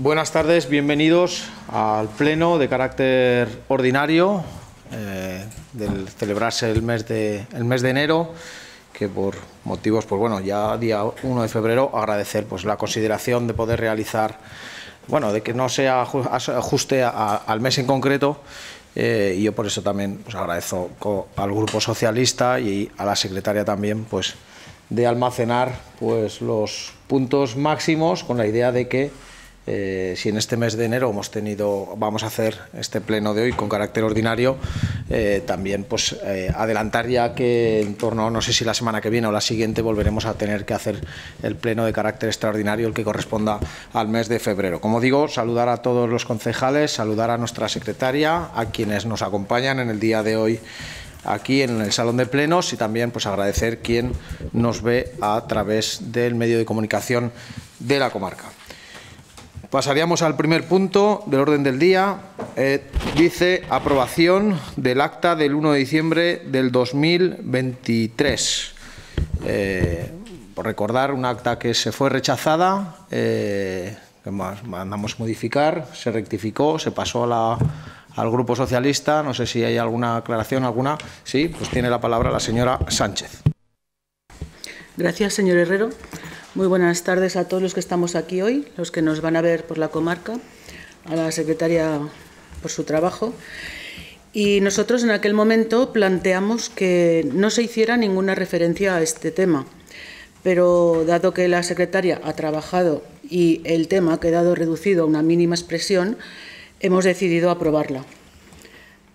Buenas tardes, bienvenidos al pleno de carácter ordinario eh, del celebrarse el mes de el mes de enero que por motivos pues bueno ya día 1 de febrero agradecer pues la consideración de poder realizar bueno de que no se ajuste al mes en concreto eh, y yo por eso también pues, agradezco al grupo socialista y a la secretaria también pues de almacenar pues los puntos máximos con la idea de que eh, si en este mes de enero hemos tenido, vamos a hacer este pleno de hoy con carácter ordinario, eh, también pues eh, adelantar ya que en torno, no sé si la semana que viene o la siguiente, volveremos a tener que hacer el pleno de carácter extraordinario, el que corresponda al mes de febrero. Como digo, saludar a todos los concejales, saludar a nuestra secretaria, a quienes nos acompañan en el día de hoy aquí en el salón de plenos y también pues agradecer quien nos ve a través del medio de comunicación de la comarca. Pasaríamos al primer punto del orden del día. Eh, dice aprobación del acta del 1 de diciembre del 2023. Eh, por recordar, un acta que se fue rechazada, eh, que mandamos modificar, se rectificó, se pasó al Grupo Socialista. No sé si hay alguna aclaración, alguna. Sí, pues tiene la palabra la señora Sánchez. Gracias, señor Herrero. Muy buenas tardes a todos los que estamos aquí hoy, los que nos van a ver por la comarca, a la secretaria por su trabajo. Y nosotros en aquel momento planteamos que no se hiciera ninguna referencia a este tema, pero dado que la secretaria ha trabajado y el tema ha quedado reducido a una mínima expresión, hemos decidido aprobarla.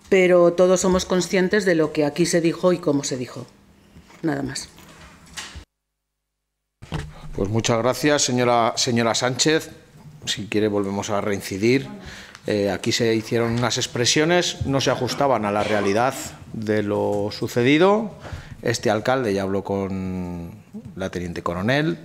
Pero todos somos conscientes de lo que aquí se dijo y cómo se dijo. Nada más. Pues muchas gracias, señora, Sánchez. Si quiere, volvemos a reincidir. Eh, aquí se hicieron unas expresiones, no se ajustaban a la realidad de lo sucedido. Este alcalde ya habló con la teniente coronel.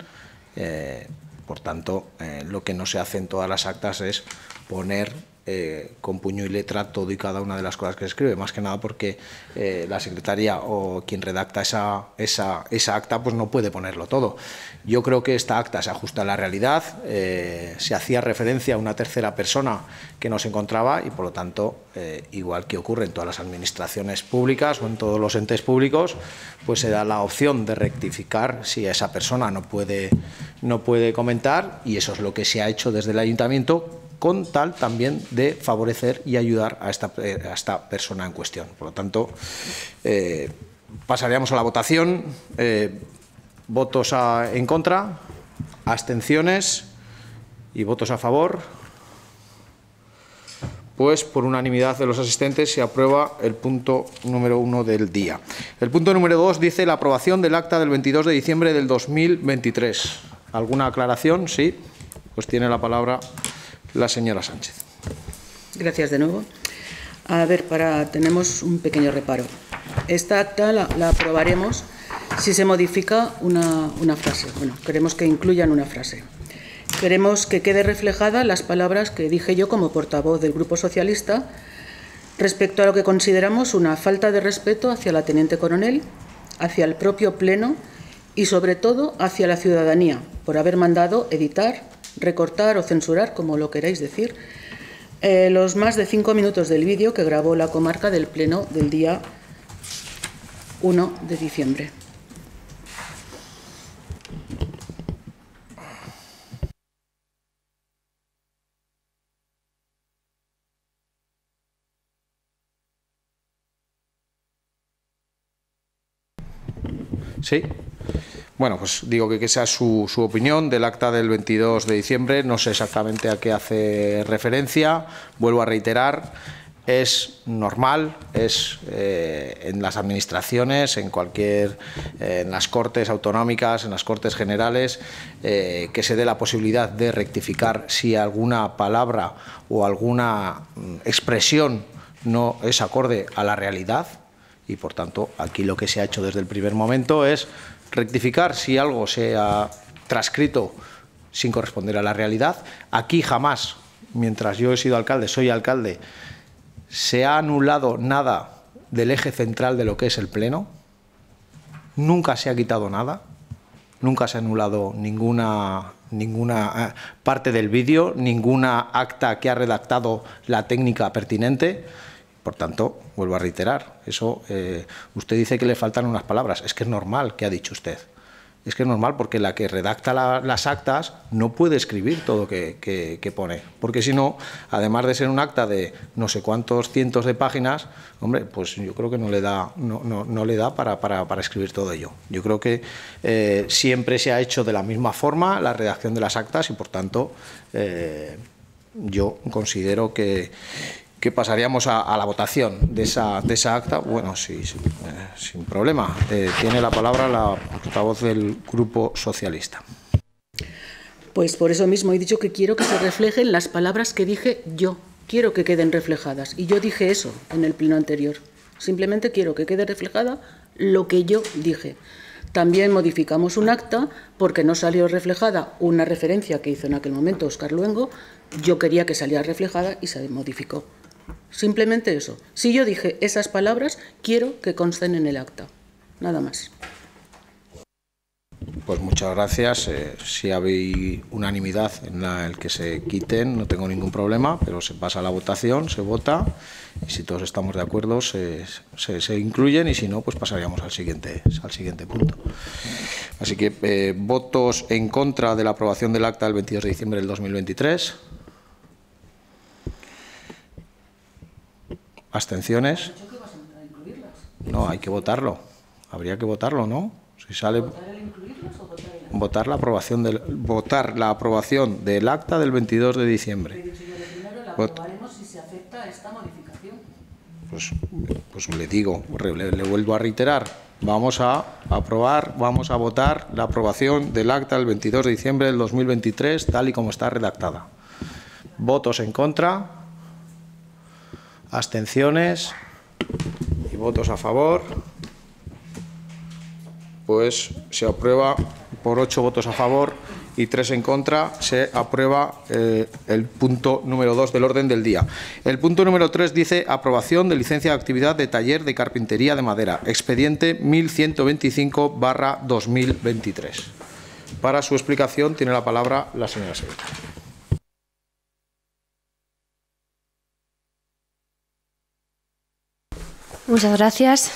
Eh, por tanto, eh, lo que no se hace en todas las actas es poner eh, con puño y letra todo y cada una de las cosas que se escribe, más que nada porque eh, la secretaria o quien redacta esa, esa, esa, acta pues no puede ponerlo todo. Yo creo que esta acta se ajusta a la realidad, eh, se hacía referencia a una tercera persona que no se encontraba y por lo tanto, igual que ocurre en todas las administraciones públicas o en todos los entes públicos, pues se da la opción de rectificar si esa persona no puede, no puede comentar y eso es lo que se ha hecho desde el ayuntamiento con tal también de favorecer y ayudar a esta, eh, esta persona en cuestión. Por lo tanto, eh, pasaríamos a la votación. Eh, votos en contra, abstenciones y votos a favor. Pues por unanimidad de los asistentes se aprueba el punto número uno del día. El punto número dos dice la aprobación del acta del 22 de diciembre del 2023. ¿Alguna aclaración? Sí. Pues tiene la palabra la señora Sánchez. Gracias de nuevo. A ver, para, tenemos un pequeño reparo. Esta acta la, aprobaremos si se modifica una, una, frase. Bueno, queremos que incluyan una frase. Queremos que quede reflejada las palabras que dije yo como portavoz del Grupo Socialista respecto a lo que consideramos una falta de respeto hacia la Teniente Coronel, hacia el propio Pleno y sobre todo hacia la ciudadanía por haber mandado editar recortar o censurar, como lo queráis decir, eh, los más de cinco minutos del vídeo que grabó la comarca del Pleno del día 1 de diciembre. Sí. Bueno, pues digo que, esa es su, opinión del acta del 22 de diciembre. No sé exactamente a qué hace referencia. Vuelvo a reiterar, es normal, es eh, en las administraciones, en cualquier, eh, en las cortes autonómicas, en las cortes generales, eh, que se dé la posibilidad de rectificar si alguna palabra o alguna mm, expresión no es acorde a la realidad. Y por tanto, aquí lo que se ha hecho desde el primer momento es rectificar si algo se ha transcrito sin corresponder a la realidad. Aquí jamás, mientras yo he sido alcalde, soy alcalde, se ha anulado nada del eje central de lo que es el Pleno. Nunca se ha quitado nada, nunca se ha anulado ninguna ninguna eh, parte del vídeo, ninguna acta que ha redactado la técnica pertinente. Por tanto, vuelvo a reiterar, eso eh, usted dice que le faltan unas palabras, es que es normal que ha dicho usted. Es que es normal porque la que redacta las actas no puede escribir todo que, que, pone, porque si no, además de ser un acta de no sé cuántos cientos de páginas, hombre, pues yo creo que no le da, no, no, le da para, escribir todo ello. Yo creo que eh, siempre se ha hecho de la misma forma la redacción de las actas y por tanto eh, yo considero que, que pasaríamos a, la votación de esa, de esa acta. Bueno, sí, eh, sin problema. Eh, tiene la palabra la portavoz del Grupo Socialista. Pues por eso mismo he dicho que quiero que se reflejen las palabras que dije yo. Quiero que queden reflejadas. Y yo dije eso en el pleno anterior. Simplemente quiero que quede reflejada lo que yo dije. También modificamos un acta porque no salió reflejada una referencia que hizo en aquel momento Oscar Luengo. Yo quería que saliera reflejada y se modificó. Simplemente eso. Si yo dije esas palabras, quiero que consten en el acta. Nada más. Pues muchas gracias. Eh, si hay unanimidad en la el que se quiten, no tengo ningún problema, pero se pasa a la votación, se vota y si todos estamos de acuerdo se, incluyen y si no, pues pasaríamos al siguiente, al siguiente punto. Así que eh, votos en contra de la aprobación del acta del 22 de diciembre del 2023. ¿Abstenciones? No, hay que votarlo. Habría que votarlo, ¿no? Si sale votar la aprobación del votar la aprobación del acta del 22 de diciembre. si se acepta esta modificación. Pues, pues le digo, le, le, vuelvo a reiterar, vamos a aprobar, vamos a votar la aprobación del acta del 22 de diciembre del 2023 tal y como está redactada. Votos en contra. Abstenciones y votos a favor. Pues se aprueba por ocho votos a favor y tres en contra, se aprueba eh, el punto número dos del orden del día. El punto número tres dice aprobación de licencia de actividad de taller de carpintería de madera, expediente 1125-2023. Para su explicación tiene la palabra la señora secretaria. Muchas gracias.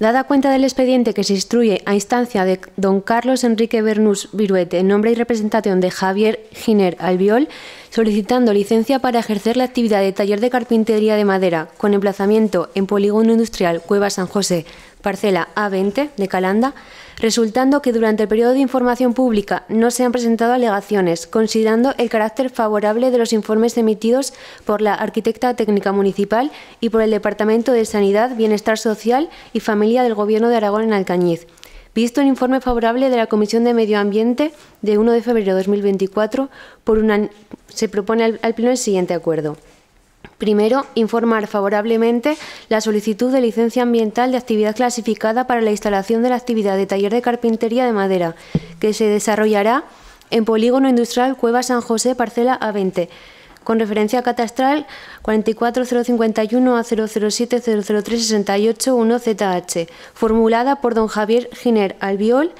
Dada cuenta del expediente que se instruye a instancia de don Carlos Enrique Bernús Viruete en nombre y representación de Javier Giner Albiol, solicitando licencia para ejercer la actividad de taller de carpintería de madera con emplazamiento en Polígono Industrial Cueva San José, parcela A20 de Calanda, resultando que durante el periodo de información pública no se han presentado alegaciones, considerando el carácter favorable de los informes emitidos por la arquitecta técnica municipal y por el Departamento de Sanidad, Bienestar Social y Familia del Gobierno de Aragón en Alcañiz. Visto el informe favorable de la Comisión de Medio Ambiente de 1 de febrero de 2024, por una, se propone al, al Pleno el siguiente acuerdo. Primero, informar favorablemente la solicitud de licencia ambiental de actividad clasificada para la instalación de la actividad de taller de carpintería de madera, que se desarrollará en Polígono Industrial Cueva San José, parcela A20, con referencia catastral 44051 a 007 003 1 ZH, formulada por don Javier Giner Albiol,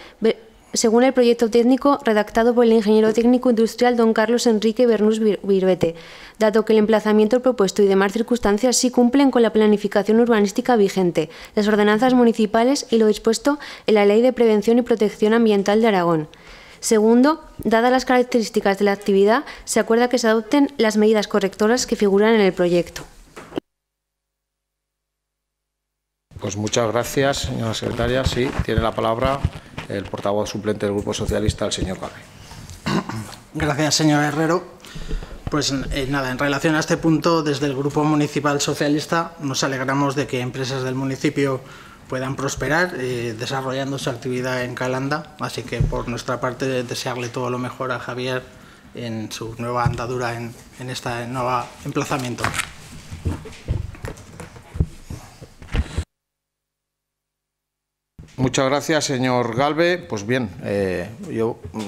según el proyecto técnico redactado por el ingeniero técnico industrial don Carlos Enrique Bernús Virbete, dado que el emplazamiento propuesto y demás circunstancias sí cumplen con la planificación urbanística vigente, las ordenanzas municipales y lo dispuesto en la Ley de Prevención y Protección Ambiental de Aragón. Segundo, dadas las características de la actividad, se acuerda que se adopten las medidas correctoras que figuran en el proyecto. Pues muchas gracias, señora secretaria. Sí, tiene la palabra el portavoz suplente del Grupo Socialista, el señor Calvi. Gracias, señor Herrero. Pues eh, nada, en relación a este punto, desde el Grupo Municipal Socialista nos alegramos de que empresas del municipio puedan prosperar eh, desarrollando su actividad en Calanda. Así que por nuestra parte desearle todo lo mejor a Javier en su nueva andadura en, en este nuevo emplazamiento. Muchas gracias, señor Galve. Pues bien, eh, yo mm,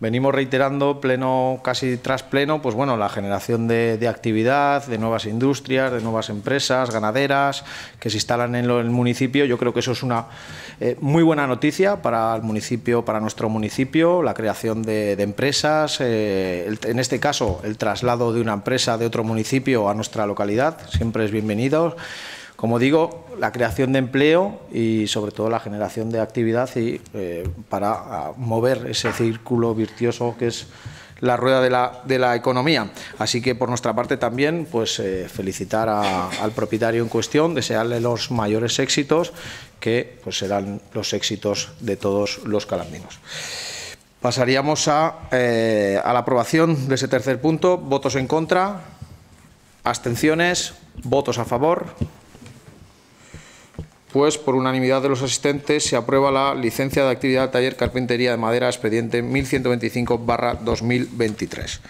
venimos reiterando pleno casi tras pleno, pues bueno, la generación de, actividad, de nuevas industrias, de nuevas empresas ganaderas que se instalan en, el municipio. Yo creo que eso es una eh, muy buena noticia para el municipio, para nuestro municipio, la creación de, empresas, eh, en este caso el traslado de una empresa de otro municipio a nuestra localidad, siempre es bienvenido como digo, la creación de empleo y sobre todo la generación de actividad y eh, para ah, mover ese círculo virtuoso que es la rueda de la, economía. Así que por nuestra parte también pues eh, felicitar al propietario en cuestión, desearle los mayores éxitos que pues serán los éxitos de todos los calambinos. Pasaríamos eh, a la aprobación de ese tercer punto. Votos en contra, abstenciones, votos a favor. Pues por unanimidad de los asistentes se aprueba la licencia de actividad taller carpintería de madera expediente 1125-2023.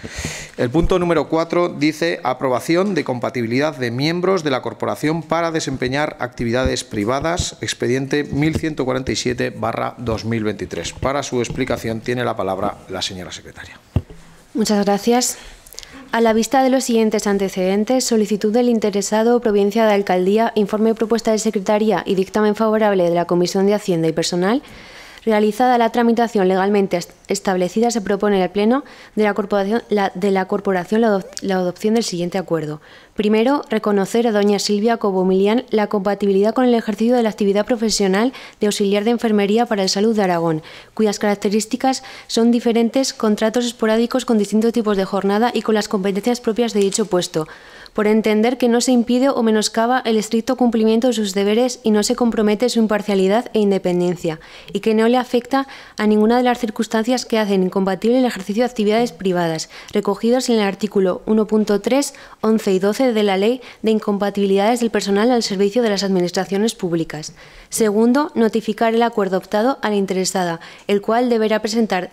El punto número 4 dice aprobación de compatibilidad de miembros de la corporación para desempeñar actividades privadas expediente 1147-2023. Para su explicación tiene la palabra la señora secretaria. Muchas gracias. A la vista de los siguientes antecedentes, solicitud del interesado, provincia de alcaldía, informe propuesta de secretaría y dictamen favorable de la Comisión de Hacienda y Personal, Realizada la tramitación legalmente establecida, se propone al Pleno de la, corporación la, adopción del siguiente acuerdo. Primero, reconocer a doña Silvia Cobomilian la compatibilidad con el ejercicio de la actividad profesional de auxiliar de enfermería para el salud de Aragón, cuyas características son diferentes, contratos esporádicos con distintos tipos de jornada y con las competencias propias de dicho puesto por entender que no se impide o menoscaba el estricto cumplimiento de sus deberes y no se compromete su imparcialidad e independencia, y que no le afecta a ninguna de las circunstancias que hacen incompatible el ejercicio de actividades privadas, recogidas en el artículo 1.3, 11 y 12 de la Ley de Incompatibilidades del Personal al Servicio de las Administraciones Públicas. Segundo, notificar el acuerdo optado a la interesada, el cual deberá presentar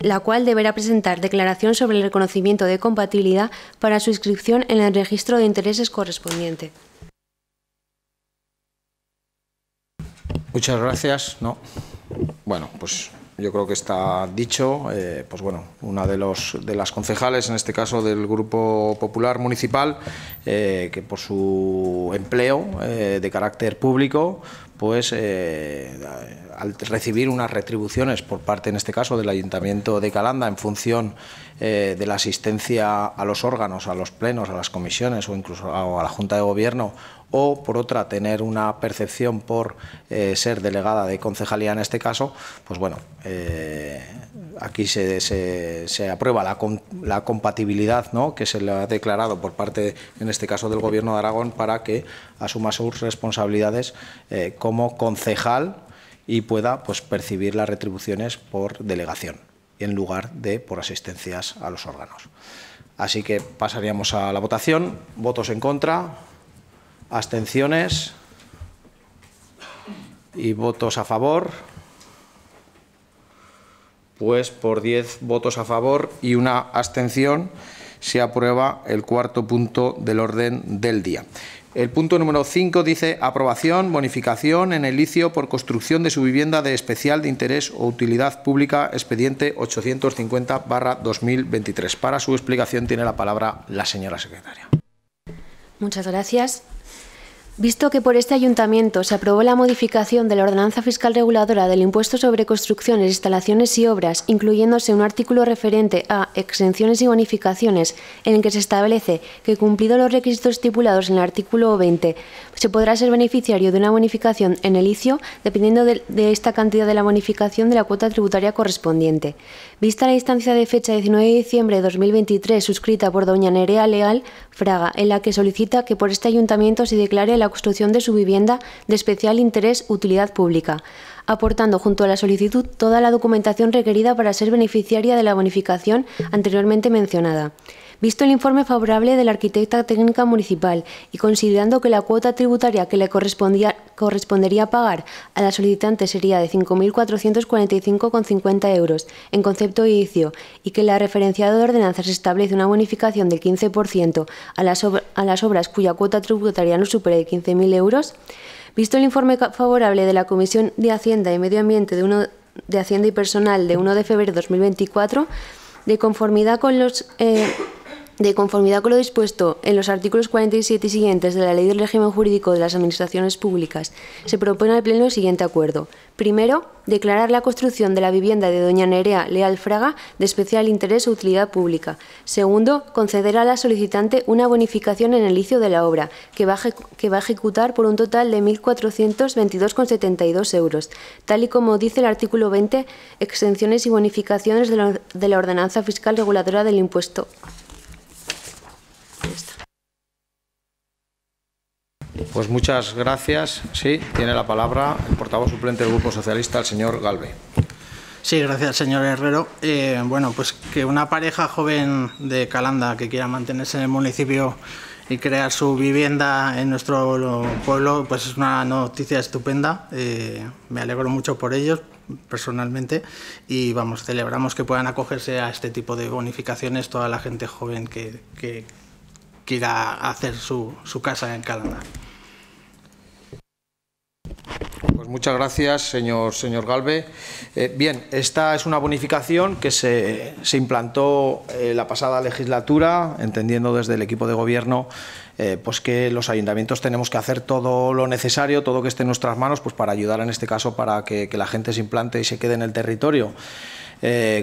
la cual deberá presentar declaración sobre el reconocimiento de compatibilidad para su inscripción en el registro de intereses correspondiente. Muchas gracias. No. Bueno, pues yo creo que está dicho. Eh, pues bueno, una de, los, de las concejales, en este caso del Grupo Popular Municipal, eh, que por su empleo eh, de carácter público, pues al recibir unas retribuciones por parte, en este caso, del Ayuntamiento de Calanda en función de la asistencia a los órganos, a los plenos, a las comisiones o incluso a la Junta de Gobierno o por otra tener una percepción por eh, ser delegada de concejalía en este caso, pues bueno, eh, aquí se, se, aprueba la, la compatibilidad ¿no? que se le ha declarado por parte, en este caso, del Gobierno de Aragón para que asuma sus responsabilidades eh, como concejal y pueda pues, percibir las retribuciones por delegación en lugar de por asistencias a los órganos. Así que pasaríamos a la votación. Votos en contra. Abstenciones y votos a favor. Pues por 10 votos a favor y una abstención se aprueba el cuarto punto del orden del día. El punto número 5 dice aprobación, bonificación en el licio por construcción de su vivienda de especial de interés o utilidad pública, expediente 850-2023. Para su explicación tiene la palabra la señora secretaria. Muchas gracias. Visto que por este ayuntamiento se aprobó la modificación de la ordenanza fiscal reguladora del impuesto sobre construcciones, instalaciones y obras, incluyéndose un artículo referente a exenciones y bonificaciones en el que se establece que cumplido los requisitos estipulados en el artículo 20, se podrá ser beneficiario de una bonificación en el ICIO dependiendo de, esta cantidad de la bonificación de la cuota tributaria correspondiente. Vista la instancia de fecha 19 de diciembre de 2023 suscrita por doña Nerea Leal Fraga, en la que solicita que por este ayuntamiento se declare la construcción de su vivienda de especial interés utilidad pública, aportando junto a la solicitud toda la documentación requerida para ser beneficiaria de la bonificación anteriormente mencionada. Visto el informe favorable de la arquitecta técnica municipal y considerando que la cuota tributaria que le correspondería pagar a la solicitante sería de 5.445,50 euros en concepto de inicio y que la referenciada de ordenanzas establece una bonificación del 15% a las, a las obras cuya cuota tributaria no supere de 15.000 euros, visto el informe favorable de la Comisión de Hacienda y Medio Ambiente de 1 de Hacienda y Personal de 1 de febrero de 2024, de conformidad con los eh, de conformidad con lo dispuesto en los artículos 47 y siguientes de la Ley del Régimen Jurídico de las Administraciones Públicas, se propone al Pleno el siguiente acuerdo. Primero, declarar la construcción de la vivienda de doña Nerea Leal Fraga de especial interés o utilidad pública. Segundo, conceder a la solicitante una bonificación en el inicio de la obra, que va, a, ejecutar por un total de 1.422,72 euros, tal y como dice el artículo 20, exenciones y bonificaciones de la ordenanza fiscal reguladora del impuesto Pues muchas gracias. Sí, tiene la palabra el portavoz suplente del Grupo Socialista, el señor Galve. Sí, gracias, señor Herrero. Eh, bueno, pues que una pareja joven de Calanda que quiera mantenerse en el municipio y crear su vivienda en nuestro pueblo, pues es una noticia estupenda. Eh, me alegro mucho por ellos, personalmente, y vamos, celebramos que puedan acogerse a este tipo de bonificaciones toda la gente joven que, que quiera hacer su, su casa en Calanda. Pues muchas gracias, señor, señor Galve. Eh, bien, esta es una bonificación que se, se implantó eh, la pasada legislatura, entendiendo desde el equipo de gobierno eh, pues que los ayuntamientos tenemos que hacer todo lo necesario, todo que esté en nuestras manos, pues para ayudar en este caso para que, la gente se implante y se quede en el territorio.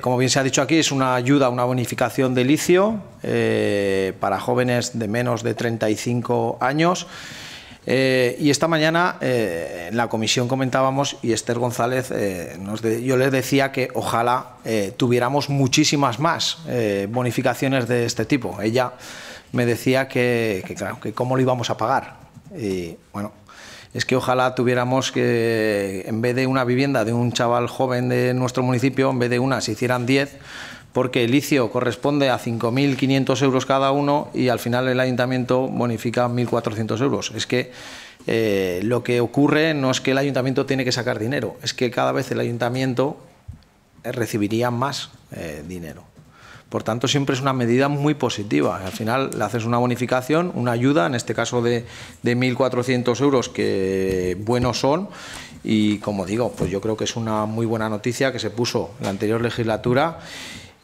Como bien se ha dicho aquí, es una ayuda, una bonificación de licio para jóvenes de menos de 35 años. Eh, y esta mañana eh, en la comisión comentábamos y Esther González, eh, nos yo les decía que ojalá tuviéramos muchísimas más bonificaciones de este tipo. Ella me decía que, que, claro, que cómo lo íbamos a pagar. Y bueno, es que ojalá tuviéramos que en vez de una vivienda de un chaval joven de nuestro municipio, en vez de una se hicieran 10 porque el licio corresponde a 5.500 euros cada uno y al final el ayuntamiento bonifica 1.400 euros. Es que eh, lo que ocurre no es que el ayuntamiento tiene que sacar dinero, es que cada vez el ayuntamiento recibiría más eh, dinero. Por tanto, siempre es una medida muy positiva. Al final le haces una bonificación, una ayuda, en este caso de, de 1.400 euros, que buenos son. Y como digo, pues yo creo que es una muy buena noticia que se puso en la anterior legislatura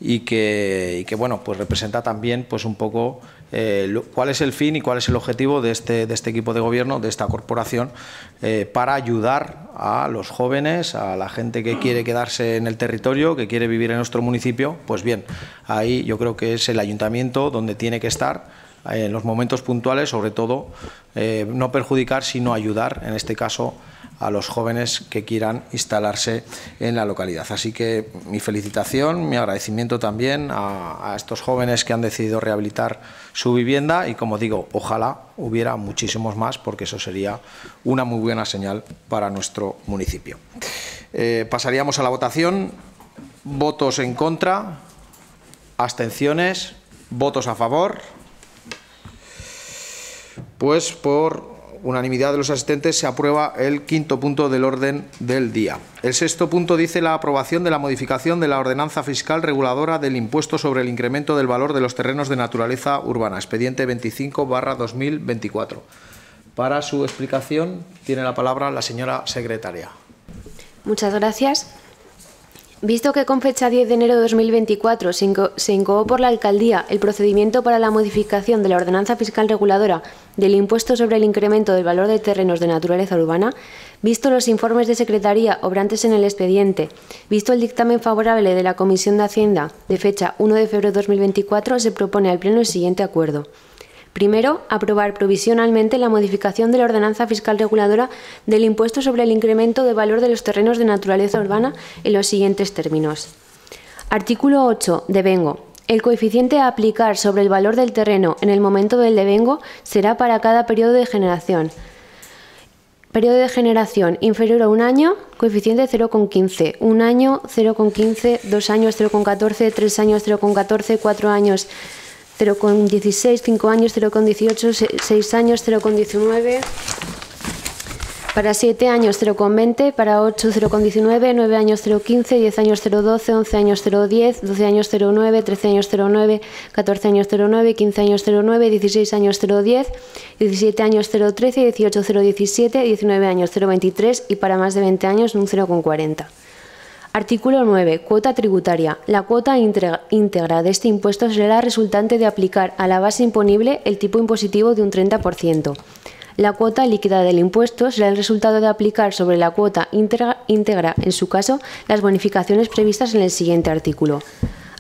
y que, y que bueno, pues representa también pues un poco eh, cuál es el fin y cuál es el objetivo de este, de este equipo de gobierno, de esta corporación, eh, para ayudar a los jóvenes, a la gente que quiere quedarse en el territorio, que quiere vivir en nuestro municipio. Pues bien, ahí yo creo que es el ayuntamiento donde tiene que estar en los momentos puntuales, sobre todo eh, no perjudicar, sino ayudar, en este caso, a los jóvenes que quieran instalarse en la localidad. Así que mi felicitación, mi agradecimiento también a, a, estos jóvenes que han decidido rehabilitar su vivienda y, como digo, ojalá hubiera muchísimos más porque eso sería una muy buena señal para nuestro municipio. Eh, pasaríamos a la votación. Votos en contra, abstenciones, votos a favor. Pues por unanimidad de los asistentes se aprueba el quinto punto del orden del día. El sexto punto dice la aprobación de la modificación de la ordenanza fiscal reguladora del impuesto sobre el incremento del valor de los terrenos de naturaleza urbana, expediente 25 barra 2024. Para su explicación tiene la palabra la señora secretaria. Muchas gracias. Visto que con fecha 10 de enero de 2024 se incoó por la Alcaldía el procedimiento para la modificación de la ordenanza fiscal reguladora del impuesto sobre el incremento del valor de terrenos de naturaleza urbana, visto los informes de Secretaría obrantes en el expediente, visto el dictamen favorable de la Comisión de Hacienda de fecha 1 de febrero de 2024, se propone al Pleno el siguiente acuerdo. Primero, aprobar provisionalmente la modificación de la ordenanza fiscal reguladora del impuesto sobre el incremento de valor de los terrenos de naturaleza urbana en los siguientes términos. Artículo 8. Devengo. El coeficiente a aplicar sobre el valor del terreno en el momento del devengo será para cada periodo de generación. Periodo de generación inferior a un año, coeficiente 0,15. Un año 0,15, dos años 0,14, tres años 0,14, cuatro años 0,16, 5 años 0,18, 6 años 0,19, para 7 años 0,20, para 8 0,19, 9 años 0,15, 10 años 0,12, 11 años 0,10, 12 años 0,9, 13 años 0,9, 14 años 0,9, 15 años 0,9, 16 años 0,10, 17 años 0,13, 18 0,17, 19 años 0,23 y para más de 20 años un 0,40. Artículo 9. Cuota tributaria. La cuota íntegra de este impuesto será resultante de aplicar a la base imponible el tipo impositivo de un 30%. La cuota líquida del impuesto será el resultado de aplicar sobre la cuota íntegra, íntegra, en su caso, las bonificaciones previstas en el siguiente artículo.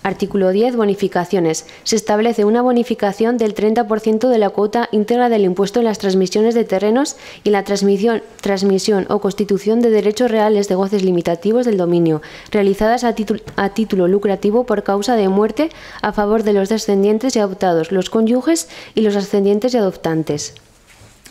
Artículo 10. Bonificaciones. Se establece una bonificación del 30% de la cuota íntegra del impuesto en las transmisiones de terrenos y la transmisión, transmisión o constitución de derechos reales de goces limitativos del dominio, realizadas a, a título lucrativo por causa de muerte a favor de los descendientes y adoptados, los cónyuges y los ascendientes y adoptantes.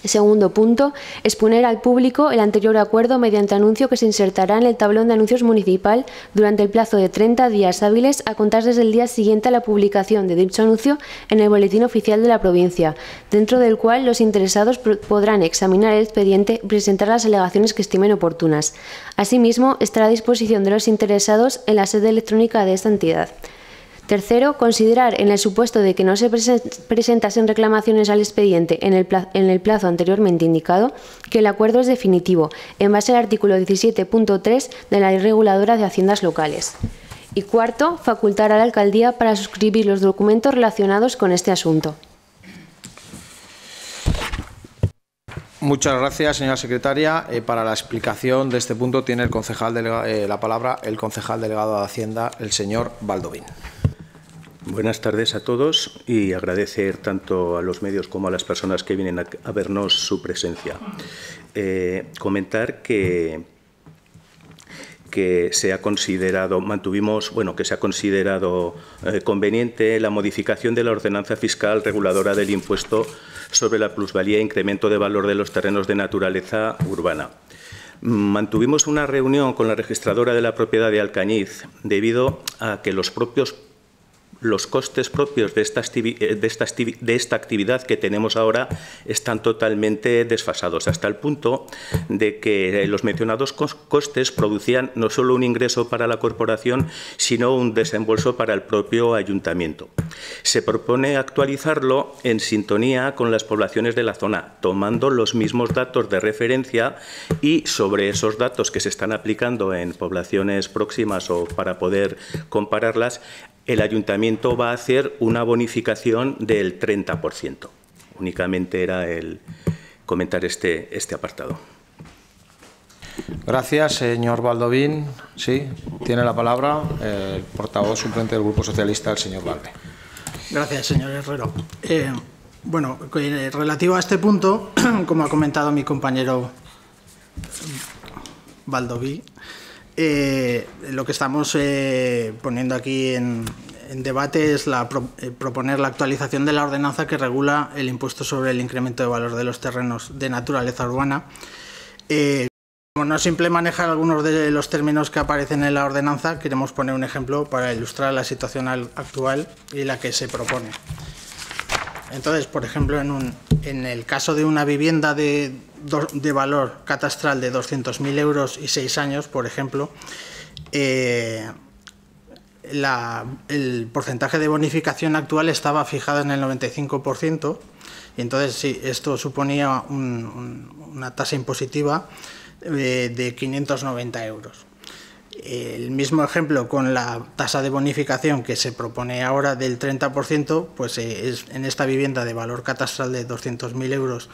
Segundo punto, exponer al público el anterior acuerdo mediante anuncio que se insertará en el tablón de anuncios municipal durante el plazo de 30 días hábiles a contar desde el día siguiente a la publicación de dicho anuncio en el Boletín Oficial de la provincia, dentro del cual los interesados podrán examinar el expediente y presentar las alegaciones que estimen oportunas. Asimismo, estará a disposición de los interesados en la sede electrónica de esta entidad. Tercero, considerar, en el supuesto de que no se presentasen reclamaciones al expediente en el, plazo, anteriormente indicado, que el acuerdo es definitivo, en base al artículo 17.3 de la Ley Reguladora de Haciendas Locales. Y cuarto, facultar a la alcaldía para suscribir los documentos relacionados con este asunto. Muchas gracias, señora secretaria. Eh, para la explicación de este punto tiene el concejal eh, la palabra el concejal delegado de Hacienda, el señor Baldovín. Buenas tardes a todos y agradecer tanto a los medios como a las personas que vienen a, vernos su presencia. Eh, comentar que que se ha considerado, mantuvimos, bueno, que se ha considerado eh, conveniente la modificación de la ordenanza fiscal reguladora del impuesto sobre la plusvalía e incremento de valor de los terrenos de naturaleza urbana. Mantuvimos una reunión con la registradora de la propiedad de Alcañiz debido a que los propios los costes propios de esta, eh, de, esta, actividad que tenemos ahora están totalmente desfasados, hasta el punto de que los mencionados costes producían no solo un ingreso para la corporación, sino un desembolso para el propio ayuntamiento. Se propone actualizarlo en sintonía con las poblaciones de la zona, tomando los mismos datos de referencia y sobre esos datos que se están aplicando en poblaciones próximas o para poder compararlas, el ayuntamiento va a hacer una bonificación del 30%. Únicamente era el comentar este, este apartado. Gracias, señor Baldovín. Sí, tiene la palabra el portavoz suplente del Grupo Socialista, el señor Valde. Gracias, señor Herrero. Eh, bueno, eh, relativo a este punto, como ha comentado mi compañero Baldoví, eh, lo que estamos eh, poniendo aquí en, debate es la, eh, proponer la actualización de la ordenanza que regula el impuesto sobre el incremento de valor de los terrenos de naturaleza urbana. como no simple manejar algunos de los términos que aparecen en la ordenanza, queremos poner un ejemplo para ilustrar la situación actual y la que se propone. Entonces, por ejemplo, en, en el caso de una vivienda de, de valor catastral de 200.000 euros y 6 años, por ejemplo, eh, el porcentaje de bonificación actual estaba fijado en el 95%, y entonces sí, esto suponía una tasa impositiva eh, de 590 euros. El mismo ejemplo con la tasa de bonificación que se propone ahora del 30%, pues eh, es en esta vivienda de valor catastral de 200.000 euros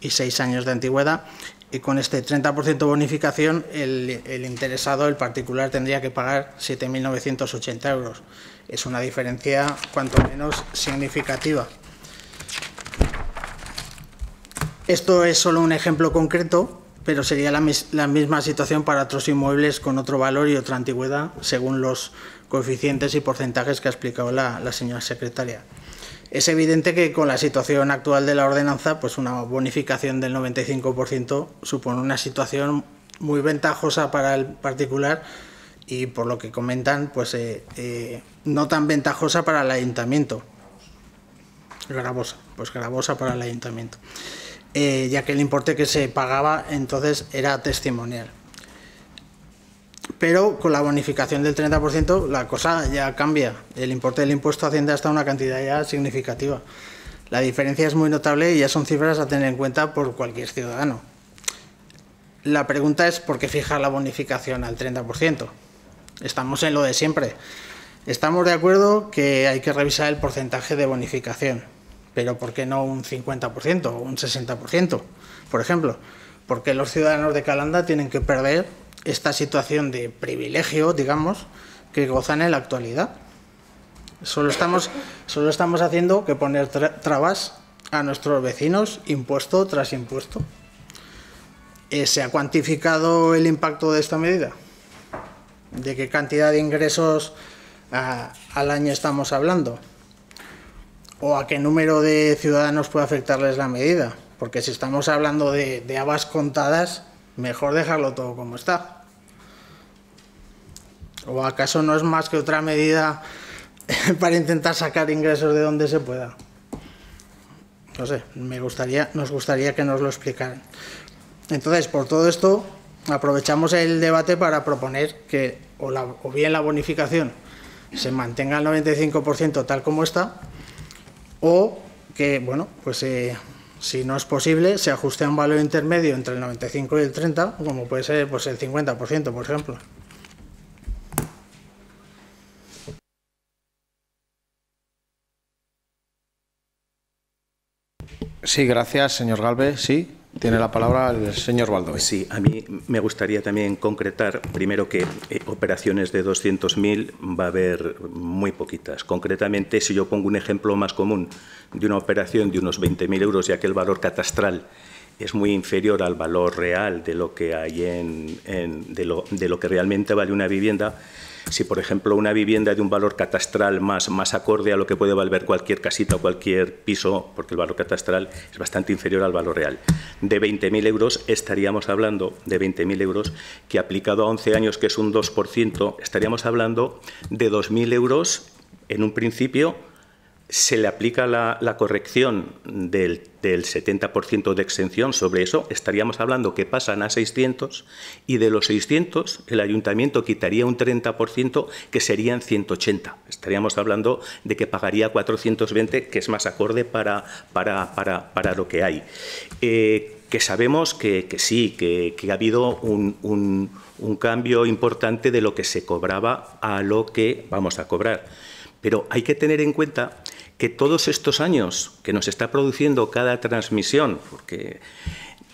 y 6 años de antigüedad, y con este 30% de bonificación el, el, interesado, el particular, tendría que pagar 7.980 euros. Es una diferencia cuanto menos significativa. Esto es solo un ejemplo concreto, pero sería la, misma situación para otros inmuebles con otro valor y otra antigüedad, según los coeficientes y porcentajes que ha explicado la, señora secretaria. Es evidente que con la situación actual de la ordenanza, pues una bonificación del 95% supone una situación muy ventajosa para el particular y por lo que comentan, pues eh, eh, no tan ventajosa para el ayuntamiento. Gravosa, pues gravosa para el ayuntamiento. Eh, ya que el importe que se pagaba entonces era testimonial. Pero con la bonificación del 30% la cosa ya cambia. El importe del impuesto asciende hasta una cantidad ya significativa. La diferencia es muy notable y ya son cifras a tener en cuenta por cualquier ciudadano. La pregunta es por qué fijar la bonificación al 30%. estamos en lo de siempre. Estamos de acuerdo que hay que revisar el porcentaje de bonificación, pero ¿por qué no un 50% o un 60%? Por ejemplo, ¿por qué los ciudadanos de Calanda tienen que perder esta situación de privilegio, digamos, que gozan en la actualidad? Solo estamos, solo estamos haciendo que poner trabas a nuestros vecinos impuesto tras impuesto. Eh, ¿Se ha cuantificado el impacto de esta medida? ¿De qué cantidad de ingresos ah, al año estamos hablando? ¿O a qué número de ciudadanos puede afectarles la medida? Porque si estamos hablando de, de habas contadas, mejor dejarlo todo como está. ¿O acaso no es más que otra medida para intentar sacar ingresos de donde se pueda? No sé, me gustaría, nos gustaría que nos lo explicaran. Entonces, por todo esto, aprovechamos el debate para proponer que o, bien la bonificación se mantenga al 95% tal como está, o que, bueno, pues eh, si no es posible, se ajuste a un valor intermedio entre el 95 y el 30, como puede ser pues, el 50%, por ejemplo. Sí, gracias, señor Galvez. Sí. Tiene la palabra el señor Baldoy. Sí, a mí me gustaría también concretar, primero, que eh, operaciones de 200.000 va a haber muy poquitas. Concretamente, si yo pongo un ejemplo más común de una operación de unos 20.000 euros, ya que el valor catastral es muy inferior al valor real de lo que hay en, de, lo, de lo que realmente vale una vivienda, si, por ejemplo, una vivienda de un valor catastral más, más acorde a lo que puede valer cualquier casita o cualquier piso, porque el valor catastral es bastante inferior al valor real, de 20.000 euros estaríamos hablando de 20.000 euros, que aplicado a 11 años, que es un 2%, estaríamos hablando de 2.000 euros en un principio se le aplica la, corrección del, 70% de exención sobre eso, estaríamos hablando que pasan a 600 y de los 600 el ayuntamiento quitaría un 30% que serían 180. Estaríamos hablando de que pagaría 420, que es más acorde para, para, para, lo que hay. Eh, que sabemos que, sí, que, ha habido un, un cambio importante de lo que se cobraba a lo que vamos a cobrar. Pero hay que tener en cuenta que todos estos años que nos está produciendo cada transmisión, porque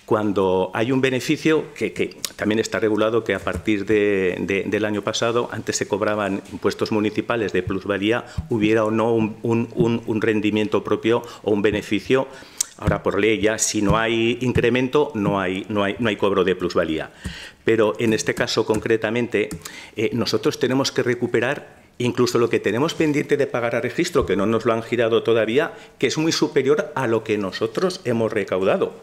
cuando hay un beneficio, que, también está regulado que a partir del año pasado, antes se cobraban impuestos municipales de plusvalía, hubiera o no un, rendimiento propio o un beneficio. Ahora, por ley, ya si no hay incremento, no hay, no hay, no hay cobro de plusvalía. Pero en este caso, concretamente, eh, nosotros tenemos que recuperar incluso lo que tenemos pendiente de pagar a registro, que no nos lo han girado todavía, que es muy superior a lo que nosotros hemos recaudado.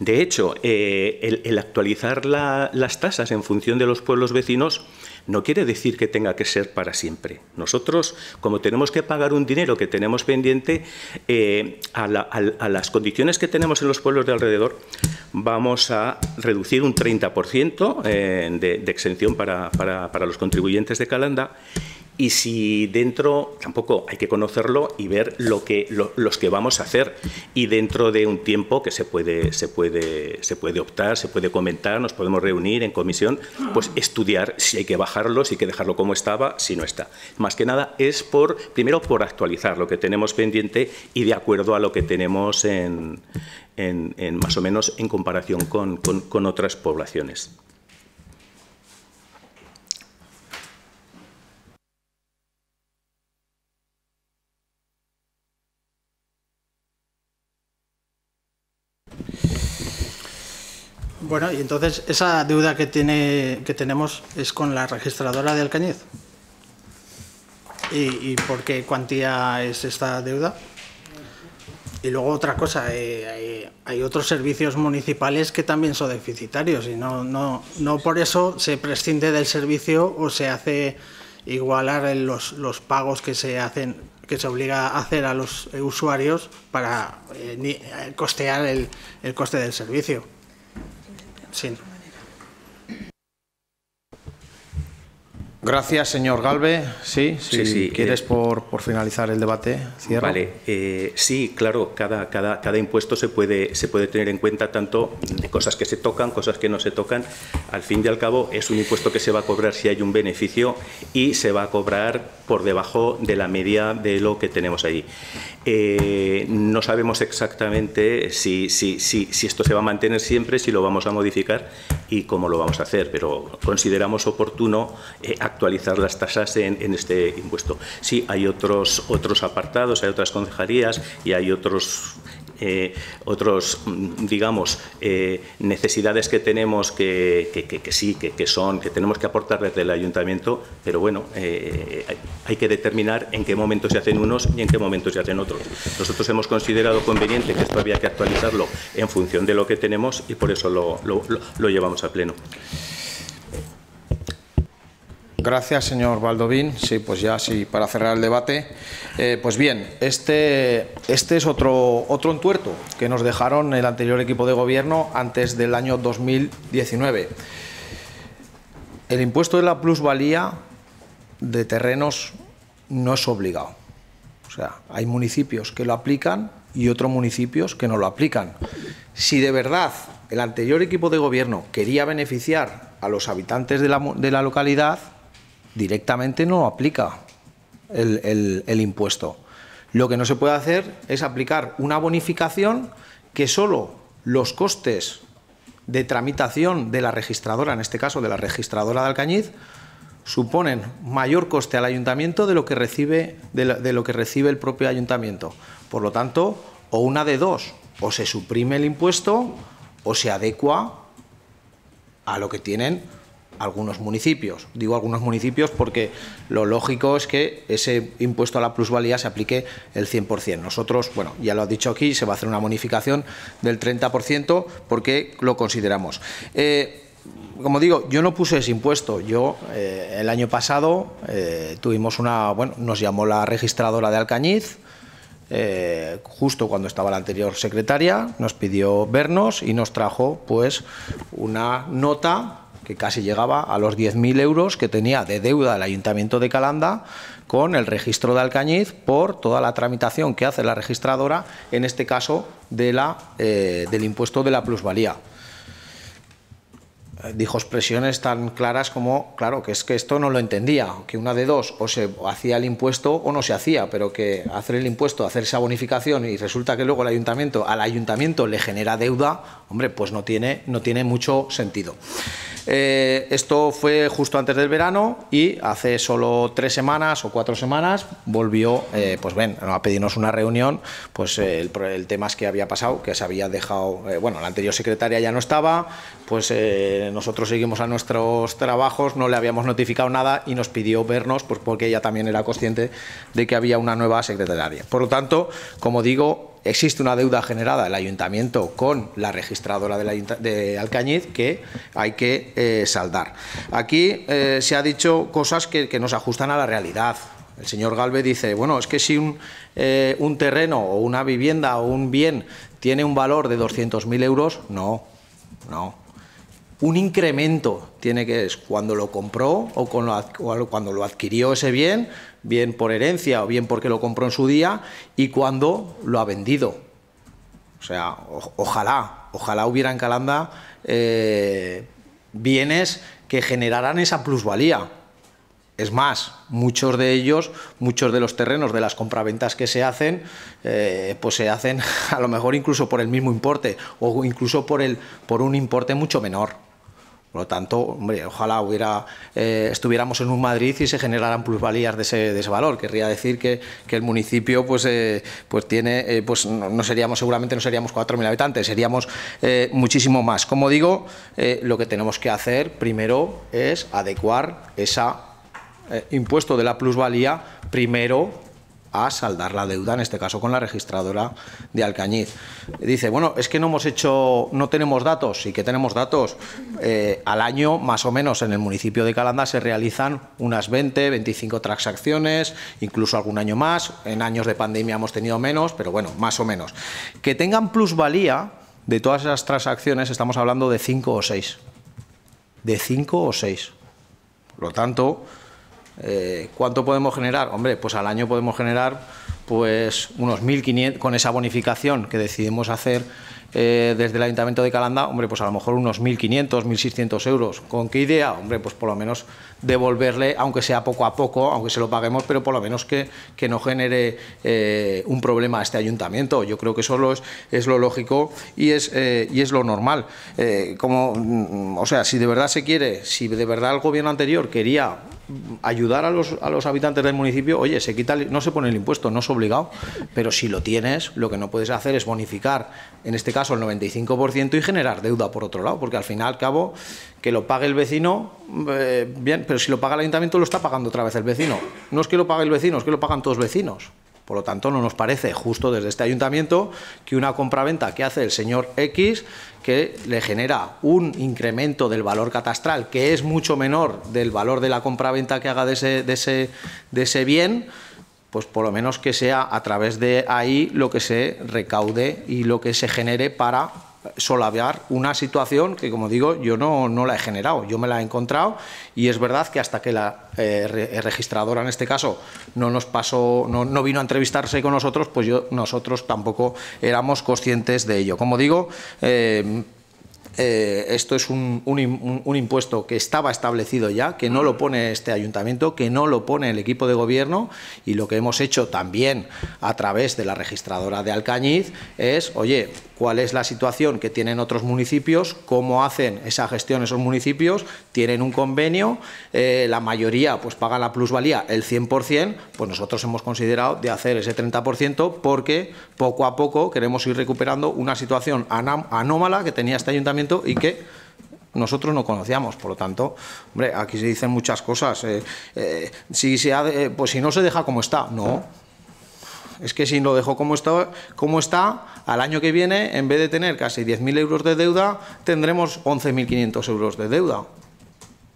De hecho, eh, el, actualizar las tasas en función de los pueblos vecinos no quiere decir que tenga que ser para siempre. Nosotros, como tenemos que pagar un dinero que tenemos pendiente, eh, a, las condiciones que tenemos en los pueblos de alrededor, vamos a reducir un 30% eh, de, exención para, para los contribuyentes de Calanda y si dentro, tampoco hay que conocerlo y ver lo que, los que vamos a hacer y dentro de un tiempo que se puede, se, puede, se puede optar, se puede comentar, nos podemos reunir en comisión, pues estudiar si hay que bajarlo, si hay que dejarlo como estaba, si no está. Más que nada es por, primero por actualizar lo que tenemos pendiente y de acuerdo a lo que tenemos en, en, más o menos en comparación con, con otras poblaciones. Bueno, y entonces esa deuda que, tiene, que tenemos es con la registradora de Alcañiz. ¿Y, por qué cuantía es esta deuda? Y luego otra cosa, eh, hay, otros servicios municipales que también son deficitarios y no, no, no por eso se prescinde del servicio o se hace igualar los, los pagos que se hacen que se obliga a hacer a los usuarios para eh, costear el, el coste del servicio. Sí. Gracias, señor Galve. Sí, si Sí, sí, quieres eh, por, por finalizar el debate, cierro. Vale, eh, sí, claro, cada, cada, cada impuesto se puede, se puede tener en cuenta tanto de cosas que se tocan, cosas que no se tocan. Al fin y al cabo, es un impuesto que se va a cobrar si hay un beneficio y se va a cobrar por debajo de la media de lo que tenemos allí. Eh, no sabemos exactamente si, si, si, si esto se va a mantener siempre, si lo vamos a modificar y cómo lo vamos a hacer, pero consideramos oportuno eh, actualizar las tasas en, este impuesto. Sí, hay otros, otros apartados, hay otras concejalías y hay otros eh, otros, digamos, eh, necesidades que tenemos que, que, que, sí, que, son, que tenemos que aportar desde el ayuntamiento, pero bueno, eh, hay, que determinar en qué momento se hacen unos y en qué momento se hacen otros. Nosotros hemos considerado conveniente que esto había que actualizarlo en función de lo que tenemos y por eso lo, lo llevamos a pleno. Gracias, señor Baldovín. Sí, pues ya sí, para cerrar el debate. Eh, pues bien, este, este es otro, otro entuerto que nos dejaron el anterior equipo de gobierno antes del año 2019. El impuesto de la plusvalía de terrenos no es obligado. O sea, hay municipios que lo aplican y otros municipios que no lo aplican. Si de verdad el anterior equipo de gobierno quería beneficiar a los habitantes de la, de la localidad, directamente no aplica el, impuesto. Lo que no se puede hacer es aplicar una bonificación que solo los costes de tramitación de la registradora, en este caso de la registradora de Alcañiz, suponen mayor coste al ayuntamiento de lo que recibe, de lo que recibe el propio ayuntamiento. Por lo tanto, o una de dos, o se suprime el impuesto o se adecua a lo que tienen algunos municipios. Digo algunos municipios porque lo lógico es que ese impuesto a la plusvalía se aplique el 100%. Nosotros, bueno, ya lo ha dicho aquí, se va a hacer una bonificación del 30% porque lo consideramos. Eh, como digo, yo no puse ese impuesto. Yo eh, el año pasado eh, tuvimos una, bueno, nos llamó la registradora de Alcañiz, justo cuando estaba la anterior secretaria, nos pidió vernos y nos trajo pues una nota que casi llegaba a los 10.000 euros que tenía de deuda el Ayuntamiento de Calanda con el registro de Alcañiz por toda la tramitación que hace la registradora, en este caso de la, eh, del impuesto de la plusvalía dijo expresiones tan claras como, claro, que es que esto no lo entendía, que una de dos, o se hacía el impuesto o no se hacía, pero que hacer el impuesto, hacer esa bonificación y resulta que luego el ayuntamiento, al ayuntamiento le genera deuda, hombre, pues no tiene, no tiene mucho sentido. Eh, esto fue justo antes del verano y hace solo tres semanas o cuatro semanas volvió, eh, pues ven, a pedirnos una reunión, pues eh, el, el, tema es que había pasado, que se había dejado, bueno, la anterior secretaria ya no estaba, pues nosotros seguimos a nuestros trabajos, no le habíamos notificado nada y nos pidió vernos, pues porque ella también era consciente de que había una nueva secretaria. Por lo tanto, como digo, existe una deuda generada el ayuntamiento con la registradora de, la, de Alcañiz que hay que eh, saldar. Aquí eh, se ha dicho cosas que, que, nos ajustan a la realidad. El señor Galve dice, bueno, es que si un, eh, un terreno o una vivienda o un bien tiene un valor de 200.000 euros, no, no. Un incremento tiene que es cuando lo compró o cuando lo adquirió ese bien, bien por herencia o bien porque lo compró en su día y cuando lo ha vendido. O sea, ojalá, ojalá hubiera en Calanda eh, bienes que generaran esa plusvalía. Es más, muchos de ellos, muchos de los terrenos de las compraventas que se hacen, eh, pues se hacen a lo mejor incluso por el mismo importe o incluso por, el, por un importe mucho menor. Por lo tanto, hombre, ojalá hubiera, eh, estuviéramos en un Madrid y se generaran plusvalías de ese, de valor. Querría decir que, que el municipio pues, eh, pues tiene, eh, pues no, no, seríamos, seguramente no seríamos 4.000 habitantes, seríamos muchísimo más. Como digo, lo que tenemos que hacer primero es adecuar ese impuesto de la plusvalía primero a saldar la deuda, en este caso con la registradora de Alcañiz. Dice, bueno, es que no hemos hecho, no tenemos datos, sí que tenemos datos. Eh, al año, más o menos, en el municipio de Calanda se realizan unas 20, 25 transacciones, incluso algún año más. En años de pandemia hemos tenido menos, pero bueno, más o menos. Que tengan plusvalía de todas esas transacciones, estamos hablando de 5 o 6. De 5 o 6. Por lo tanto, Eh, ¿Cuánto podemos generar? Hombre, pues al año podemos generar pues unos 1.500 con esa bonificación que decidimos hacer eh, desde el Ayuntamiento de Calanda, hombre, pues a lo mejor unos 1.500, 1.600 euros. ¿Con qué idea? Hombre, pues por lo menos devolverle, aunque sea poco a poco, aunque se lo paguemos, pero por lo menos que, que no genere eh, un problema a este ayuntamiento. Yo creo que eso es, es lo lógico y es, eh, y es lo normal. como, mm, o sea, si de verdad se quiere, si de verdad el gobierno anterior quería ayudar a los, a los habitantes del municipio, oye, se quita, no se pone el impuesto, no es obligado, pero si lo tienes, lo que no puedes hacer es bonificar, en este caso el 95% y generar deuda por otro lado, porque al final, al cabo, que lo pague el vecino, eh, bien, pero si lo paga el ayuntamiento lo está pagando otra vez el vecino. No es que lo pague el vecino, es que lo pagan todos vecinos. Por lo tanto, no nos parece justo desde este ayuntamiento que una compraventa que hace el señor X, que le genera un incremento del valor catastral, que es mucho menor del valor de la compraventa que haga de ese, de ese, de ese bien, pues por lo menos que sea a través de ahí lo que se recaude y lo que se genere para solaviar una situación que, como digo, yo no, no, la he generado, yo me la he encontrado y es verdad que hasta que la eh, registradora, en este caso, no nos pasó, no, no, vino a entrevistarse con nosotros, pues yo, nosotros tampoco éramos conscientes de ello. Como digo, eh, eh, esto es un, impuesto que estaba establecido ya, que no lo pone este ayuntamiento, que no lo pone el equipo de gobierno y lo que hemos hecho también a través de la registradora de Alcañiz es, oye, cuál es la situación que tienen otros municipios, cómo hacen esa gestión esos municipios, tienen un convenio, eh, la mayoría pues paga la plusvalía el 100%, pues nosotros hemos considerado de hacer ese 30% porque poco a poco queremos ir recuperando una situación anómala que tenía este ayuntamiento y que nosotros no conocíamos, por lo tanto, hombre, aquí se dicen muchas cosas. Eh, eh, si se pues si no se deja como está, no, es que si lo dejo como está, como está, al año que viene, en vez de tener casi 10.000 euros de deuda, tendremos 11.500 euros de deuda.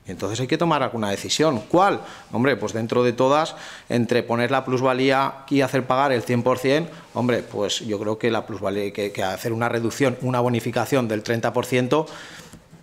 Entonces hay que tomar alguna decisión. ¿Cuál? Hombre, pues dentro de todas, entre poner la plusvalía y hacer pagar el 100%, hombre, pues yo creo que la plusvalía, que, que hacer una reducción, una bonificación del 30%,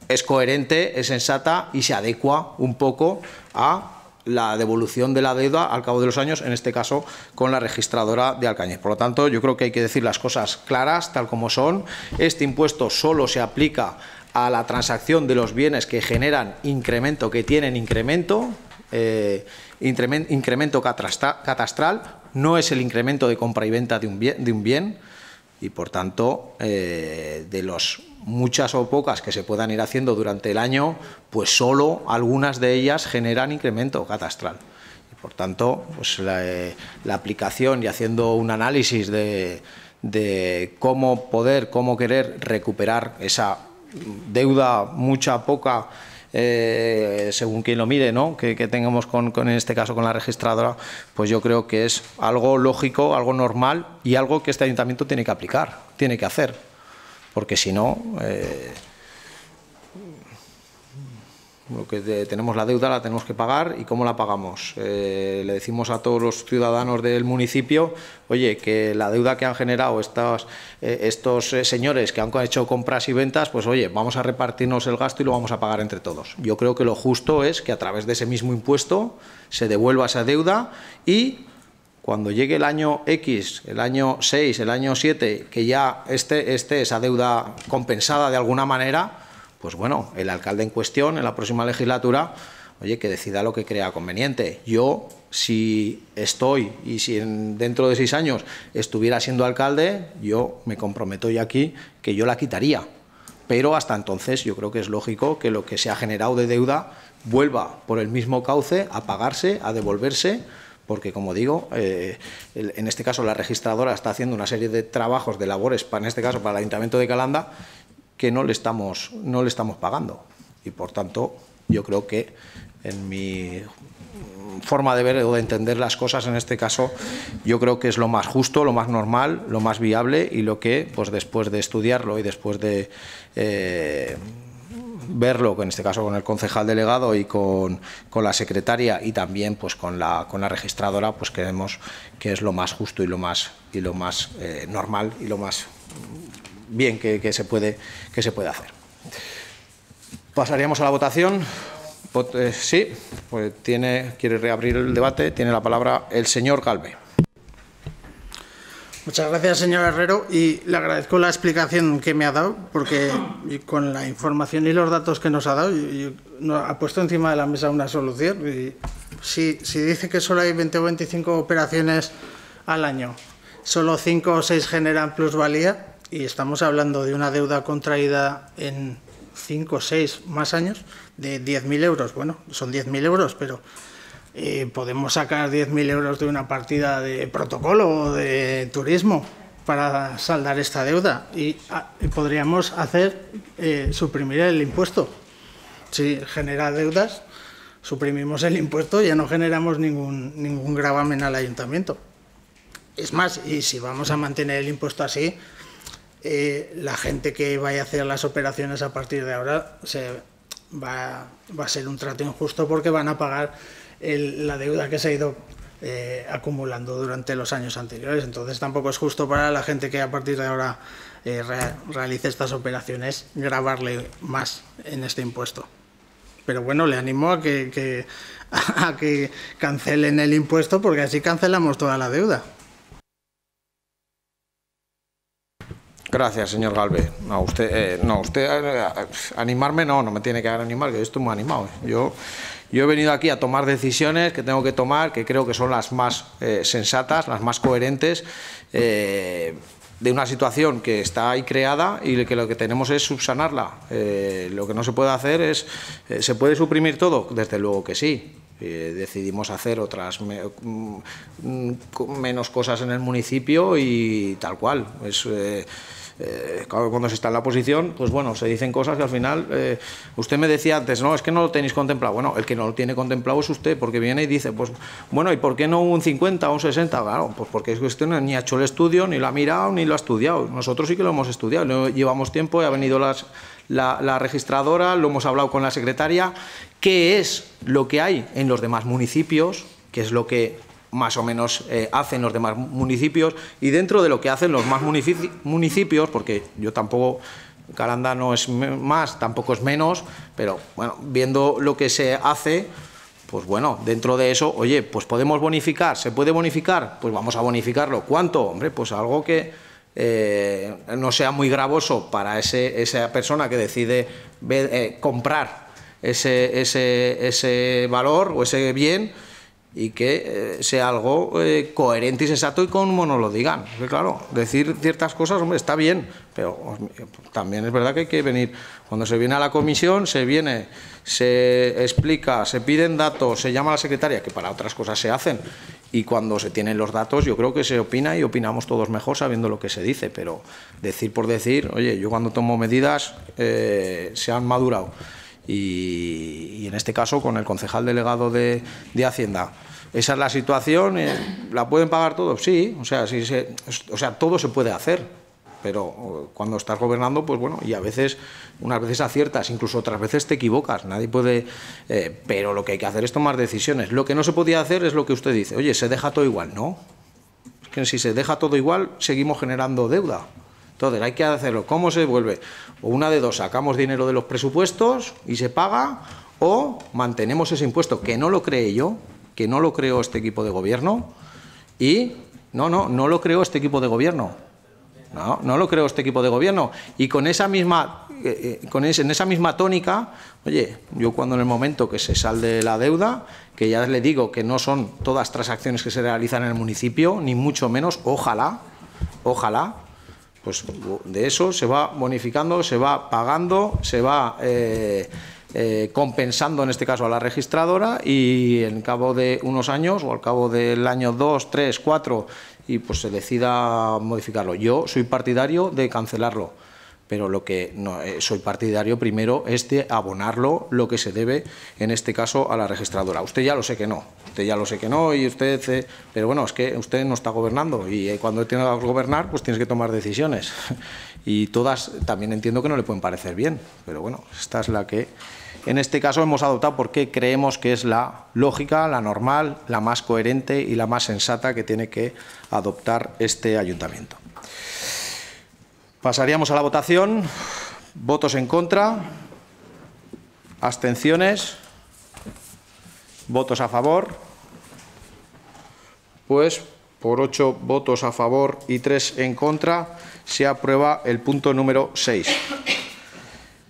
es coherente, es sensata y se adecua un poco a la devolución de la deuda al cabo de los años, en este caso con la registradora de Alcañiz. Por lo tanto, yo creo que hay que decir las cosas claras, tal como son. Este impuesto solo se aplica a la transacción de los bienes que generan incremento, que tienen incremento, eh, incremento catastral, no es el incremento de compra y venta de un bien, de un bien y por tanto eh, de los muchas o pocas que se puedan ir haciendo durante el año, pues solo algunas de ellas generan incremento catastral. Y por tanto, pues la, eh, aplicación y haciendo un análisis de, cómo poder, cómo querer recuperar esa deuda mucha, poca, eh, según quien lo mire, ¿no? que, tengamos con, en este caso con la registradora, pues yo creo que es algo lógico, algo normal y algo que este ayuntamiento tiene que aplicar, tiene que hacer porque si no, eh, lo que tenemos la deuda la tenemos que pagar y cómo la pagamos. Eh, le decimos a todos los ciudadanos del municipio, oye, que la deuda que han generado estos, eh, estos señores que han hecho compras y ventas, pues oye, vamos a repartirnos el gasto y lo vamos a pagar entre todos. Yo creo que lo justo es que a través de ese mismo impuesto se devuelva esa deuda y cuando llegue el año X, el año 6, el año 7, que ya esté, esté esa deuda compensada de alguna manera, pues bueno, el alcalde en cuestión en la próxima legislatura, oye, que decida lo que crea conveniente. Yo, si estoy y si dentro de seis años estuviera siendo alcalde, yo me comprometo ya aquí que yo la quitaría. Pero hasta entonces yo creo que es lógico que lo que se ha generado de deuda vuelva por el mismo cauce a pagarse, a devolverse porque como digo, eh, en este caso la registradora está haciendo una serie de trabajos, de labores, para, en este caso para el Ayuntamiento de Calanda, que no le estamos, no le estamos pagando. Y por tanto, yo creo que en mi forma de ver o de entender las cosas en este caso yo creo que es lo más justo, lo más normal, lo más viable y lo que pues después de estudiarlo y después de eh, verlo, en este caso con el concejal delegado y con, la secretaria y también pues con la, con la registradora, pues creemos que es lo más justo y lo más, y lo más eh, normal y lo más bien que, se puede, que se puede hacer. Pasaríamos a la votación. eh, sí, pues quiere reabrir el debate. Tiene la palabra el señor Galve. Muchas gracias, señor Herrero, y le agradezco la explicación que me ha dado, porque con la información y los datos que nos ha dado, ha puesto encima de la mesa una solución. Si, si dice que solo hay 20 o 25 operaciones al año, solo 5 o 6 generan plusvalía, y estamos hablando de una deuda contraída en 5 o 6 más años de 10.000 euros. Bueno, son 10.000 euros, pero eh, podemos sacar 10.000 euros de una partida de protocolo o de turismo para saldar esta deuda y, ah, podríamos hacer eh, suprimir el impuesto. Si genera deudas, suprimimos el impuesto y ya no generamos ningún, ningún gravamen al ayuntamiento. Es más, y si vamos a mantener el impuesto así, eh, la gente que vaya a hacer las operaciones a partir de ahora se va, va a ser un trato injusto porque van a pagar la deuda que se ha ido eh, acumulando durante los años anteriores. Entonces tampoco es justo para la gente que a partir de ahora eh, realice estas operaciones grabarle más en este impuesto. Pero bueno, le animo a que, a que cancelen el impuesto porque así cancelamos toda la deuda. Gracias, señor Galve. No, usted, eh, no, usted animarme no, no me tiene que animar, que yo estoy muy animado. Yo yo he venido aquí a tomar decisiones que tengo que tomar, que creo que son las más eh, sensatas, las más coherentes, eh, de una situación que está ahí creada y que lo que tenemos es subsanarla. Eh, lo que no se puede hacer es, ¿se puede suprimir todo? Desde luego que sí. decidimos hacer otras mm, menos cosas en el municipio y tal cual. Es, eh, cuando se está en la posición, pues bueno, se dicen cosas que al final, eh, usted me decía antes, no, es que no lo tenéis contemplado. Bueno, el que no lo tiene contemplado es usted, porque viene y dice, pues bueno, ¿y por qué no un 50 o un 60? Claro, pues porque es usted ni ha hecho el estudio, ni lo ha mirado, ni lo ha estudiado. Nosotros sí que lo hemos estudiado, llevamos tiempo, ha venido la registradora, lo hemos hablado con la secretaria, qué es lo que hay en los demás municipios, qué es lo que más o menos eh, hacen los demás municipios y dentro de lo que hacen los más municipios, porque yo tampoco, Calanda no es más, tampoco es menos, pero bueno, viendo lo que se hace, pues bueno, dentro de eso, oye, pues podemos bonificar, ¿se puede bonificar? Pues vamos a bonificarlo. ¿Cuánto? Hombre, pues algo que eh, no sea muy gravoso para ese, esa persona que decide eh, comprar ese, ese, ese valor o ese bien, y que eh, sea algo eh, coherente y sensato y como nos lo digan. claro, decir ciertas cosas, hombre, está bien, pero también es verdad que hay que venir, cuando se viene a la comisión, se viene, se explica, se piden datos, se llama a la secretaria, que para otras cosas se hacen, y cuando se tienen los datos yo creo que se opina y opinamos todos mejor sabiendo lo que se dice, pero decir por decir, oye, yo cuando tomo medidas eh, se han madurado y, en este caso con el concejal delegado de, Hacienda. Esa es la situación, eh, ¿la pueden pagar todos? Sí, o sea, sí o sea, todo se puede hacer, pero cuando estás gobernando, pues bueno, y a veces, unas veces aciertas, incluso otras veces te equivocas, nadie puede, eh, pero lo que hay que hacer es tomar decisiones. Lo que no se podía hacer es lo que usted dice, oye, se deja todo igual, no, es que si se deja todo igual, seguimos generando deuda. Entonces, hay que hacerlo. ¿Cómo se devuelve? O una de dos, sacamos dinero de los presupuestos y se paga, o mantenemos ese impuesto, que no lo cree yo, que no lo creó este equipo de gobierno, y no, no, no lo creó este equipo de gobierno. No, no lo creó este equipo de gobierno. Y con esa misma, eh, eh, con en esa misma tónica, oye, yo cuando en el momento que se salde la deuda, que ya le digo que no son todas transacciones que se realizan en el municipio, ni mucho menos, ojalá, ojalá, pues de eso se va bonificando, se va pagando, se va eh, eh, compensando en este caso a la registradora y en cabo de unos años o al cabo del año 2, 3, 4 y pues se decida modificarlo. Yo soy partidario de cancelarlo pero lo que no, eh, soy partidario primero es de abonarlo lo que se debe, en este caso, a la registradora. Usted ya lo sé que no, usted ya lo sé que no, y usted, eh, pero bueno, es que usted no está gobernando y eh, cuando tiene que gobernar, pues tienes que tomar decisiones. Y todas también entiendo que no le pueden parecer bien, pero bueno, esta es la que en este caso hemos adoptado porque creemos que es la lógica, la normal, la más coherente y la más sensata que tiene que adoptar este ayuntamiento. Pasaríamos a la votación. Votos en contra. Abstenciones. votos a favor, pues por ocho votos a favor y tres en contra se aprueba el punto número 6.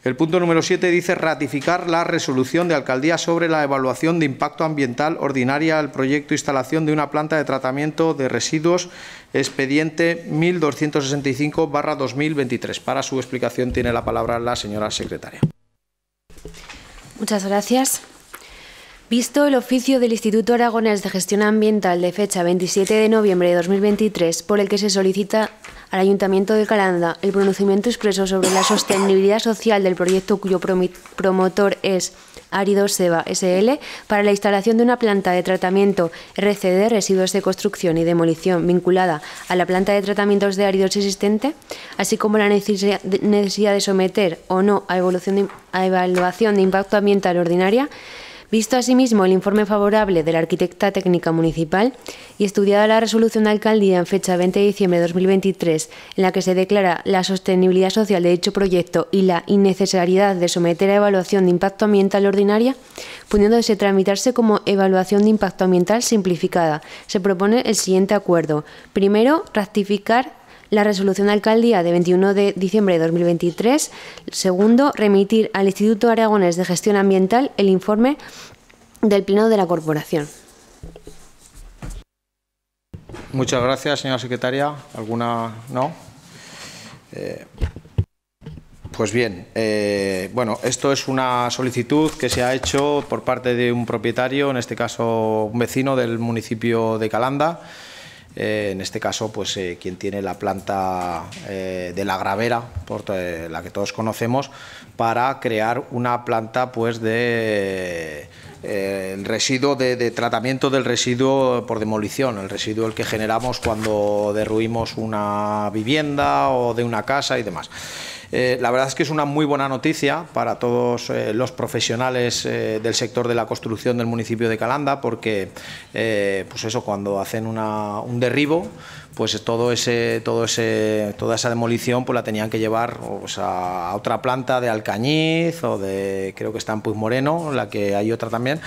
El punto número 7 dice ratificar la resolución de alcaldía sobre la evaluación de impacto ambiental ordinaria al proyecto instalación de una planta de tratamiento de residuos expediente 1265-2023. Para su explicación tiene la palabra la señora secretaria. Muchas gracias. Visto el oficio del Instituto Aragonés de Gestión Ambiental de fecha 27 de noviembre de 2023, por el que se solicita al Ayuntamiento de Calanda el pronunciamiento expreso sobre la sostenibilidad social del proyecto cuyo promotor es Árido Seba SL para la instalación de una planta de tratamiento RCD residuos de construcción y demolición vinculada a la planta de tratamientos de áridos existente, así como la necesidad de someter o no a, a evaluación de impacto ambiental ordinaria Visto asimismo el informe favorable de la arquitecta técnica municipal y estudiada la resolución de alcaldía en fecha 20 de diciembre de 2023, en la que se declara la sostenibilidad social de dicho proyecto y la innecesariedad de someter a evaluación de impacto ambiental ordinaria, pudiéndose tramitarse como evaluación de impacto ambiental simplificada, se propone el siguiente acuerdo. Primero, rectificar la resolución de alcaldía de 21 de diciembre de 2023. Segundo, remitir al Instituto Aragones de Gestión Ambiental el informe del Pleno de la Corporación. Muchas gracias, señora secretaria. ¿Alguna no? Eh, pues bien, eh, bueno, esto es una solicitud que se ha hecho por parte de un propietario, en este caso un vecino del municipio de Calanda, eh, en este caso, pues eh, quien tiene la planta eh, de la gravera, por la que todos conocemos, para crear una planta pues de residuo de, tratamiento del residuo por demolición, el residuo el que generamos cuando derruimos una vivienda o de una casa y demás. Eh, la verdad es que es una muy buena noticia para todos eh, los profesionales eh, del sector de la construcción del municipio de Calanda, porque pues eso, cuando hacen un derribo, pues todo ese, todo ese, toda esa demolición pues la tenían que llevar a otra planta de Alcañiz o de, creo que está en Puig Moreno, la que hay otra también,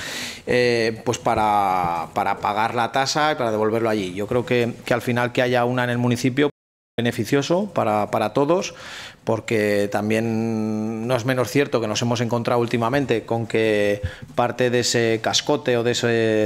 pues para, pagar la tasa y para devolverlo allí. Yo creo que, que al final que haya una en el municipio beneficioso para, para, todos, porque también no es menos cierto que nos hemos encontrado últimamente con que parte de ese cascote o de,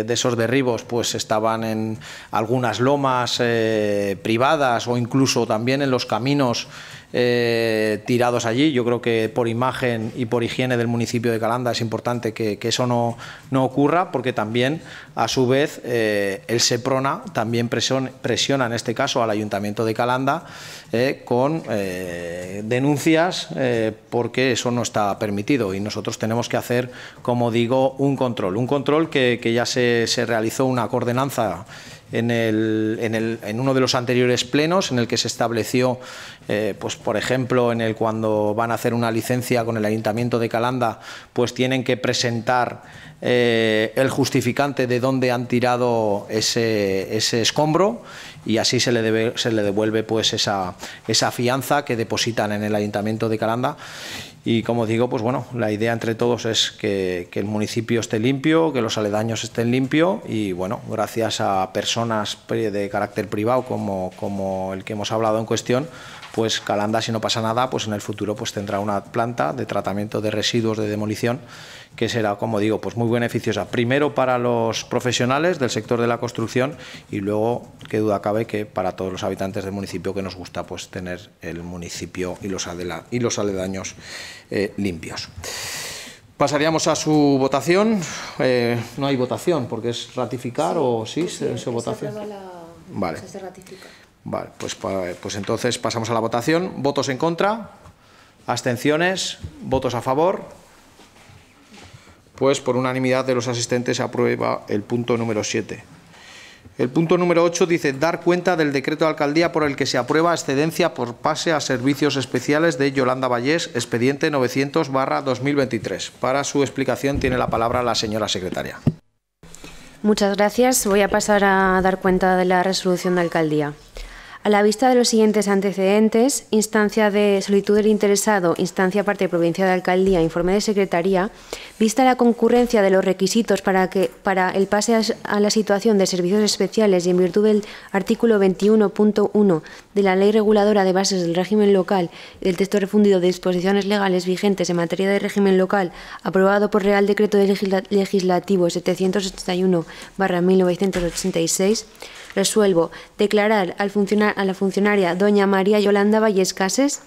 esos derribos pues estaban en algunas lomas eh, privadas o incluso también en los caminos eh, tirados allí. Yo creo que por imagen y por higiene del municipio de Calanda es importante que, eso no, no, ocurra, porque también, a su vez, eh, el SEPRONA también presiona, en este caso, al Ayuntamiento de Calanda eh, con denuncias porque eso no está permitido y nosotros tenemos que hacer, como digo, un control. Un control que, ya se, realizó una coordenanza en, el, en, el, en, uno de los anteriores plenos en el que se estableció, eh, pues por ejemplo, en el cuando van a hacer una licencia con el Ayuntamiento de Calanda, pues tienen que presentar eh, el justificante de dónde han tirado ese, ese escombro y así se le, se le devuelve pues esa, esa fianza que depositan en el Ayuntamiento de Calanda. Y como digo, pues bueno, la idea entre todos es que, el municipio esté limpio, que los aledaños estén limpios y bueno, gracias a personas de carácter privado como, como el que hemos hablado en cuestión, pues Calanda, si no pasa nada, pues en el futuro pues tendrá una planta de tratamiento de residuos de demolición que será, como digo, pues muy beneficiosa, primero para los profesionales del sector de la construcción y luego, qué duda cabe, que para todos los habitantes del municipio que nos gusta pues tener el municipio y los, y los aledaños eh, limpios. Pasaríamos a su votación. Eh, no hay votación porque es ratificar o sí, se, votación. vale. Vale, pues, pues entonces pasamos a la votación. Votos en contra, abstenciones, votos a favor pues por unanimidad de los asistentes se aprueba el punto número 7. El punto número 8 dice dar cuenta del decreto de alcaldía por el que se aprueba excedencia por pase a servicios especiales de Yolanda Vallés, expediente 900-2023. Para su explicación tiene la palabra la señora secretaria. Muchas gracias. Voy a pasar a dar cuenta de la resolución de alcaldía. A la vista de los siguientes antecedentes, instancia de solicitud del interesado, instancia parte provincia de alcaldía, informe de secretaría, vista la concurrencia de los requisitos para, para el pase a la situación de servicios especiales y en virtud del artículo 21.1 de la Ley Reguladora de Bases del Régimen Local y del texto refundido de disposiciones legales vigentes en materia de régimen local, aprobado por Real Decreto Legislativo 781-1986, resuelvo declarar al a la funcionaria doña María Yolanda Valles Cases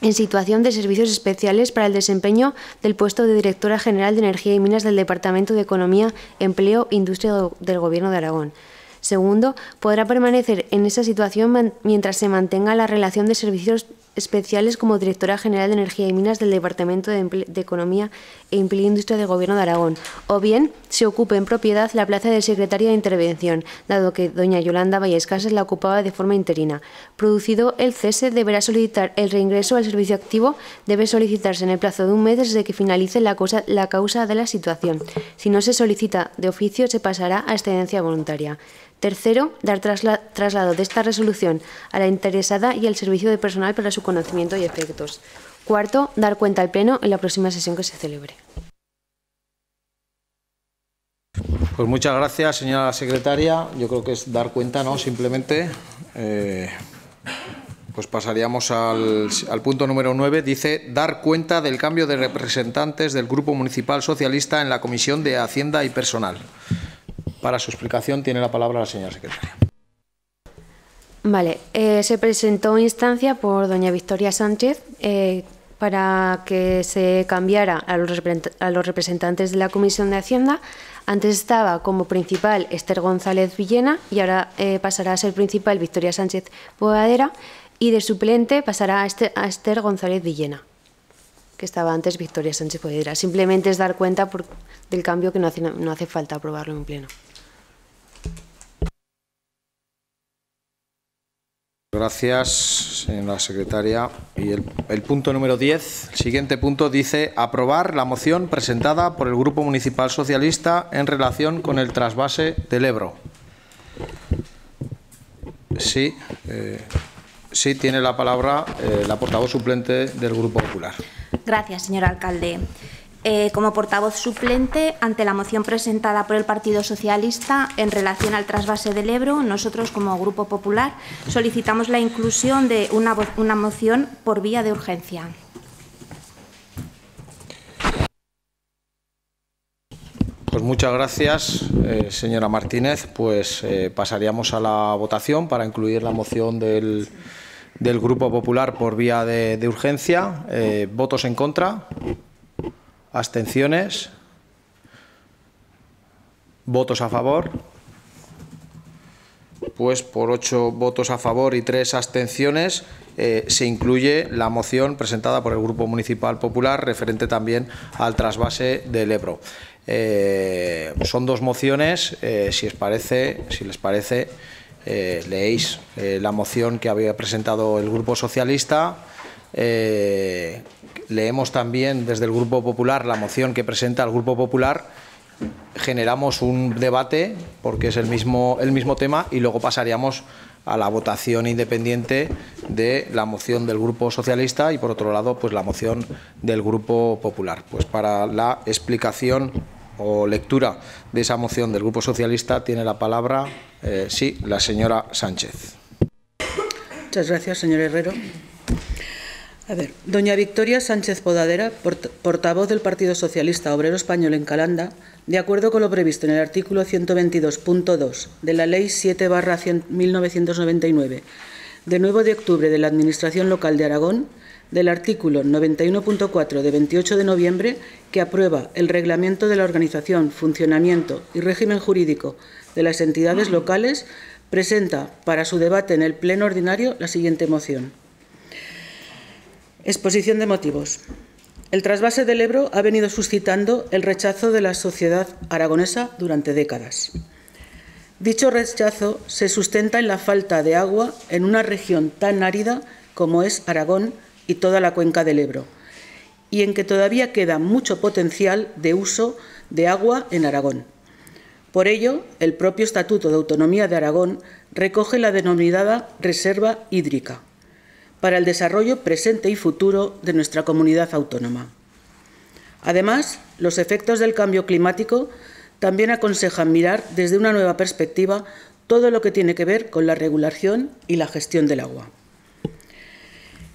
en situación de servicios especiales para el desempeño del puesto de Directora General de Energía y Minas del Departamento de Economía, Empleo e Industria del Gobierno de Aragón. Segundo, podrá permanecer en esa situación mientras se mantenga la relación de servicios especiales como Directora General de Energía y Minas del Departamento de, Economía e Empleo e Industria del Gobierno de Aragón, o bien se ocupe en propiedad la plaza de Secretaria de Intervención, dado que doña Yolanda Vallescasas la ocupaba de forma interina. Producido el cese, deberá solicitar el reingreso al servicio activo, debe solicitarse en el plazo de un mes desde que finalice la la causa de la situación. Si no se solicita de oficio, se pasará a excedencia voluntaria. Tercero, dar traslado de esta resolución a la interesada y al servicio de personal para su conocimiento y efectos. Cuarto, dar cuenta al Pleno en la próxima sesión que se celebre. Pues muchas gracias, señora secretaria. Yo creo que es dar cuenta, ¿no? Simplemente, eh, pues pasaríamos al, punto número 9. Dice, dar cuenta del cambio de representantes del Grupo Municipal Socialista en la Comisión de Hacienda y Personal. Para su explicación tiene la palabra la señora secretaria. Vale, eh, se presentó instancia por doña Victoria Sánchez eh, para que se cambiara a los, representantes de la Comisión de Hacienda. Antes estaba como principal Esther González Villena y ahora eh, pasará a ser principal Victoria Sánchez Boadera y de suplente pasará a Esther, González Villena, que estaba antes Victoria Sánchez Boadera. Simplemente es dar cuenta del cambio que no hace, no hace falta aprobarlo en pleno. Gracias, señora secretaria. Y el, punto número 10, el siguiente punto, dice aprobar la moción presentada por el Grupo Municipal Socialista en relación con el trasvase del Ebro. Sí, eh, sí tiene la palabra eh, la portavoz suplente del Grupo Popular. Gracias, señor alcalde. Eh, como portavoz suplente ante la moción presentada por el Partido Socialista en relación al trasvase del Ebro, nosotros como Grupo Popular solicitamos la inclusión de una, moción por vía de urgencia. Pues muchas gracias, eh, señora Martínez. Pues eh, pasaríamos a la votación para incluir la moción del, Grupo Popular por vía de urgencia. ¿Votos en contra? Abstenciones. Votos a favor. Pues por ocho votos a favor y tres abstenciones eh, se incluye la moción presentada por el Grupo Municipal Popular referente también al trasvase del Ebro. Eh, son dos mociones, eh, si, os parece, si les parece, leéis la moción que había presentado el Grupo Socialista eh, leemos también desde el Grupo Popular la moción que presenta el Grupo Popular. Generamos un debate porque es el mismo, el mismo tema y luego pasaríamos a la votación independiente de la moción del Grupo Socialista y por otro lado pues la moción del Grupo Popular. Pues para la explicación o lectura de esa moción del Grupo Socialista tiene la palabra, eh, sí, la señora Sánchez. Muchas gracias, señor Herrero. A ver, doña Victoria Sánchez Podadera, portavoz del Partido Socialista Obrero Español en Calanda, de acuerdo con lo previsto en el artículo 122.2 de la Ley 7-1999 de 9 de octubre de la Administración Local de Aragón, del artículo 91.4 de 28 de noviembre que aprueba el reglamento de la organización, funcionamiento y régimen jurídico de las entidades locales, presenta para su debate en el Pleno Ordinario la siguiente moción. Exposición de motivos. El trasvase del Ebro ha venido suscitando el rechazo de la sociedad aragonesa durante décadas. Dicho rechazo se sustenta en la falta de agua en una región tan árida como es Aragón y toda la cuenca del Ebro, y en que todavía queda mucho potencial de uso de agua en Aragón. Por ello, el propio Estatuto de Autonomía de Aragón recoge la denominada Reserva Hídrica para el desarrollo presente y futuro de nuestra comunidad autónoma. Además, los efectos del cambio climático también aconsejan mirar desde una nueva perspectiva todo lo que tiene que ver con la regulación y la gestión del agua.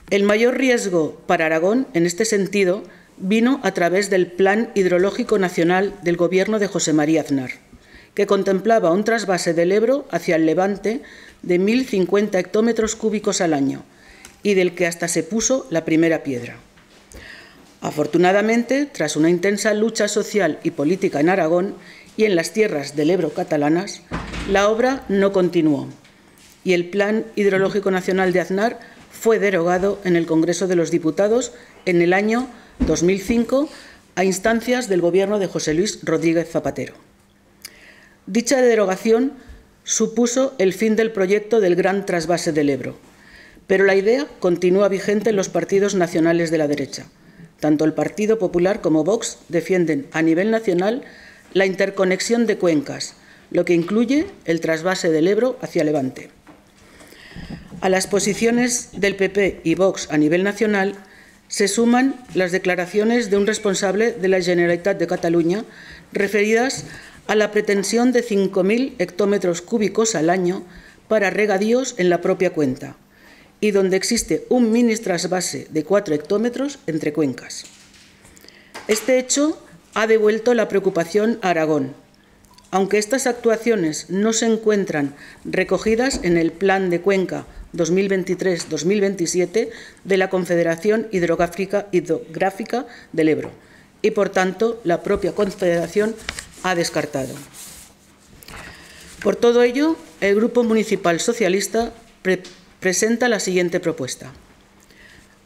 El mayor riesgo para Aragón, en este sentido, vino a través del Plan Hidrológico Nacional del Gobierno de José María Aznar, que contemplaba un trasvase del Ebro hacia el levante de 1.050 hectómetros cúbicos al año y del que hasta se puso la primera piedra. Afortunadamente, tras una intensa lucha social y política en Aragón y en las tierras del Ebro catalanas, la obra no continuó y el Plan Hidrológico Nacional de Aznar fue derogado en el Congreso de los Diputados en el año 2005 a instancias del Gobierno de José Luis Rodríguez Zapatero. Dicha derogación supuso el fin del proyecto del Gran Trasvase del Ebro, pero la idea continúa vigente en los partidos nacionales de la derecha. Tanto el Partido Popular como Vox defienden a nivel nacional la interconexión de cuencas, lo que incluye el trasvase del Ebro hacia Levante. A las posiciones del PP y Vox a nivel nacional se suman las declaraciones de un responsable de la Generalitat de Cataluña referidas a la pretensión de 5.000 hectómetros cúbicos al año para regadíos en la propia cuenta y donde existe un mini trasvase de 4 hectómetros entre cuencas. Este hecho ha devuelto la preocupación a Aragón, aunque estas actuaciones no se encuentran recogidas en el Plan de Cuenca 2023-2027 de la Confederación Hidrográfica, Hidrográfica del Ebro y, por tanto, la propia Confederación ha descartado. Por todo ello, el Grupo Municipal Socialista presenta la siguiente propuesta.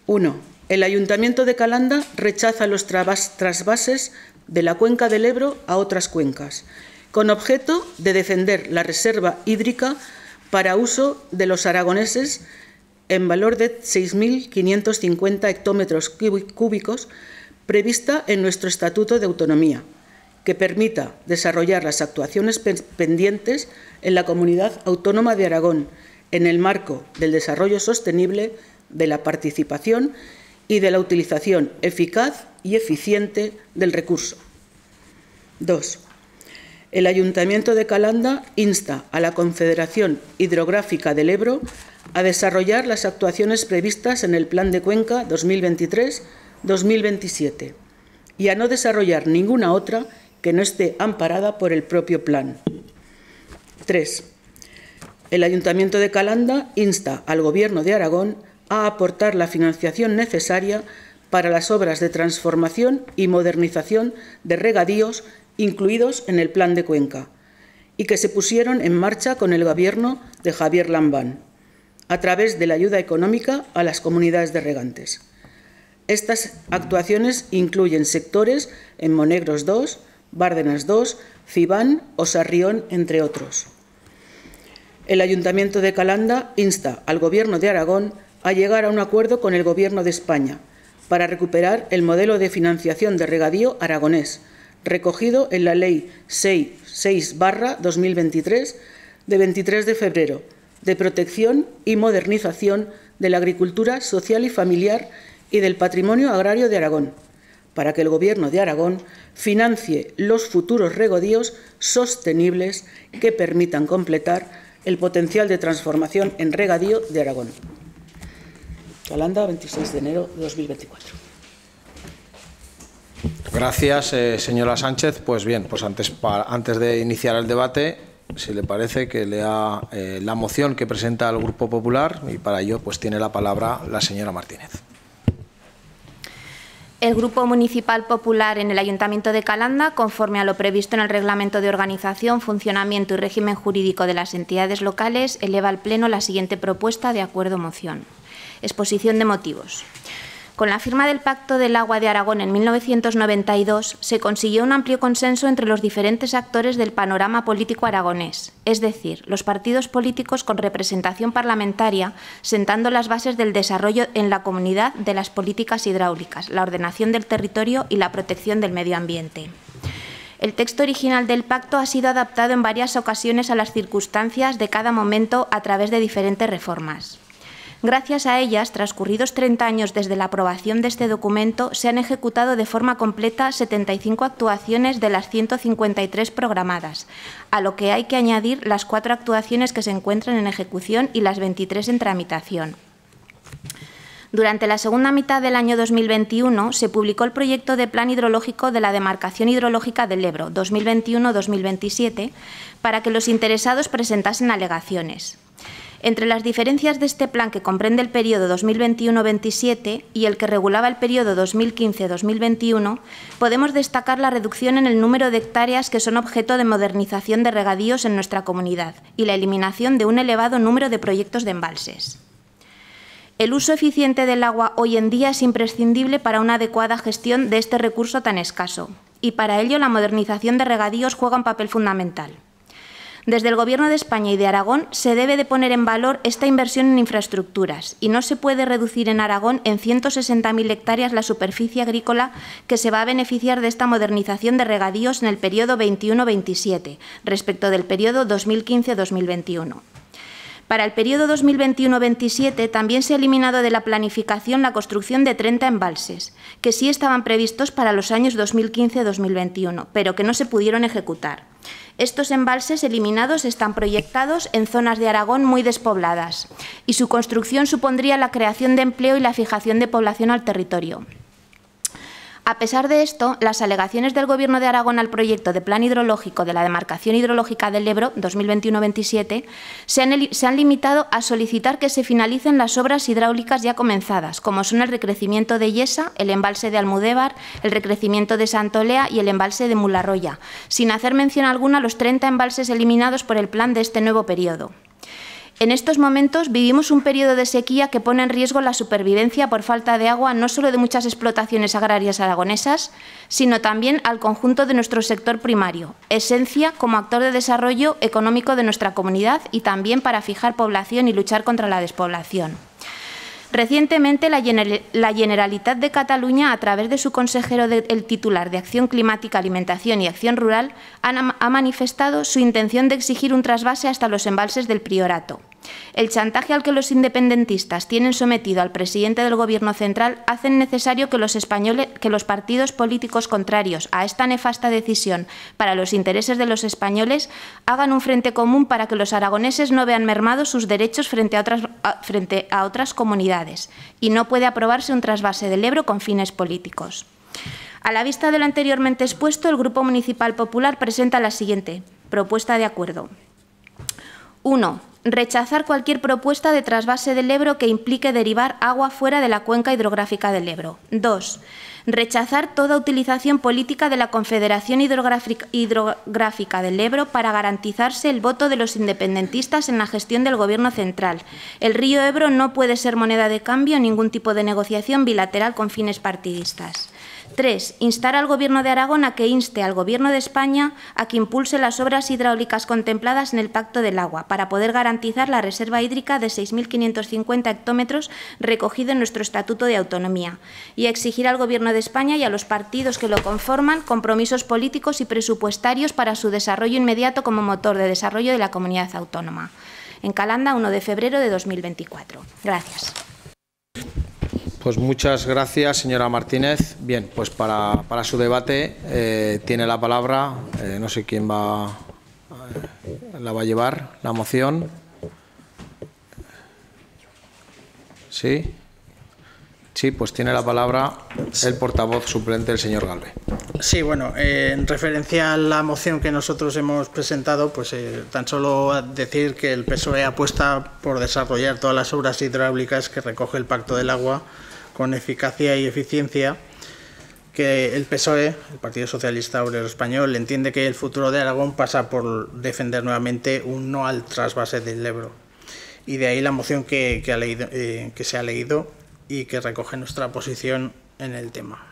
1. El Ayuntamiento de Calanda rechaza los trasvases de la cuenca del Ebro a otras cuencas, con objeto de defender la reserva hídrica para uso de los aragoneses en valor de 6.550 hectómetros cúbicos prevista en nuestro Estatuto de Autonomía, que permita desarrollar las actuaciones pendientes en la Comunidad Autónoma de Aragón en el marco del desarrollo sostenible, de la participación y de la utilización eficaz y eficiente del recurso. 2. El Ayuntamiento de Calanda insta a la Confederación Hidrográfica del Ebro a desarrollar las actuaciones previstas en el Plan de Cuenca 2023-2027 y a no desarrollar ninguna otra que no esté amparada por el propio plan. 3. El Ayuntamiento de Calanda insta al Gobierno de Aragón a aportar la financiación necesaria para las obras de transformación y modernización de regadíos incluidos en el Plan de Cuenca y que se pusieron en marcha con el Gobierno de Javier Lambán, a través de la ayuda económica a las comunidades de regantes. Estas actuaciones incluyen sectores en Monegros 2, Bárdenas 2, Cibán o Sarrión, entre otros. El Ayuntamiento de Calanda insta al Gobierno de Aragón a llegar a un acuerdo con el Gobierno de España para recuperar el modelo de financiación de regadío aragonés, recogido en la Ley 6-2023 de 23 de febrero de protección y modernización de la agricultura social y familiar y del patrimonio agrario de Aragón, para que el Gobierno de Aragón financie los futuros regadíos sostenibles que permitan completar el potencial de transformación en regadío de Aragón. Calanda, 26 de enero de 2024. Gracias, eh, señora Sánchez. Pues bien, pues antes, antes de iniciar el debate, si le parece que lea eh, la moción que presenta el Grupo Popular y para ello pues tiene la palabra la señora Martínez. El Grupo Municipal Popular en el Ayuntamiento de Calanda, conforme a lo previsto en el Reglamento de Organización, Funcionamiento y Régimen Jurídico de las Entidades Locales, eleva al Pleno la siguiente propuesta de acuerdo moción. Exposición de motivos. Con la firma del Pacto del Agua de Aragón en 1992 se consiguió un amplio consenso entre los diferentes actores del panorama político aragonés, es decir, los partidos políticos con representación parlamentaria, sentando las bases del desarrollo en la comunidad de las políticas hidráulicas, la ordenación del territorio y la protección del medio ambiente. El texto original del pacto ha sido adaptado en varias ocasiones a las circunstancias de cada momento a través de diferentes reformas. Gracias a ellas, transcurridos 30 años desde la aprobación de este documento, se han ejecutado de forma completa 75 actuaciones de las 153 programadas, a lo que hay que añadir las cuatro actuaciones que se encuentran en ejecución y las 23 en tramitación. Durante la segunda mitad del año 2021 se publicó el proyecto de Plan Hidrológico de la Demarcación Hidrológica del Ebro 2021-2027 para que los interesados presentasen alegaciones. Entre las diferencias de este plan que comprende el periodo 2021-27 y el que regulaba el periodo 2015-2021, podemos destacar la reducción en el número de hectáreas que son objeto de modernización de regadíos en nuestra comunidad y la eliminación de un elevado número de proyectos de embalses. El uso eficiente del agua hoy en día es imprescindible para una adecuada gestión de este recurso tan escaso, y para ello la modernización de regadíos juega un papel fundamental. Desde el Gobierno de España y de Aragón se debe de poner en valor esta inversión en infraestructuras y no se puede reducir en Aragón en 160.000 hectáreas la superficie agrícola que se va a beneficiar de esta modernización de regadíos en el periodo 21-27 respecto del periodo 2015-2021. Para el periodo 2021-27 también se ha eliminado de la planificación la construcción de 30 embalses, que sí estaban previstos para los años 2015-2021, pero que no se pudieron ejecutar. Estos embalses eliminados están proyectados en zonas de Aragón muy despobladas y su construcción supondría la creación de empleo y la fijación de población al territorio. A pesar de esto, las alegaciones del Gobierno de Aragón al proyecto de plan hidrológico de la demarcación hidrológica del Ebro 2021-27 se, se han limitado a solicitar que se finalicen las obras hidráulicas ya comenzadas, como son el recrecimiento de Yesa, el embalse de Almudévar, el recrecimiento de Santolea y el embalse de Mularroya, sin hacer mención alguna a los 30 embalses eliminados por el plan de este nuevo periodo. En estos momentos vivimos un periodo de sequía que pone en riesgo la supervivencia por falta de agua no solo de muchas explotaciones agrarias aragonesas, sino también al conjunto de nuestro sector primario, esencia como actor de desarrollo económico de nuestra comunidad y también para fijar población y luchar contra la despoblación. Recientemente, la, Generalitat de Cataluña, a través de su consejero el titular de Acción Climática, Alimentación y Acción Rural, ha manifestado su intención de exigir un trasvase hasta los embalses del Priorato. El chantaje al que los independentistas tienen sometido al presidente del Gobierno central hace necesario que los, españoles, que los partidos políticos contrarios a esta nefasta decisión para los intereses de los españoles hagan un frente común para que los aragoneses no vean mermados sus derechos frente a otras, frente a otras comunidades y no puede aprobarse un trasvase del Ebro con fines políticos. A la vista de lo anteriormente expuesto, el Grupo Municipal Popular presenta la siguiente propuesta de acuerdo. 1 Rechazar cualquier propuesta de trasvase del Ebro que implique derivar agua fuera de la cuenca hidrográfica del Ebro. 2. Rechazar toda utilización política de la Confederación Hidrográfica del Ebro para garantizarse el voto de los independentistas en la gestión del Gobierno central. El río Ebro no puede ser moneda de cambio en ningún tipo de negociación bilateral con fines partidistas. 3. Instar al Gobierno de Aragón a que inste al Gobierno de España a que impulse las obras hidráulicas contempladas en el Pacto del Agua para poder garantizar la reserva hídrica de 6.550 hectómetros recogido en nuestro Estatuto de Autonomía y exigir al Gobierno de España y a los partidos que lo conforman compromisos políticos y presupuestarios para su desarrollo inmediato como motor de desarrollo de la comunidad autónoma. En Calanda, 1 de febrero de 2024. Gracias. Pues muchas gracias, señora Martínez. Bien, pues para, para su debate eh, tiene la palabra, eh, no sé quién va, eh, la va a llevar, la moción. ¿Sí? Sí, pues tiene la palabra el portavoz suplente, el señor Galve. Sí, bueno, en referencia a la moción que nosotros hemos presentado, pues tan solo decir que el PSOE apuesta por desarrollar todas las obras hidráulicas que recoge el Pacto del Agua con eficacia y eficiencia que el PSOE, el Partido Socialista Obrero Español, entiende que el futuro de Aragón pasa por defender nuevamente un no al trasvase del Ebro. Y de ahí la moción que, ha leído, eh, que se ha leído y que recoge nuestra posición en el tema.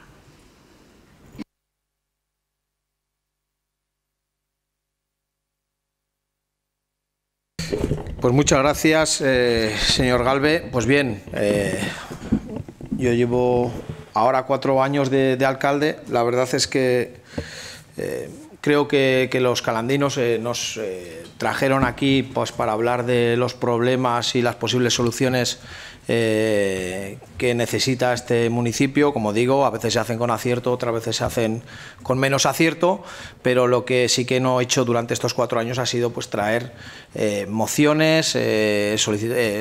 Pues muchas gracias, eh, señor Galve. Pues bien, eh, yo llevo ahora cuatro años de, alcalde. La verdad es que eh, creo que, los calandinos eh, nos eh, trajeron aquí pues, para hablar de los problemas y las posibles soluciones eh, que necesita este municipio. Como digo, a veces se hacen con acierto, otras veces se hacen con menos acierto, pero lo que sí que no he hecho durante estos cuatro años ha sido pues traer eh, mociones, eh,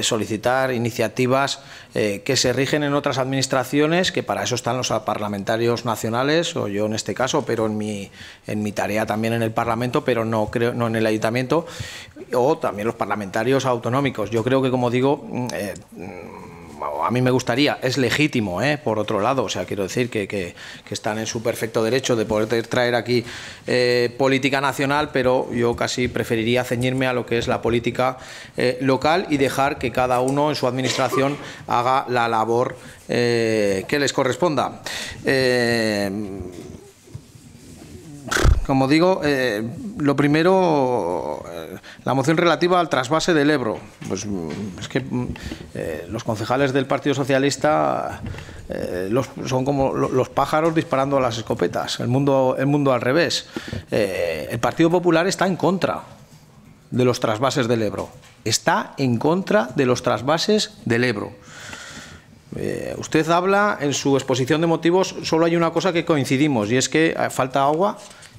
solicitar iniciativas que se rigen en otras administraciones, que para eso están los parlamentarios nacionales, o yo en este caso, pero en mi, en mi tarea también en el Parlamento, pero no, creo, no en el Ayuntamiento, o también los parlamentarios autonómicos. Yo creo que, como digo, mm, a mí me gustaría, es legítimo, ¿eh? por otro lado, o sea, quiero decir que, están en su perfecto derecho de poder traer aquí eh, política nacional, pero yo casi preferiría ceñirme a lo que es la política eh, local y dejar que cada uno en su administración haga la labor que les corresponda como digo, eh, lo primero, eh, la moción relativa al trasvase del Ebro. Pues mm, es que mm, eh, los concejales del Partido Socialista son como los pájaros disparando a las escopetas, el mundo, el mundo al revés. el Partido Popular está en contra de los trasvases del Ebro. Está en contra de los trasvases del Ebro. usted habla en su exposición de motivos, solo hay una cosa que coincidimos y es que falta agua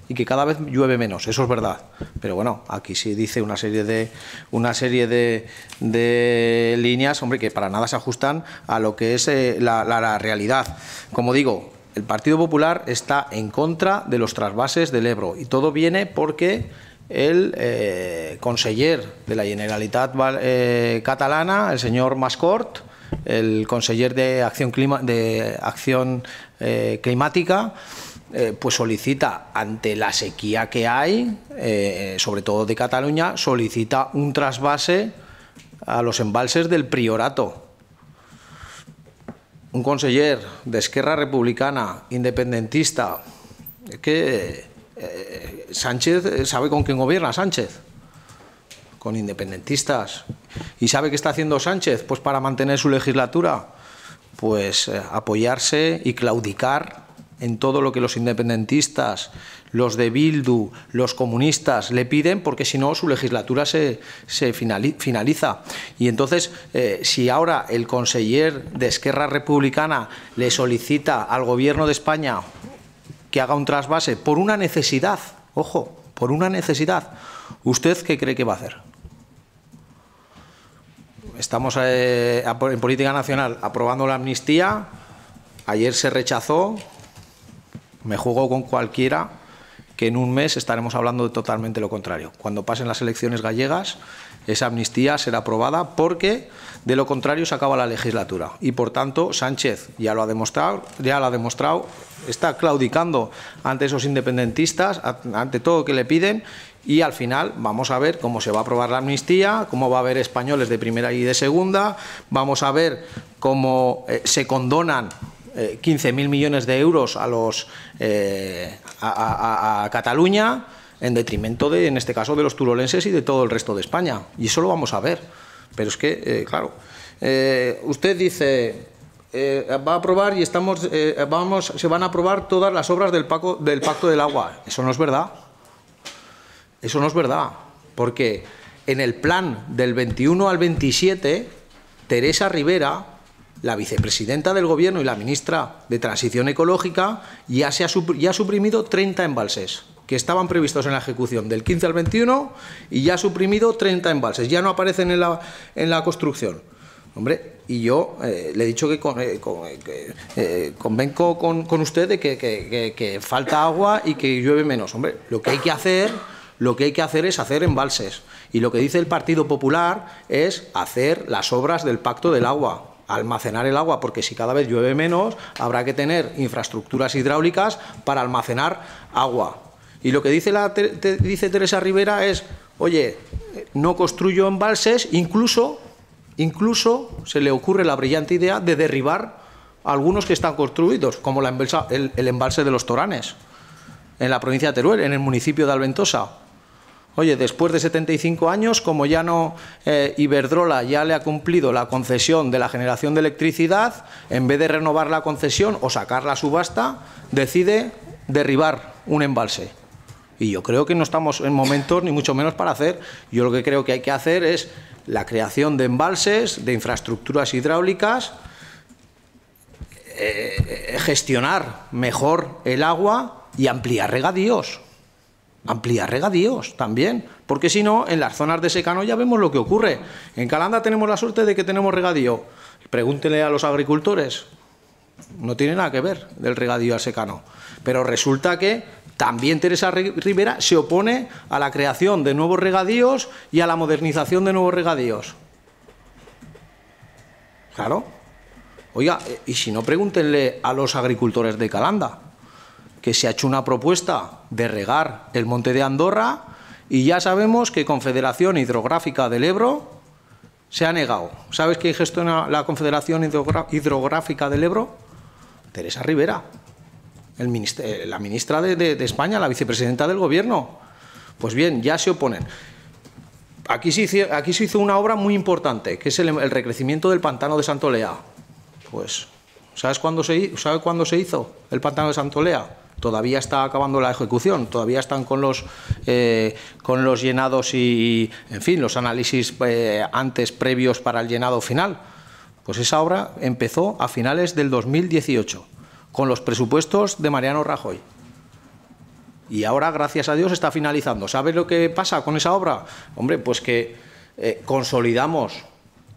y que cada vez llueve menos, eso es verdad. Pero bueno, aquí sí dice una serie de una serie de, líneas, hombre, que para nada se ajustan a lo que es eh, la, realidad. Como digo, el Partido Popular está en contra de los trasvases del Ebro y todo viene porque el eh, conseller de la Generalitat eh, catalana, el señor Mascort, el conseller de Acción, Clima, de acción Climática, eh, pues solicita, ante la sequía que hay, eh, sobre todo de Cataluña, solicita un trasvase a los embalses del Priorato. Un conseller de Esquerra Republicana, independentista, que eh, Sánchez sabe con quién gobierna Sánchez, con independentistas. ¿Y sabe qué está haciendo Sánchez? Pues para mantener su legislatura, pues apoyarse y claudicar en todo lo que los independentistas, los de Bildu, los comunistas le piden, porque si no su legislatura se, finaliza. Y entonces, eh, si ahora el conseller de Esquerra Republicana le solicita al Gobierno de España que haga un trasvase por una necesidad, ojo, por una necesidad, ¿usted qué cree que va a hacer? Estamos eh, en política nacional aprobando la amnistía, ayer se rechazó, me juego con cualquiera que en un mes estaremos hablando de totalmente lo contrario. Cuando pasen las elecciones gallegas, esa amnistía será aprobada porque de lo contrario se acaba la legislatura. Y por tanto, Sánchez ya lo ha demostrado, ya lo ha demostrado, está claudicando ante esos independentistas, ante todo lo que le piden, y al final vamos a ver cómo se va a aprobar la amnistía, cómo va a haber españoles de primera y de segunda, vamos a ver cómo eh, se condonan 15.000 millones de euros a, los, eh, a, Cataluña en detrimento de, en este caso, de los turolenses y de todo el resto de España. Y eso lo vamos a ver. Pero es que, eh, claro, eh, usted dice, va a aprobar y estamos, vamos, se van a aprobar todas las obras del, del Pacto del Agua. Eso no es verdad. Eso no es verdad. Porque en el plan del 21 al 27, Teresa Rivera la vicepresidenta del Gobierno y la ministra de Transición Ecológica ya, se ha, ya suprimido 30 embalses que estaban previstos en la ejecución del 15 al 21 y ya ha suprimido 30 embalses, ya no aparecen en la, la construcción. Hombre, y yo eh, le he dicho que, eh, eh, convenco con, con, usted de que, que, falta agua y que llueve menos. Hombre, lo que hay que hacer, lo que hay que hacer es hacer embalses. Y lo que dice el Partido Popular es hacer las obras del Pacto del Agua almacenar el agua, porque si cada vez llueve menos, habrá que tener infraestructuras hidráulicas para almacenar agua. Y lo que dice, la, dice Teresa Rivera es, oye, no construyo embalses, incluso, incluso se le ocurre la brillante idea de derribar algunos que están construidos, como el, el embalse de los Toranes, en la provincia de Teruel, en el municipio de Alventosa. Oye, después de 75 años, como ya no eh, Iberdrola ya le ha cumplido la concesión de la generación de electricidad, en vez de renovar la concesión o sacar la subasta, decide derribar un embalse. Y yo creo que no estamos en momentos ni mucho menos para hacer. Yo lo que creo que hay que hacer es la creación de embalses, de infraestructuras hidráulicas, eh, gestionar mejor el agua y ampliar regadíos. Ampliar regadíos también, porque si no, en las zonas de secano ya vemos lo que ocurre. En Calanda tenemos la suerte de que tenemos regadío. Pregúntele a los agricultores, no tiene nada que ver del regadío al secano. Pero resulta que también Teresa Rivera se opone a la creación de nuevos regadíos y a la modernización de nuevos regadíos. Claro. Oiga, y si no, pregúntenle a los agricultores de Calanda, que se ha hecho una propuesta de regar el monte de Andorra y ya sabemos que Confederación Hidrográfica del Ebro se ha negado. ¿Sabes quién gestiona la Confederación Hidrográfica del Ebro? Teresa Rivera la ministra de, España, la vicepresidenta del Gobierno. Pues bien, ya se oponen. Aquí se, hizo, aquí se hizo una obra muy importante, que es el, recrecimiento del pantano de Santolea. Pues, ¿sabes cuándo se, ¿sabe cuándo se hizo el pantano de Santolea? Todavía está acabando la ejecución, todavía están con los, eh, con los llenados y, en fin, los análisis eh, antes previos para el llenado final. Pues esa obra empezó a finales del 2018 con los presupuestos de Mariano Rajoy. Y ahora, gracias a Dios, está finalizando. ¿Sabes lo que pasa con esa obra? Hombre, pues que eh, consolidamos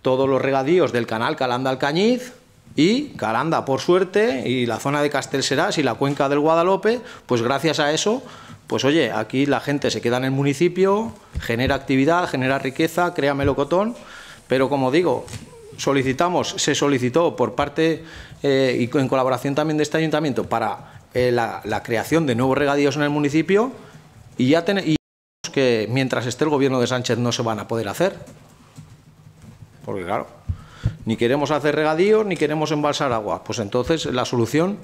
todos los regadíos del canal Calanda-Alcañiz y Calanda, por suerte, y la zona de Castelserás y la cuenca del Guadalope, pues gracias a eso, pues oye, aquí la gente se queda en el municipio, genera actividad, genera riqueza, crea melocotón, pero como digo, solicitamos, se solicitó por parte eh, y en colaboración también de este ayuntamiento para eh, la, creación de nuevos regadíos en el municipio y ya tenemos que mientras esté el gobierno de Sánchez no se van a poder hacer. Porque claro, ni queremos hacer regadíos ni queremos embalsar agua. Pues entonces la solución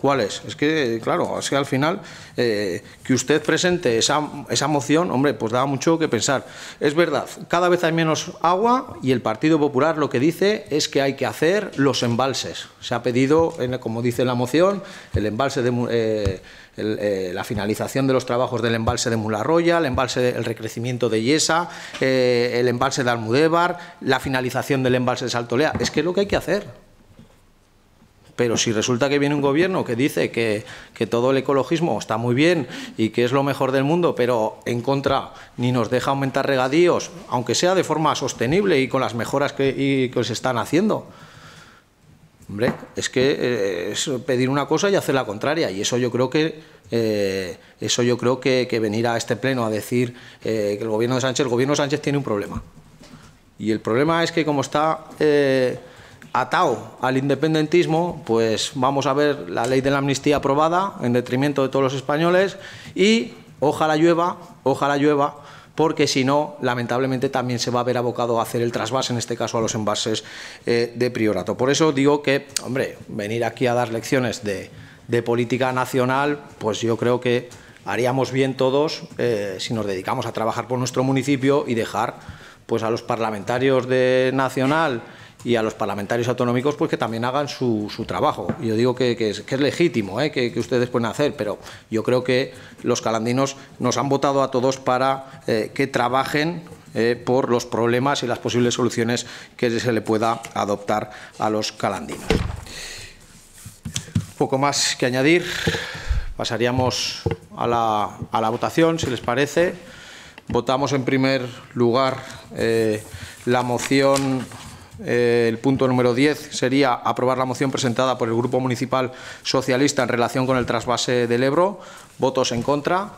¿Cuál es? Es que, claro, es que al final eh, que usted presente esa, esa, moción, hombre, pues da mucho que pensar. Es verdad, cada vez hay menos agua y el Partido Popular lo que dice es que hay que hacer los embalses. Se ha pedido, como dice la moción, el embalse de... Eh, eh, la finalización de los trabajos del embalse de Mularroya, el embalse el recrecimiento de Yesa, el embalse de Almudévar, la finalización del embalse de Saltolea. Es que es lo que hay que hacer. Pero si resulta que viene un gobierno que dice que, todo el ecologismo está muy bien y que es lo mejor del mundo, pero en contra ni nos deja aumentar regadíos, aunque sea de forma sostenible y con las mejoras que, se están haciendo, hombre, es que eh, es pedir una cosa y hacer la contraria. Y eso yo creo que eh, eso yo creo que, venir a este pleno a decir eh, que el gobierno de Sánchez, el gobierno de Sánchez tiene un problema. Y el problema es que como está atado al independentismo, pues vamos a ver la ley de la amnistía aprobada en detrimento de todos los españoles y ojalá llueva, ojalá llueva, porque si no, lamentablemente también se va a ver abocado a hacer el trasvase, en este caso a los envases eh, de priorato. Por eso digo que, hombre, venir aquí a dar lecciones de, política nacional, pues yo creo que haríamos bien todos eh, si nos dedicamos a trabajar por nuestro municipio y dejar pues a los parlamentarios de nacional y a los parlamentarios autonómicos pues que también hagan su, trabajo. Yo digo que, es, legítimo ¿eh? que, ustedes pueden hacer, pero yo creo que los calandinos nos han votado a todos para eh, que trabajen eh, por los problemas y las posibles soluciones que se le pueda adoptar a los calandinos. Poco más que añadir. Pasaríamos a la, a la votación, si les parece. Votamos en primer lugar la moción eh, el punto número 10 sería aprobar la moción presentada por el Grupo Municipal Socialista en relación con el trasvase del Ebro. ¿Votos en contra?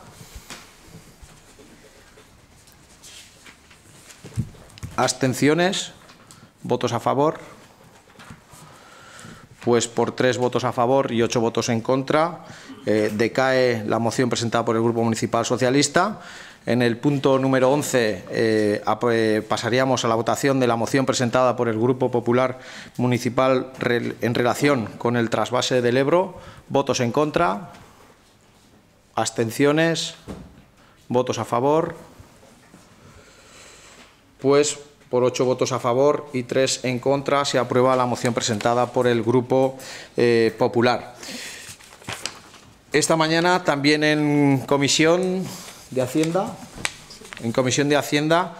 ¿Abstenciones? ¿Votos a favor? Pues por tres votos a favor y ocho votos en contra, eh, decae la moción presentada por el Grupo Municipal Socialista. En el punto número 11 eh, eh, pasaríamos a la votación de la moción presentada por el Grupo Popular Municipal en relación con el trasvase del Ebro. ¿Votos en contra? ¿Abstenciones? ¿Votos a favor? Pues por ocho votos a favor y tres en contra se aprueba la moción presentada por el Grupo eh, Popular. esta mañana también en comisión de Hacienda, en comisión de Hacienda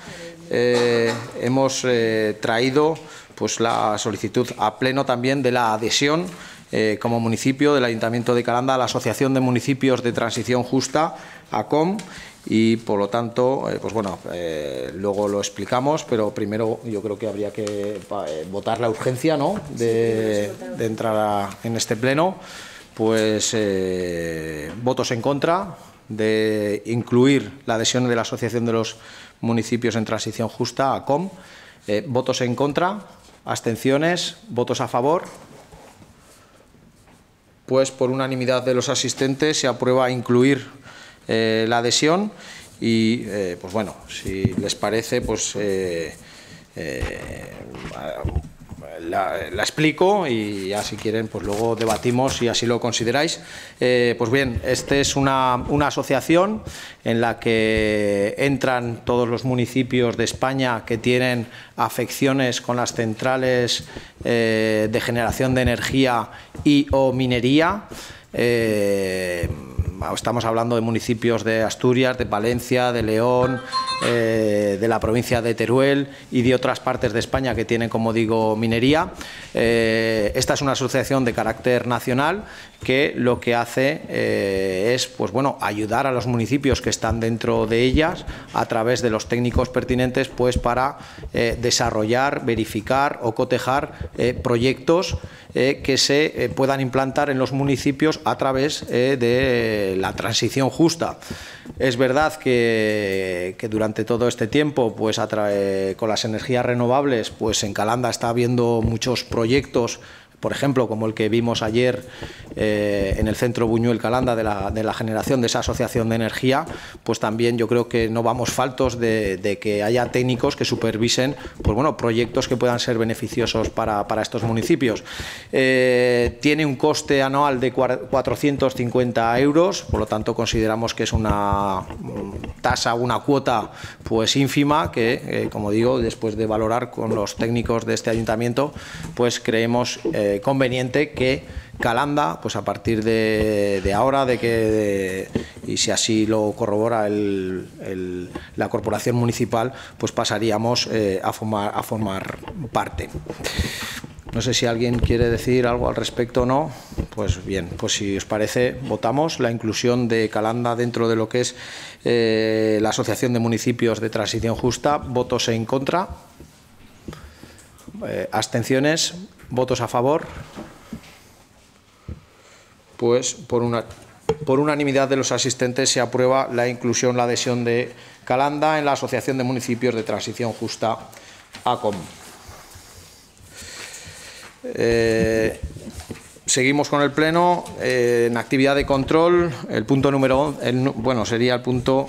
eh, hemos eh, traído pues la solicitud a pleno también de la adhesión eh, como municipio del Ayuntamiento de Calanda a la Asociación de Municipios de Transición Justa, ACOM, y por lo tanto, pues bueno, luego lo explicamos, pero primero yo creo que habría que votar la urgencia ¿no? de, de entrar en este pleno. Pues votos en contra de incluir la adhesión de la Asociación de los Municipios en Transición Justa, ACOM. Eh, ¿Votos en contra? ¿Abstenciones? ¿Votos a favor? Pues por unanimidad de los asistentes se aprueba incluir eh, la adhesión y, eh, pues bueno, si les parece, pues la, explico y ya si quieren pues luego debatimos si así lo consideráis. Eh, pues bien, esta es una, asociación en la que entran todos los municipios de España que tienen afecciones con las centrales eh, de generación de energía y o minería. Eh, estamos hablando de municipios de Asturias, de Valencia, de León, eh, de la provincia de Teruel y de otras partes de España que tienen, como digo, minería. Eh, esta es una asociación de carácter nacional que lo que hace eh, es pues bueno, ayudar a los municipios que están dentro de ellas a través de los técnicos pertinentes pues para desarrollar, verificar o cotejar proyectos que se puedan implantar en los municipios a través de la transición justa. Es verdad que, durante todo este tiempo, pues con las energías renovables, pues en Calanda está habiendo muchos proyectos por ejemplo, como el que vimos ayer eh, en el centro Buñuel Calanda de la, generación de esa asociación de energía, pues también yo creo que no vamos faltos de, que haya técnicos que supervisen pues bueno, proyectos que puedan ser beneficiosos para, estos municipios. Eh, tiene un coste anual de 450 euros, por lo tanto consideramos que es una tasa, una cuota pues ínfima que, eh, como digo, después de valorar con los técnicos de este ayuntamiento, pues creemos conveniente que Calanda, pues a partir de, ahora, de que y si así lo corrobora la corporación municipal, pues pasaríamos eh, a, formar, a formar parte. No sé si alguien quiere decir algo al respecto o no. Pues bien, pues si os parece, votamos la inclusión de Calanda dentro de lo que es eh, la Asociación de Municipios de Transición Justa. Votos en contra. Eh, abstenciones. Votos a favor. Pues por, una, por unanimidad de los asistentes se aprueba la inclusión, la adhesión de Calanda en la Asociación de Municipios de Transición Justa, ACOM. Eh, seguimos con el pleno eh, en actividad de control. El punto número bueno sería el punto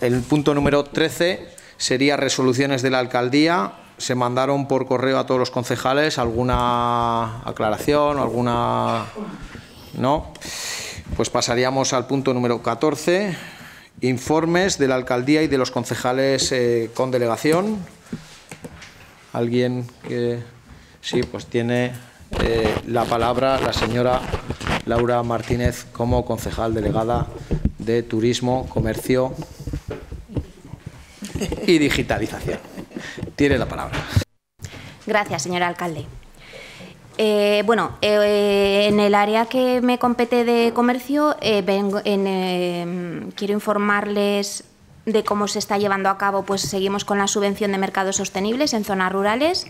el punto número 13 sería resoluciones de la alcaldía se mandaron por correo a todos los concejales alguna aclaración, alguna... ¿No? Pues pasaríamos al punto número 14, informes de la alcaldía y de los concejales eh, con delegación. ¿Alguien que...? Sí, pues tiene eh, la palabra la señora Laura Martínez como concejal delegada de Turismo, Comercio y Digitalización. Tiene la palabra. Gracias, señor alcalde. Eh, bueno, eh, en el área que me compete de comercio, eh, quiero informarles de cómo se está llevando a cabo, pues seguimos con la subvención de mercados sostenibles en zonas rurales.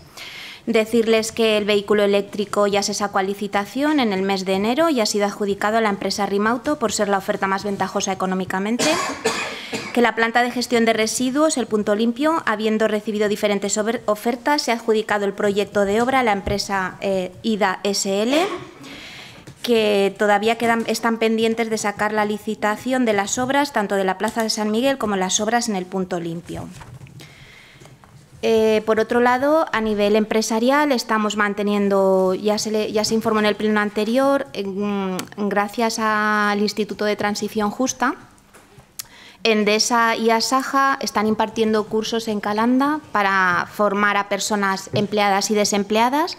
Decirles que el vehículo eléctrico ya se sacó a licitación en el mes de enero y ha sido adjudicado a la empresa Rimauto por ser la oferta más ventajosa económicamente que la planta de gestión de residuos, el punto limpio, habiendo recibido diferentes ofertas, se ha adjudicado el proyecto de obra a la empresa eh, IDA SL, que todavía están pendientes de sacar la licitación de las obras, tanto de la Plaza de San Miguel como las obras en el punto limpio. Eh, por otro lado, a nivel empresarial estamos manteniendo, ya se, ya se informó en el pleno anterior, gracias al Instituto de Transición Justa, Endesa y Asaja están impartiendo cursos en Calanda para formar a personas empleadas y desempleadas.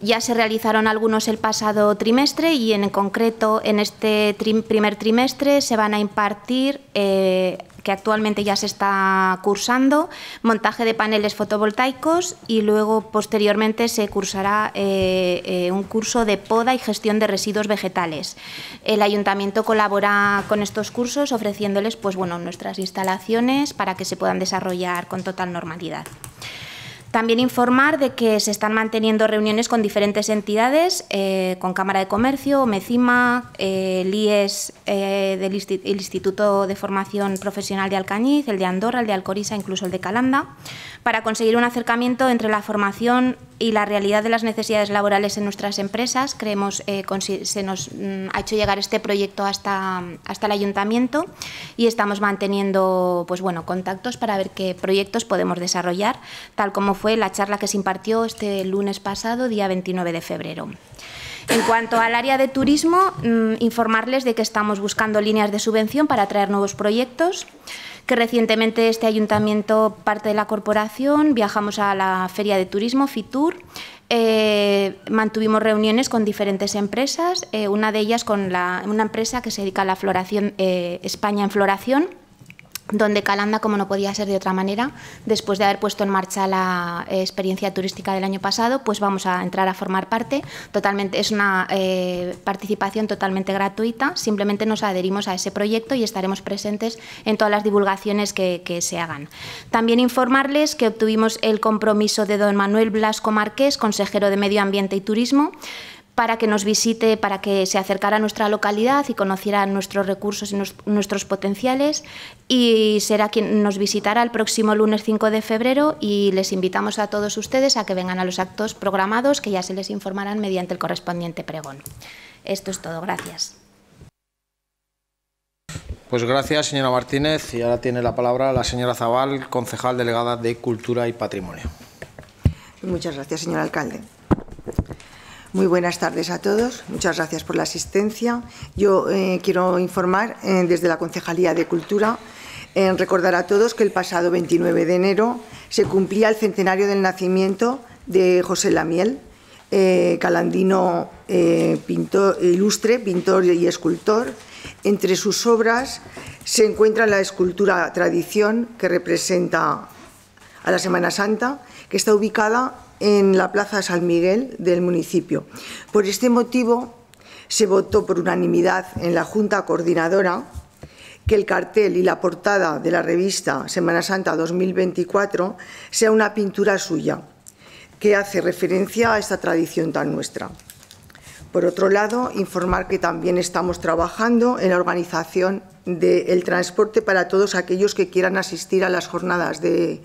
Ya se realizaron algunos el pasado trimestre y en concreto en este primer trimestre se van a impartir eh, que actualmente ya se está cursando, montaje de paneles fotovoltaicos y luego posteriormente se cursará eh, eh, un curso de poda y gestión de residuos vegetales. El ayuntamiento colabora con estos cursos ofreciéndoles pues, bueno, nuestras instalaciones para que se puedan desarrollar con total normalidad. También informar de que se están manteniendo reuniones con diferentes entidades, eh, con Cámara de Comercio, MECIMA, eh, el IES eh, del Instituto de Formación Profesional de Alcañiz, el de Andorra, el de Alcoriza, incluso el de Calanda, para conseguir un acercamiento entre la formación y la realidad de las necesidades laborales en nuestras empresas. Creemos eh, se nos mm, ha hecho llegar este proyecto hasta, hasta el ayuntamiento y estamos manteniendo pues, bueno, contactos para ver qué proyectos podemos desarrollar, tal como fue la charla que se impartió este lunes pasado, día 29 de febrero. En cuanto al área de turismo, mm, informarles de que estamos buscando líneas de subvención para traer nuevos proyectos que recientemente este ayuntamiento, parte de la corporación, viajamos a la Feria de Turismo, FITUR, eh, mantuvimos reuniones con diferentes empresas, eh, una de ellas con una empresa que se dedica a la floración, eh, España en Floración, donde Calanda, como no podía ser de otra manera, después de haber puesto en marcha la eh, experiencia turística del año pasado, pues vamos a entrar a formar parte. Totalmente, es una eh, participación totalmente gratuita, simplemente nos adherimos a ese proyecto y estaremos presentes en todas las divulgaciones que, se hagan. También informarles que obtuvimos el compromiso de don Manuel Blasco Marqués, consejero de Medio Ambiente y Turismo, para que nos visite, para que se acercara a nuestra localidad y conociera nuestros recursos y nuestros potenciales. Y será quien nos visitará el próximo lunes 5 de febrero y les invitamos a todos ustedes a que vengan a los actos programados que ya se les informarán mediante el correspondiente pregón. Esto es todo. Gracias. Pues gracias, señora Martínez. Y ahora tiene la palabra la señora Zabal, concejal delegada de Cultura y Patrimonio. Muchas gracias, señor alcalde. Muy buenas tardes a todos. Muchas gracias por la asistencia. Yo eh, quiero informar eh, desde la Concejalía de Cultura, eh, recordar a todos que el pasado 29 de enero se cumplía el centenario del nacimiento de José Lamiel, calandino pintor, ilustre, pintor y escultor. Entre sus obras se encuentra la escultura Tradición, que representa a la Semana Santa, que está ubicada en la Plaza San Miguel del municipio. Por este motivo, se votó por unanimidad en la Junta Coordinadora que el cartel y la portada de la revista Semana Santa 2024 sea una pintura suya, que hace referencia a esta tradición tan nuestra. Por otro lado, informar que también estamos trabajando en la organización del transporte para todos aquellos que quieran asistir a las jornadas eh,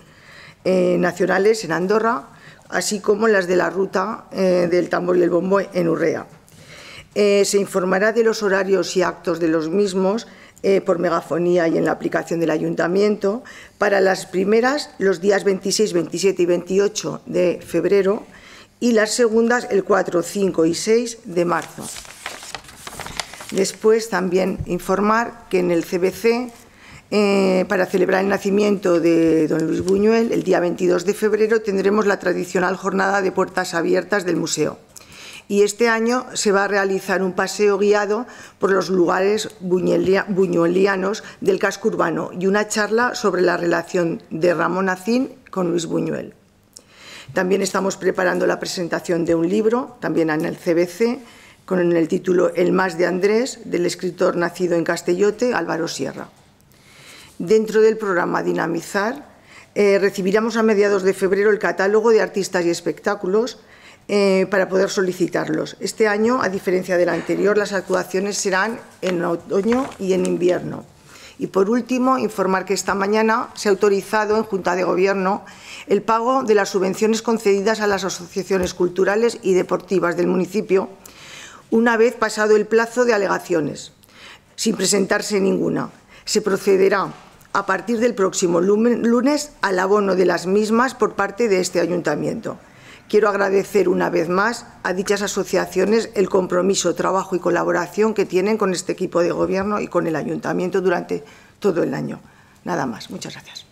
nacionales en Andorra así como las de la ruta eh, del tambor y el bombo en Urrea. Eh, se informará de los horarios y actos de los mismos eh, por megafonía y en la aplicación del ayuntamiento. Para las primeras, los días 26, 27 y 28 de febrero y las segundas, el 4, 5 y 6 de marzo. Después también informar que en el CBC eh, para celebrar el nacimiento de don Luis Buñuel, el día 22 de febrero tendremos la tradicional jornada de puertas abiertas del museo. Y este año se va a realizar un paseo guiado por los lugares buñuelianos del casco urbano y una charla sobre la relación de Ramón Acín con Luis Buñuel. También estamos preparando la presentación de un libro, también en el CBC, con el título El más de Andrés, del escritor nacido en Castellote, Álvaro Sierra. Dentro del programa Dinamizar, eh, recibiremos a mediados de febrero el catálogo de artistas y espectáculos eh, para poder solicitarlos. Este año, a diferencia del anterior, las actuaciones serán en otoño y en invierno. Y por último, informar que esta mañana se ha autorizado en Junta de Gobierno el pago de las subvenciones concedidas a las asociaciones culturales y deportivas del municipio, una vez pasado el plazo de alegaciones, sin presentarse ninguna. Se procederá a partir del próximo lunes al abono de las mismas por parte de este ayuntamiento. Quiero agradecer una vez más a dichas asociaciones el compromiso, trabajo y colaboración que tienen con este equipo de gobierno y con el ayuntamiento durante todo el año. Nada más. Muchas gracias.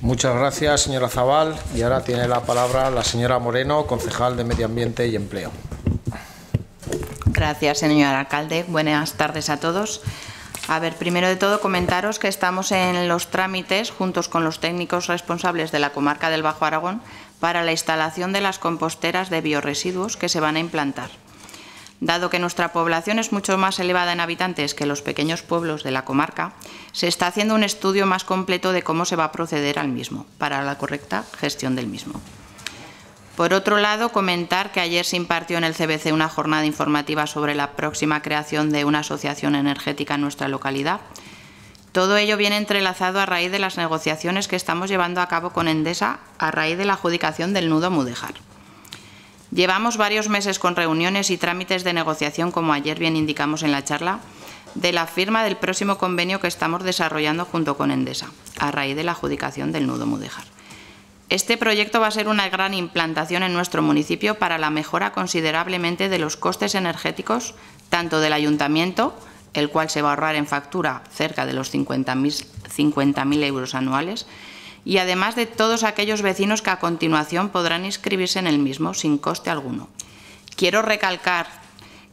Muchas gracias, señora Zabal. Y ahora tiene la palabra la señora Moreno, concejal de Medio Ambiente y Empleo. Gracias, señor alcalde. Buenas tardes a todos. A ver, primero de todo comentaros que estamos en los trámites, juntos con los técnicos responsables de la comarca del Bajo Aragón, para la instalación de las composteras de bioresiduos que se van a implantar. Dado que nuestra población es mucho más elevada en habitantes que los pequeños pueblos de la comarca, se está haciendo un estudio más completo de cómo se va a proceder al mismo, para la correcta gestión del mismo. Por otro lado, comentar que ayer se impartió en el CBC una jornada informativa sobre la próxima creación de una asociación energética en nuestra localidad. Todo ello viene entrelazado a raíz de las negociaciones que estamos llevando a cabo con Endesa a raíz de la adjudicación del nudo Mudejar. Llevamos varios meses con reuniones y trámites de negociación, como ayer bien indicamos en la charla, de la firma del próximo convenio que estamos desarrollando junto con Endesa, a raíz de la adjudicación del nudo Mudejar. Este proyecto va a ser una gran implantación en nuestro municipio para la mejora considerablemente de los costes energéticos, tanto del ayuntamiento, el cual se va a ahorrar en factura cerca de los 50.000 50 euros anuales, y además de todos aquellos vecinos que a continuación podrán inscribirse en el mismo sin coste alguno. Quiero recalcar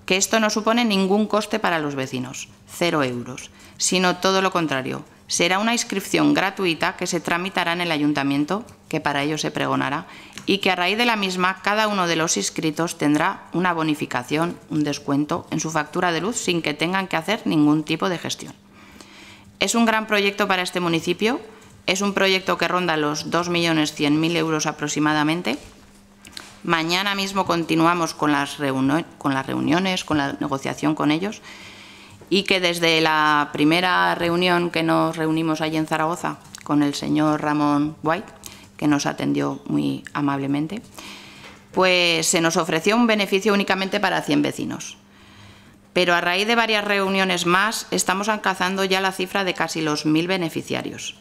que esto no supone ningún coste para los vecinos, cero euros, sino todo lo contrario. Será una inscripción gratuita que se tramitará en el ayuntamiento, que para ello se pregonará, y que a raíz de la misma cada uno de los inscritos tendrá una bonificación, un descuento en su factura de luz sin que tengan que hacer ningún tipo de gestión. Es un gran proyecto para este municipio, es un proyecto que ronda los 2.100.000 euros aproximadamente. Mañana mismo continuamos con las, con las reuniones, con la negociación con ellos y que desde la primera reunión que nos reunimos allí en Zaragoza con el señor Ramón White, que nos atendió muy amablemente, pues se nos ofreció un beneficio únicamente para 100 vecinos. Pero a raíz de varias reuniones más estamos alcanzando ya la cifra de casi los 1.000 beneficiarios.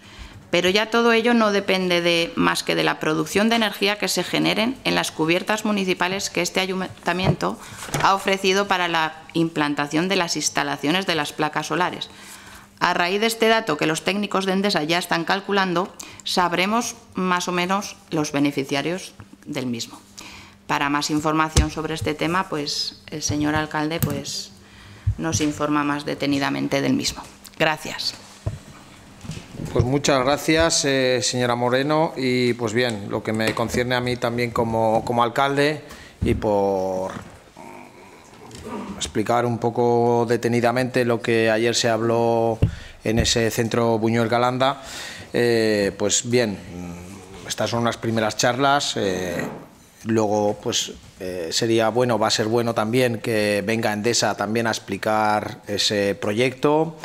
Pero ya todo ello no depende de más que de la producción de energía que se generen en las cubiertas municipales que este ayuntamiento ha ofrecido para la implantación de las instalaciones de las placas solares. A raíz de este dato que los técnicos de Endesa ya están calculando, sabremos más o menos los beneficiarios del mismo. Para más información sobre este tema, pues el señor alcalde pues, nos informa más detenidamente del mismo. Gracias. Pues muchas gracias, eh, señora Moreno. Y pues bien, lo que me concierne a mí también como, como alcalde y por explicar un poco detenidamente lo que ayer se habló en ese centro Buñuel Galanda. Eh, pues bien, estas son unas primeras charlas. Eh, luego, pues sería bueno, va a ser bueno también que venga Endesa también a explicar ese proyecto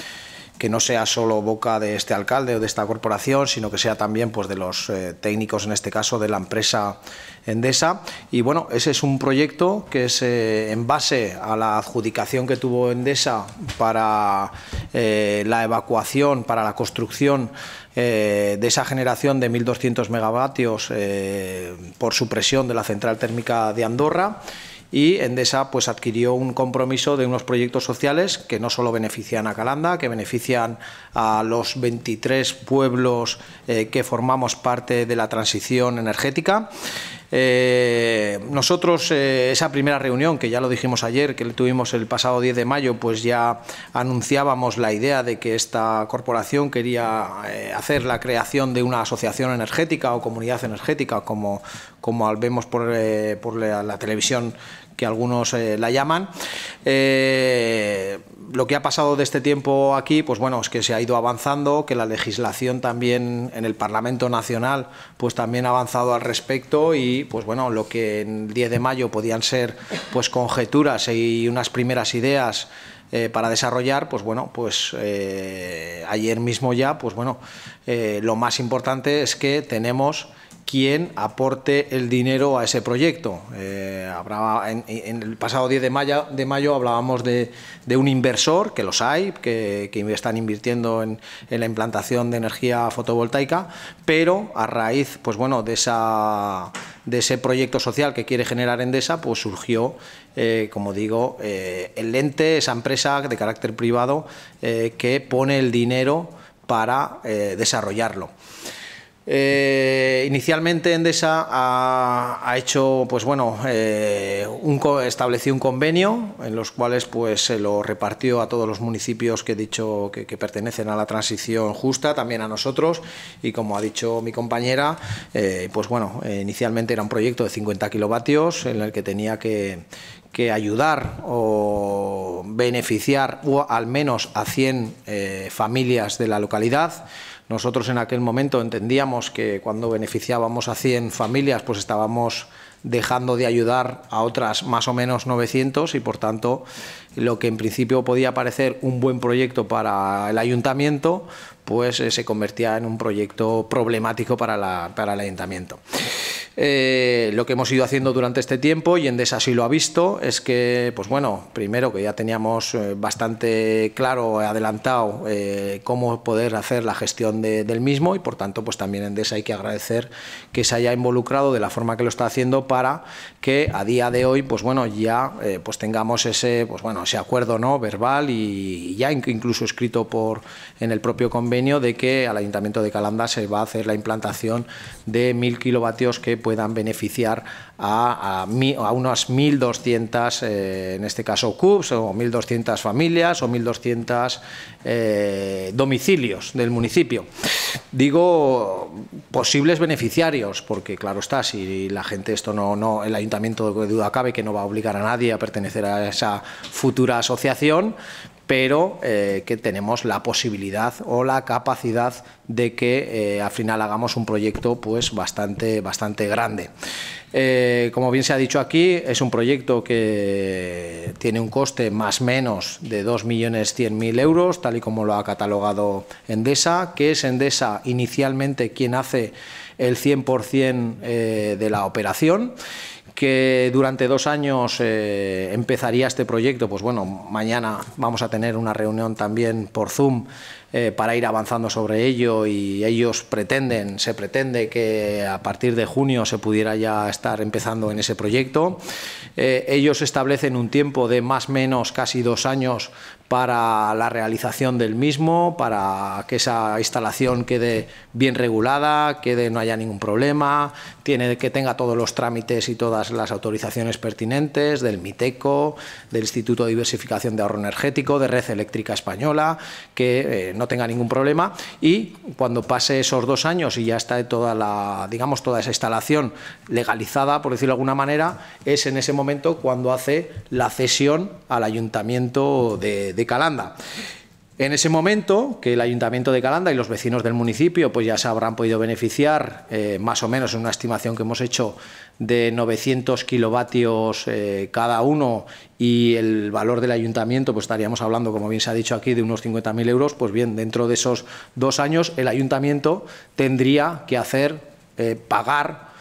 que no sea solo boca de este alcalde o de esta corporación, sino que sea también pues, de los eh, técnicos, en este caso, de la empresa Endesa. Y bueno, ese es un proyecto que es eh, en base a la adjudicación que tuvo Endesa para eh, la evacuación, para la construcción de esa generación de 1.200 megavatios por supresión de la central térmica de Andorra y Endesa pues adquirió un compromiso de unos proyectos sociales que no solo benefician a Calanda, que benefician a los 23 pueblos eh, que formamos parte de la transición energética. Eh, nosotros, eh, esa primera reunión, que ya lo dijimos ayer, que tuvimos el pasado 10 de mayo, pues ya anunciábamos la idea de que esta corporación quería hacer la creación de una asociación energética o comunidad energética, como, como vemos por, por la televisión que algunos eh, la llaman. Eh, lo que ha pasado de este tiempo aquí, pues bueno, es que se ha ido avanzando, que la legislación también en el Parlamento Nacional, pues también ha avanzado al respecto y, pues bueno, lo que en el 10 de mayo podían ser, pues conjeturas y unas primeras ideas eh, para desarrollar, pues bueno, pues ayer mismo ya, pues bueno, lo más importante es que tenemos quien aporte el dinero a ese proyecto. Eh, en, el pasado 10 de mayo, hablábamos de, un inversor, que los hay, que, están invirtiendo en, la implantación de energía fotovoltaica, pero a raíz pues bueno, de, ese proyecto social que quiere generar Endesa, pues surgió, eh, como digo, eh, el ente, esa empresa de carácter privado que pone el dinero para desarrollarlo. Eh, inicialmente Endesa ha, hecho, pues bueno, eh, un, estableció un convenio en los cuales pues se lo repartió a todos los municipios que he dicho que, pertenecen a la transición justa, también a nosotros y como ha dicho mi compañera, eh, pues bueno, inicialmente era un proyecto de 50 kilovatios en el que tenía que, que ayudar o beneficiar o al menos a 100 familias de la localidad. Nosotros en aquel momento entendíamos que cuando beneficiábamos a 100 familias, pues estábamos dejando de ayudar a otras más o menos 900 y por tanto lo que en principio podía parecer un buen proyecto para el ayuntamiento, pues eh, se convertía en un proyecto problemático para, para el ayuntamiento. Eh, lo que hemos ido haciendo durante este tiempo, y Endesa sí lo ha visto, es que, pues bueno, primero que ya teníamos eh, bastante claro, adelantado, cómo poder hacer la gestión del mismo y por tanto, pues también Endesa hay que agradecer que se haya involucrado de la forma que lo está haciendo para que a día de hoy, pues bueno, ya pues tengamos ese, pues bueno, ese acuerdo no verbal y ya incluso escrito por en el propio convenio de que al Ayuntamiento de Calanda se va a hacer la implantación de mil kilovatios que puedan beneficiar a, unas 1.200, eh, en este caso CUBs, o 1.200 familias o 1.200 eh, domicilios del municipio. Digo posibles beneficiarios, porque claro está, si la gente, esto no, no el ayuntamiento de duda cabe que no va a obligar a nadie a pertenecer a esa futura asociación, pero eh, que tenemos la posibilidad o la capacidad de que al final hagamos un proyecto pues bastante, bastante grande. Eh, como bien se ha dicho aquí, es un proyecto que tiene un coste más o menos de 2.100.000 euros, tal y como lo ha catalogado Endesa, que es Endesa inicialmente quien hace el 100% de la operación que durante dos años eh, empezaría este proyecto, pues bueno, mañana vamos a tener una reunión también por Zoom eh, para ir avanzando sobre ello y ellos pretenden, se pretende que a partir de junio se pudiera ya estar empezando en ese proyecto. Eh, ellos establecen un tiempo de más o menos casi dos años para la realización del mismo, para que esa instalación quede bien regulada, que no haya ningún problema, tiene que tenga todos los trámites y todas las autorizaciones pertinentes del MITECO, del Instituto de Diversificación de Ahorro Energético, de Red Eléctrica Española, que eh, no tenga ningún problema. Y cuando pase esos dos años y ya está toda la, digamos, toda esa instalación legalizada, por decirlo de alguna manera, es en ese momento cuando hace la cesión al Ayuntamiento de Calanda. En ese momento, que el Ayuntamiento de Calanda y los vecinos del municipio pues ya se habrán podido beneficiar, eh, más o menos en una estimación que hemos hecho, de 900 kilovatios eh, cada uno y el valor del ayuntamiento, pues estaríamos hablando, como bien se ha dicho aquí, de unos 50.000 euros, pues bien, dentro de esos dos años el ayuntamiento tendría que hacer, eh, pagar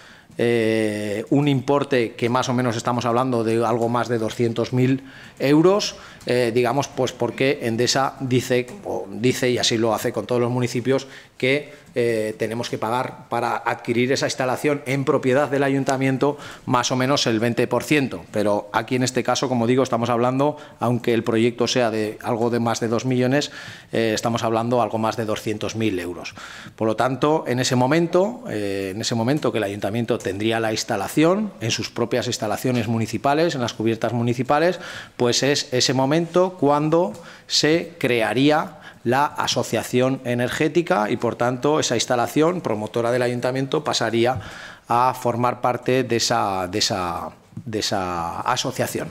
un importe que más o menos estamos hablando de algo más de 200.000 euros, eh, digamos, pues porque Endesa dice, o dice, y así lo hace con todos los municipios, que eh, tenemos que pagar para adquirir esa instalación en propiedad del ayuntamiento más o menos el 20%. Pero aquí en este caso, como digo, estamos hablando, aunque el proyecto sea de algo de más de 2 millones, eh, estamos hablando algo más de 200.000 euros. Por lo tanto, en ese momento, en ese momento que el ayuntamiento tendría la instalación en sus propias instalaciones municipales, en las cubiertas municipales, pues es ese momento cuando se crearía la asociación energética y, por tanto, esa instalación promotora del ayuntamiento pasaría a formar parte de esa, de esa, de esa asociación.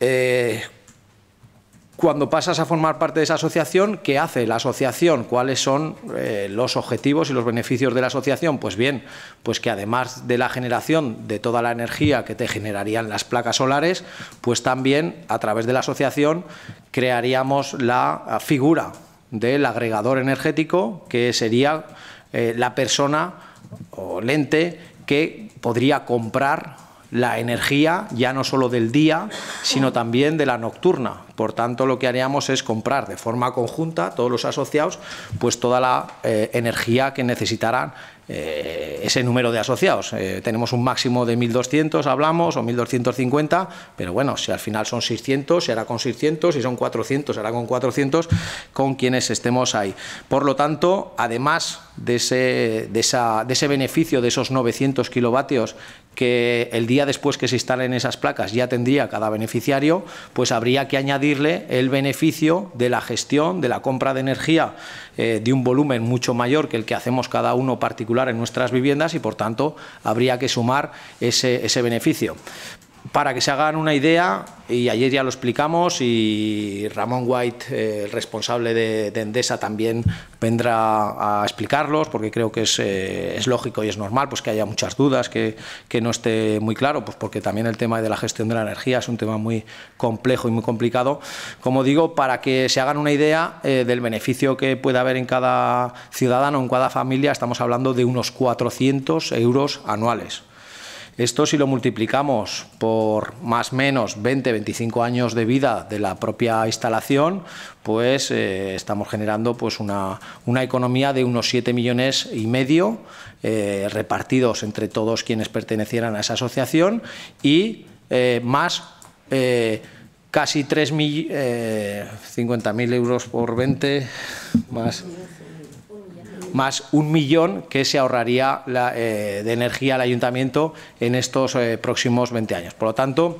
Eh, cuando pasas a formar parte de esa asociación, ¿qué hace la asociación? ¿Cuáles son eh, los objetivos y los beneficios de la asociación? Pues bien, pues que además de la generación de toda la energía que te generarían las placas solares, pues también a través de la asociación crearíamos la figura del agregador energético, que sería eh, la persona o lente que podría comprar la energía ya no solo del día, sino también de la nocturna. Por tanto, lo que haríamos es comprar de forma conjunta, todos los asociados, pues toda la eh, energía que necesitarán eh, ese número de asociados. Eh, tenemos un máximo de 1.200, hablamos, o 1.250, pero bueno, si al final son 600, se hará con 600, si son 400, se con 400, con quienes estemos ahí. Por lo tanto, además de ese, de, esa, de ese beneficio de esos 900 kilovatios que el día después que se instalen esas placas ya tendría cada beneficiario, pues habría que añadirle el beneficio de la gestión, de la compra de energía eh, de un volumen mucho mayor que el que hacemos cada uno particular en nuestras viviendas y por tanto habría que sumar ese, ese beneficio. Para que se hagan una idea, y ayer ya lo explicamos, y Ramón White, eh, el responsable de, Endesa, también vendrá a explicarlos, porque creo que eh, es, lógico y es normal pues que haya muchas dudas, que, no esté muy claro, pues porque también el tema de la gestión de la energía es un tema muy complejo y muy complicado. Como digo, para que se hagan una idea eh, del beneficio que puede haber en cada ciudadano, en cada familia, estamos hablando de unos 400 euros anuales. Esto si lo multiplicamos por más o menos 20, 25 años de vida de la propia instalación, pues eh, estamos generando pues una, economía de unos 7 millones y medio eh, repartidos entre todos quienes pertenecieran a esa asociación y eh, más casi 50.000 euros por 20 más más un millón que se ahorraría eh, de energía al ayuntamiento en estos eh, próximos 20 años. Por lo tanto,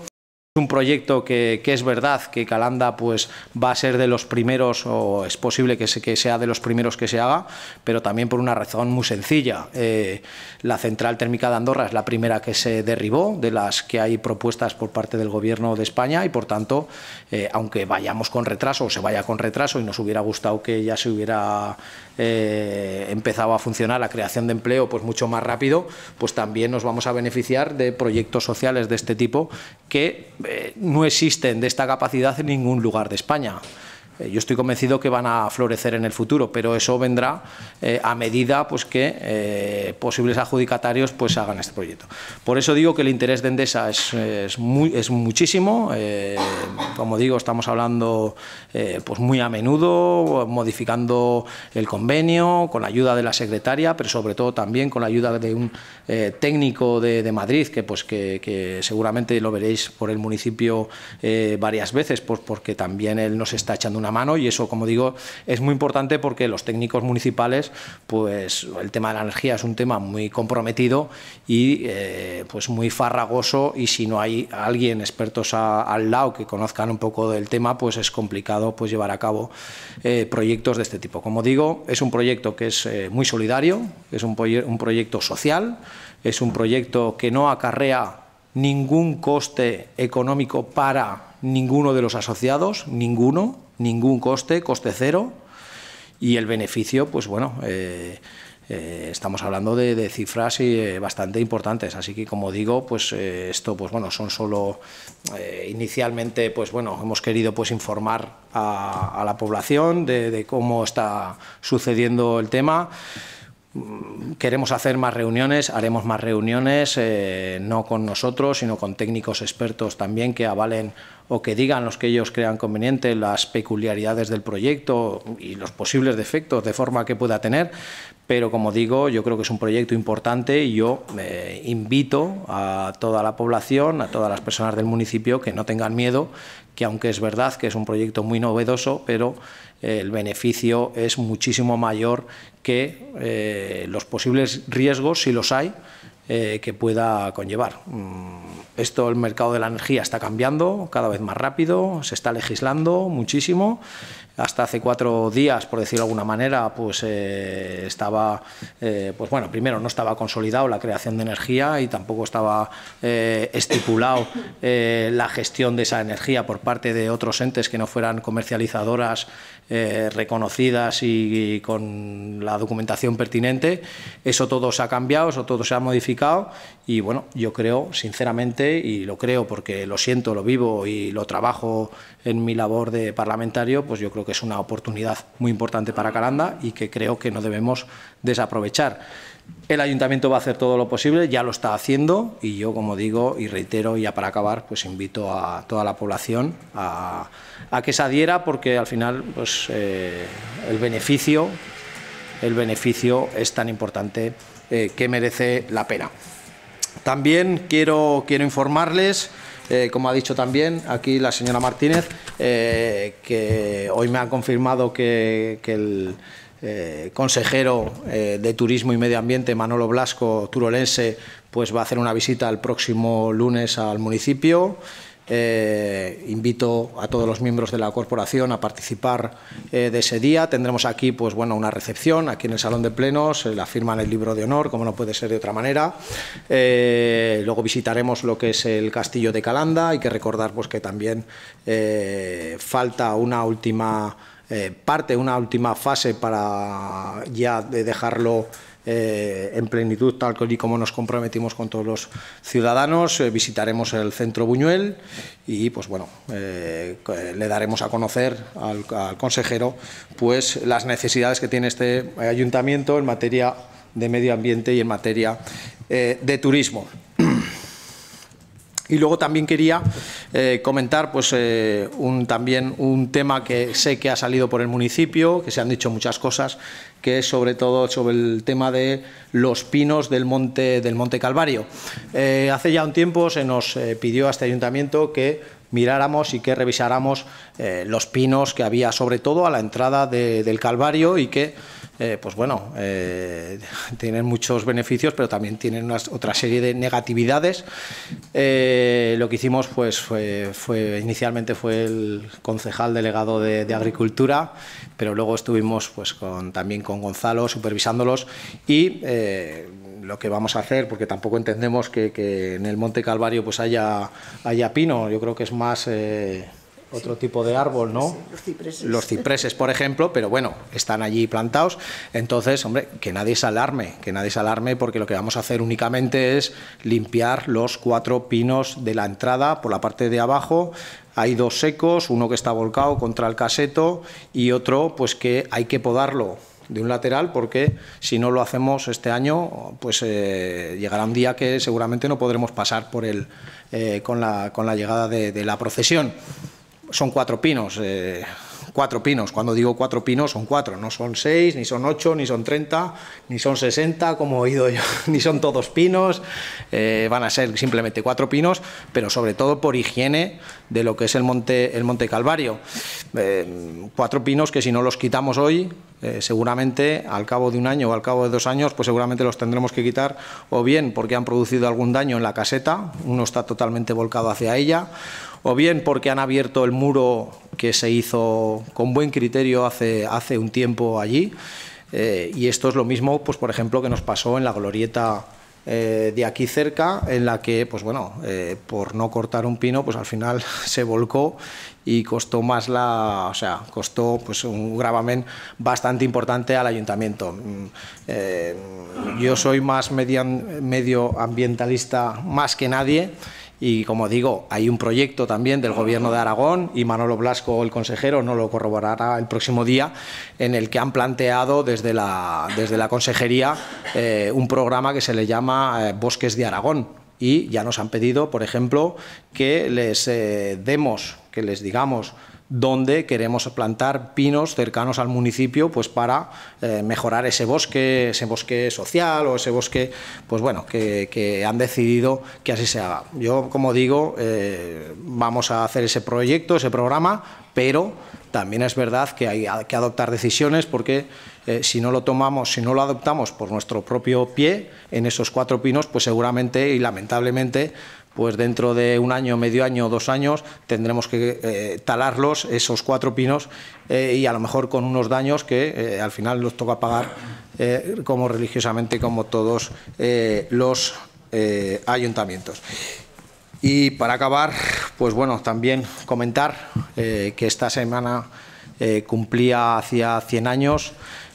un proyecto que, es verdad que Calanda pues va a ser de los primeros o es posible que, sea de los primeros que se haga, pero también por una razón muy sencilla. Eh, la central térmica de Andorra es la primera que se derribó de las que hay propuestas por parte del Gobierno de España y por tanto, eh, aunque vayamos con retraso o se vaya con retraso y nos hubiera gustado que ya se hubiera eh, empezado a funcionar la creación de empleo pues mucho más rápido, pues también nos vamos a beneficiar de proyectos sociales de este tipo que eh, no existen de esta capacidad en ningún lugar de España. Eh, yo estoy convencido que van a florecer en el futuro, pero eso vendrá eh, a medida pues, que eh, posibles adjudicatarios pues, hagan este proyecto. Por eso digo que el interés de Endesa es, es, muy, es muchísimo. como digo, estamos hablando pues, muy a menudo, modificando el convenio, con la ayuda de la secretaria, pero sobre todo también con la ayuda de un técnico de, Madrid, que, pues, que, que, seguramente lo veréis por el municipio varias veces, pues, porque también él nos está echando una mano y eso, como digo, es muy importante porque los técnicos municipales, pues el tema de la energía es un tema muy comprometido y eh, pues muy farragoso y si no hay alguien expertos al lado que conozcan un poco del tema, pues es complicado pues llevar a cabo eh, proyectos de este tipo. Como digo, es un proyecto que es eh, muy solidario, es un, un proyecto social, es un proyecto que no acarrea ningún coste económico para ninguno de los asociados, ninguno, ningún coste, coste cero, y el beneficio, pues bueno, eh, eh, estamos hablando de, cifras eh, bastante importantes, así que como digo, pues esto, pues bueno, son solo inicialmente, pues bueno, hemos querido pues informar a, la población de cómo está sucediendo el tema. Queremos hacer más reuniones, haremos más reuniones, eh, no con nosotros, sino con técnicos expertos también que avalen o que digan los que ellos crean conveniente las peculiaridades del proyecto y los posibles defectos de forma que pueda tener. Pero como digo, yo creo que es un proyecto importante y yo eh, invito a toda la población, a todas las personas del municipio que no tengan miedo, que aunque es verdad que es un proyecto muy novedoso, pero eh, el beneficio es muchísimo mayor que eh, los posibles riesgos, si los hay, eh, que pueda conllevar. Mm, esto, el mercado de la energía está cambiando cada vez más rápido, se está legislando muchísimo hasta hace cuatro días, por decirlo de alguna manera, pues eh, estaba, eh, pues bueno, primero no estaba consolidado la creación de energía y tampoco estaba eh, estipulado la gestión de esa energía por parte de otros entes que no fueran comercializadoras reconocidas y, con la documentación pertinente. Eso todo se ha cambiado, eso todo se ha modificado y bueno, yo creo, sinceramente, y lo creo porque lo siento, lo vivo y lo trabajo en mi labor de parlamentario, pues yo creo que es una oportunidad muy importante para Calanda y que creo que no debemos desaprovechar. El ayuntamiento va a hacer todo lo posible, ya lo está haciendo y yo, como digo y reitero, ya para acabar, pues invito a toda la población a, que se adhiera porque al final pues, eh, el, beneficio, el beneficio es tan importante eh, que merece la pena. También quiero, quiero informarles, eh, como ha dicho también aquí la señora Martínez, que hoy me ha confirmado que, eh, consejero eh, de Turismo y Medio Ambiente, Manolo Blasco, turolense, pues va a hacer una visita el próximo lunes al municipio. Eh, invito a todos los miembros de la corporación a participar de ese día. Tendremos aquí pues, bueno, una recepción, aquí en el Salón de Plenos, la firma en el libro de honor, como no puede ser de otra manera. luego visitaremos lo que es el Castillo de Calanda. Hay que recordar pues, que también falta una última eh, parte, una última fase para ya de dejarlo eh, en plenitud, tal y como nos comprometimos con todos los ciudadanos. Eh, visitaremos el centro Buñuel y, pues bueno, le daremos a conocer al, al, consejero pues las necesidades que tiene este ayuntamiento en materia de medio ambiente y en materia de turismo. Y luego también quería eh, comentar pues, eh, un, también un tema que sé que ha salido por el municipio, que se han dicho muchas cosas, que es sobre todo sobre el tema de los pinos del Monte, del monte Calvario. Eh, hace ya un tiempo se nos pidió a este ayuntamiento que miráramos y que revisáramos los pinos que había sobre todo a la entrada del Calvario y que eh, pues bueno, eh, tienen muchos beneficios, pero también tienen otra serie de negatividades. Eh, lo que hicimos, pues, fue, inicialmente fue el concejal delegado de, Agricultura, pero luego estuvimos, pues, con, también con Gonzalo supervisándolos y lo que vamos a hacer, porque tampoco entendemos que, que, en el Monte Calvario pues haya, haya pino, yo creo que es más otro tipo de árbol, ¿no? los cipreses. Los cipreses, por ejemplo, pero bueno, están allí plantados. Entonces, hombre, que nadie se alarme, que nadie se alarme porque lo que vamos a hacer únicamente es limpiar los cuatro pinos de la entrada por la parte de abajo. Hay dos secos, uno que está volcado contra el caseto y otro pues que hay que podarlo de un lateral porque si no lo hacemos este año pues eh, llegará un día que seguramente no podremos pasar por el eh, con, la, con la llegada de la procesión son cuatro pinos. Eh, cuatro pinos, cuando digo cuatro pinos son cuatro, no son seis, ni son ocho, ni son treinta, ni son sesenta, como he oído yo, ni son todos pinos, eh, van a ser simplemente cuatro pinos, pero sobre todo por higiene de lo que es el monte, el monte Calvario. Eh, cuatro pinos que si no los quitamos hoy, seguramente al cabo de un año o al cabo de dos años, pues seguramente los tendremos que quitar o bien porque han producido algún daño en la caseta, uno está totalmente volcado hacia ella, o bien porque han abierto el muro que se hizo con buen criterio hace, hace un tiempo allí. Eh, y esto es lo mismo, pues, por ejemplo, que nos pasó en la glorieta eh, de aquí cerca, en la que, pues bueno, eh, por no cortar un pino, pues al final se volcó y costó más la, o sea, costó pues un gravamen bastante importante al ayuntamiento. Mm, yo soy más medioambientalista más que nadie y como digo, hay un proyecto también del Gobierno de Aragón y Manolo Blasco, el consejero, no lo corroborará el próximo día, en el que han planteado desde la, desde la consejería eh, un programa que se le llama eh, Bosques de Aragón. Y ya nos han pedido, por ejemplo, que les eh, demos, que les digamos donde queremos plantar pinos cercanos al municipio pues para eh, mejorar ese bosque, ese bosque social o ese bosque, pues bueno, que, han decidido que así se haga. Yo, como digo, eh, vamos a hacer ese proyecto, ese programa, pero también es verdad que hay que adoptar decisiones porque eh, si no lo tomamos, si no lo adoptamos por nuestro propio pie en esos cuatro pinos, pues seguramente y lamentablemente pues dentro de un año, medio año, dos años, tendremos que eh, talarlos, esos cuatro pinos, eh, y a lo mejor con unos daños que eh, al final los toca pagar como religiosamente, como todos los ayuntamientos. Y para acabar, pues bueno, también comentar que esta semana cumplía hacía 100 años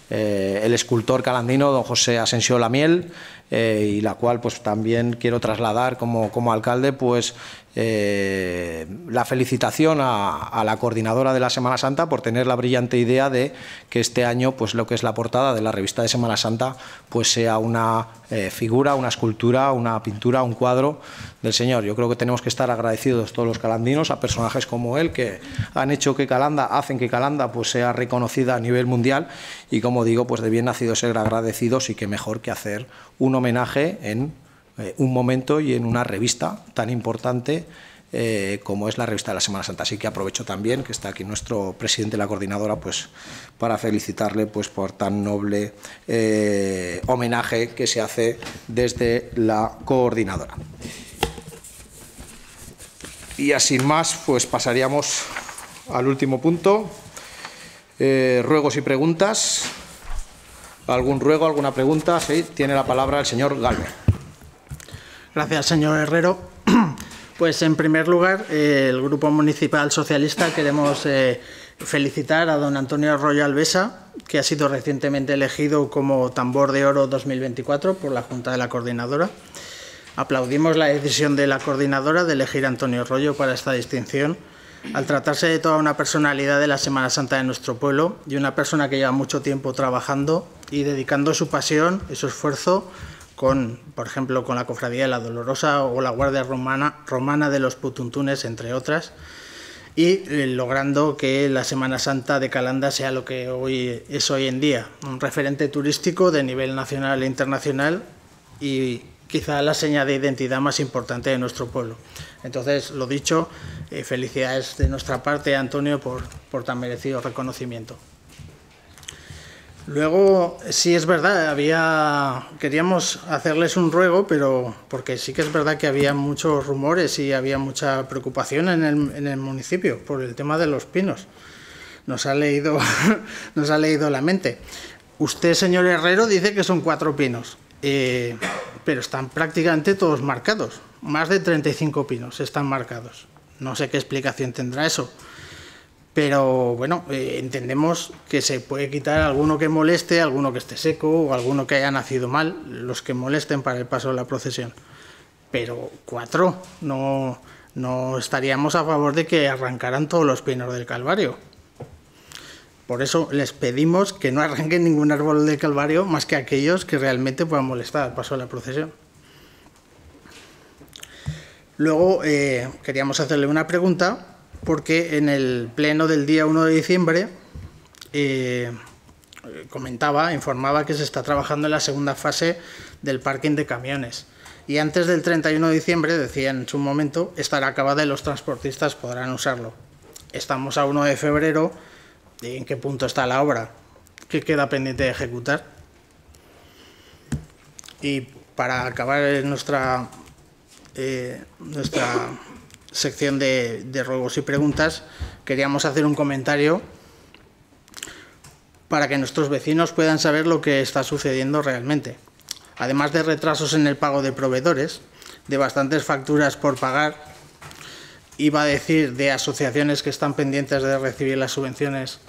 el escultor calandino don José Asensio Lamiel, eh, y la cual pues también quiero trasladar como, como alcalde pues eh, la felicitación a, la coordinadora de la Semana Santa por tener la brillante idea de que este año pues lo que es la portada de la revista de Semana Santa pues sea una eh, figura, una escultura, una pintura, un cuadro del Señor. Yo creo que tenemos que estar agradecidos todos los calandinos a personajes como él que han hecho que Calanda, hacen que Calanda pues sea reconocida a nivel mundial y como digo pues de bien nacido ser agradecidos y que mejor que hacer un homenaje en eh, un momento y en una revista tan importante eh, como es la revista de la Semana Santa. Así que aprovecho también que está aquí nuestro presidente de la coordinadora pues, para felicitarle pues, por tan noble eh, homenaje que se hace desde la coordinadora. Y así más, pues pasaríamos al último punto. Ruegos y preguntas. ¿Algún ruego, alguna pregunta? Sí, tiene la palabra el señor Galver. Gracias, señor Herrero. Pues en primer lugar, eh, el Grupo Municipal Socialista queremos eh, felicitar a don Antonio Arroyo Alvesa, que ha sido recientemente elegido como Tambor de Oro 2024 por la Junta de la Coordinadora. Aplaudimos la decisión de la Coordinadora de elegir a Antonio Arroyo para esta distinción, al tratarse de toda una personalidad de la Semana Santa de nuestro pueblo y una persona que lleva mucho tiempo trabajando y dedicando su pasión y su esfuerzo con, por ejemplo, con la Cofradía de la Dolorosa o la Guardia Romana, Romana de los Putuntunes, entre otras, y eh, logrando que la Semana Santa de Calanda sea lo que es hoy en día, un referente turístico de nivel nacional e internacional y quizá la seña de identidad más importante de nuestro pueblo. Entonces, lo dicho, eh, felicidades de nuestra parte, Antonio, por, por tan merecido reconocimiento. Luego, sí es verdad, había queríamos hacerles un ruego, pero porque sí que es verdad que había muchos rumores y había mucha preocupación en el, en el municipio por el tema de los pinos. Nos ha leído, nos ha leído la mente. Usted, señor Herrero, dice que son cuatro pinos, eh, pero están prácticamente todos marcados. Más de 35 pinos están marcados. No sé qué explicación tendrá eso pero bueno, eh, entendemos que se puede quitar alguno que moleste, alguno que esté seco o alguno que haya nacido mal, los que molesten para el paso de la procesión. Pero cuatro, no, no estaríamos a favor de que arrancaran todos los pinos del Calvario. Por eso les pedimos que no arranquen ningún árbol del Calvario más que aquellos que realmente puedan molestar al paso de la procesión. Luego eh, queríamos hacerle una pregunta porque en el pleno del día 1 de diciembre eh, comentaba, informaba que se está trabajando en la segunda fase del parking de camiones. Y antes del 31 de diciembre, decía en su momento, estará acabada y los transportistas podrán usarlo. Estamos a 1 de febrero, ¿en qué punto está la obra? ¿Qué queda pendiente de ejecutar? Y para acabar nuestra, eh, nuestra sección de, ruegos y preguntas, queríamos hacer un comentario para que nuestros vecinos puedan saber lo que está sucediendo realmente. Además de retrasos en el pago de proveedores, de bastantes facturas por pagar, iba a decir de asociaciones que están pendientes de recibir las subvenciones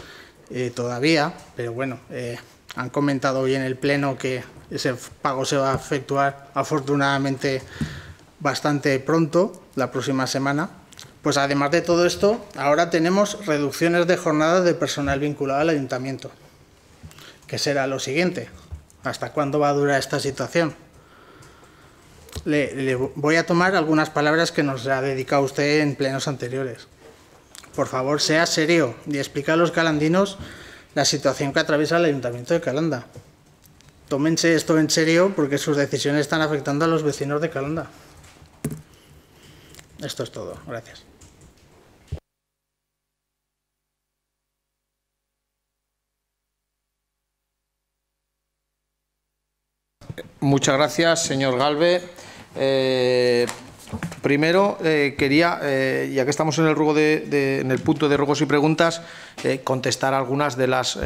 eh, todavía, pero bueno, eh, han comentado hoy en el Pleno que ese pago se va a efectuar afortunadamente bastante pronto, la próxima semana. Pues además de todo esto, ahora tenemos reducciones de jornada de personal vinculado al ayuntamiento. ¿Qué será lo siguiente? ¿Hasta cuándo va a durar esta situación? Le, voy a tomar algunas palabras que nos ha dedicado usted en plenos anteriores. Por favor, sea serio y explica a los calandinos la situación que atraviesa el ayuntamiento de Calanda. Tómense esto en serio porque sus decisiones están afectando a los vecinos de Calanda. Esto es todo. Gracias. Muchas gracias, señor Galve. Eh, primero, eh, quería, eh, ya que estamos en el, de, en el punto de ruegos y preguntas, contestar algunas de las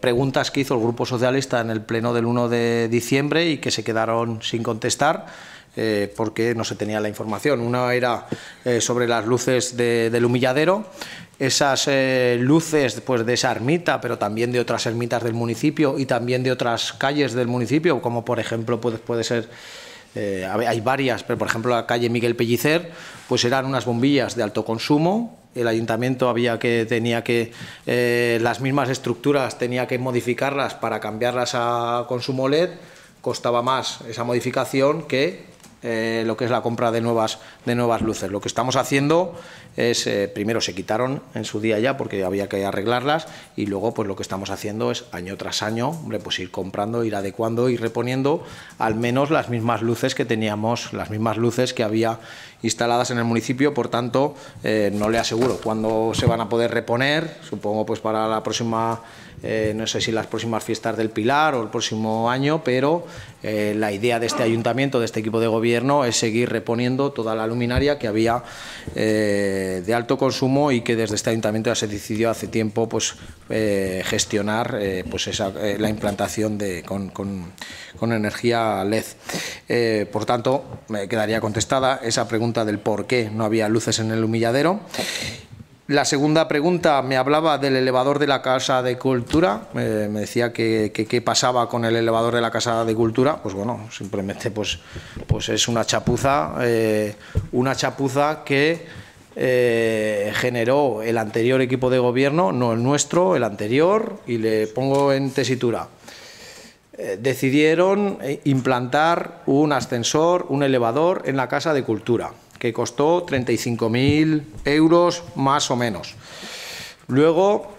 preguntas que hizo el Grupo Socialista en el pleno del 1 de diciembre y que se quedaron sin contestar. Eh, porque no se tenía la información. Una era eh, sobre las luces del humilladero, esas eh, luces pues, de esa ermita, pero también de otras ermitas del municipio y también de otras calles del municipio, como por ejemplo puede, puede ser hay varias, pero por ejemplo la calle Miguel Pellicer, pues eran unas bombillas de alto consumo. El ayuntamiento había que tenía que las mismas estructuras tenía que modificarlas para cambiarlas a consumo LED. Costaba más esa modificación que eh, lo que es la compra de nuevas, de nuevas luces. Lo que estamos haciendo es, eh, primero se quitaron en su día ya porque había que arreglarlas y luego pues lo que estamos haciendo es año tras año, hombre, pues ir comprando, ir adecuando, ir reponiendo al menos las mismas luces que teníamos, las mismas luces que había instaladas en el municipio, por tanto, eh, no le aseguro cuándo se van a poder reponer, supongo pues para la próxima eh, no sé si las próximas fiestas del Pilar o el próximo año, pero eh, la idea de este ayuntamiento, de este equipo de gobierno, es seguir reponiendo toda la luminaria que había eh, de alto consumo y que desde este ayuntamiento ya se decidió hace tiempo pues, gestionar pues esa, la implantación de, con, con energía LED. por tanto, me quedaría contestada esa pregunta del por qué no había luces en el humilladero. La segunda pregunta me hablaba del elevador de la Casa de Cultura, me decía que qué pasaba con el elevador de la Casa de Cultura, pues bueno, simplemente pues, pues es una chapuza, eh, una chapuza que eh, generó el anterior equipo de gobierno, no el nuestro, el anterior, y le pongo en tesitura. Eh, decidieron implantar un ascensor, un elevador en la Casa de Cultura que costó 35.000 euros más o menos. Luego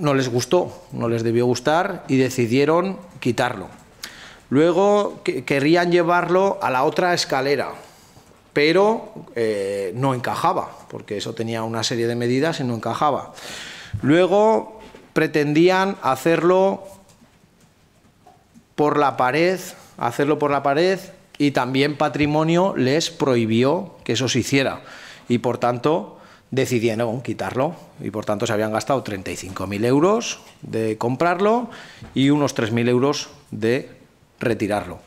no les gustó, no les debió gustar y decidieron quitarlo. Luego querrían llevarlo a la otra escalera, pero eh, no encajaba, porque eso tenía una serie de medidas y no encajaba. Luego pretendían hacerlo por la pared, hacerlo por la pared y también patrimonio les prohibió que eso se hiciera. Y por tanto decidieron quitarlo. Y por tanto se habían gastado 35.000 euros de comprarlo y unos 3.000 euros de retirarlo.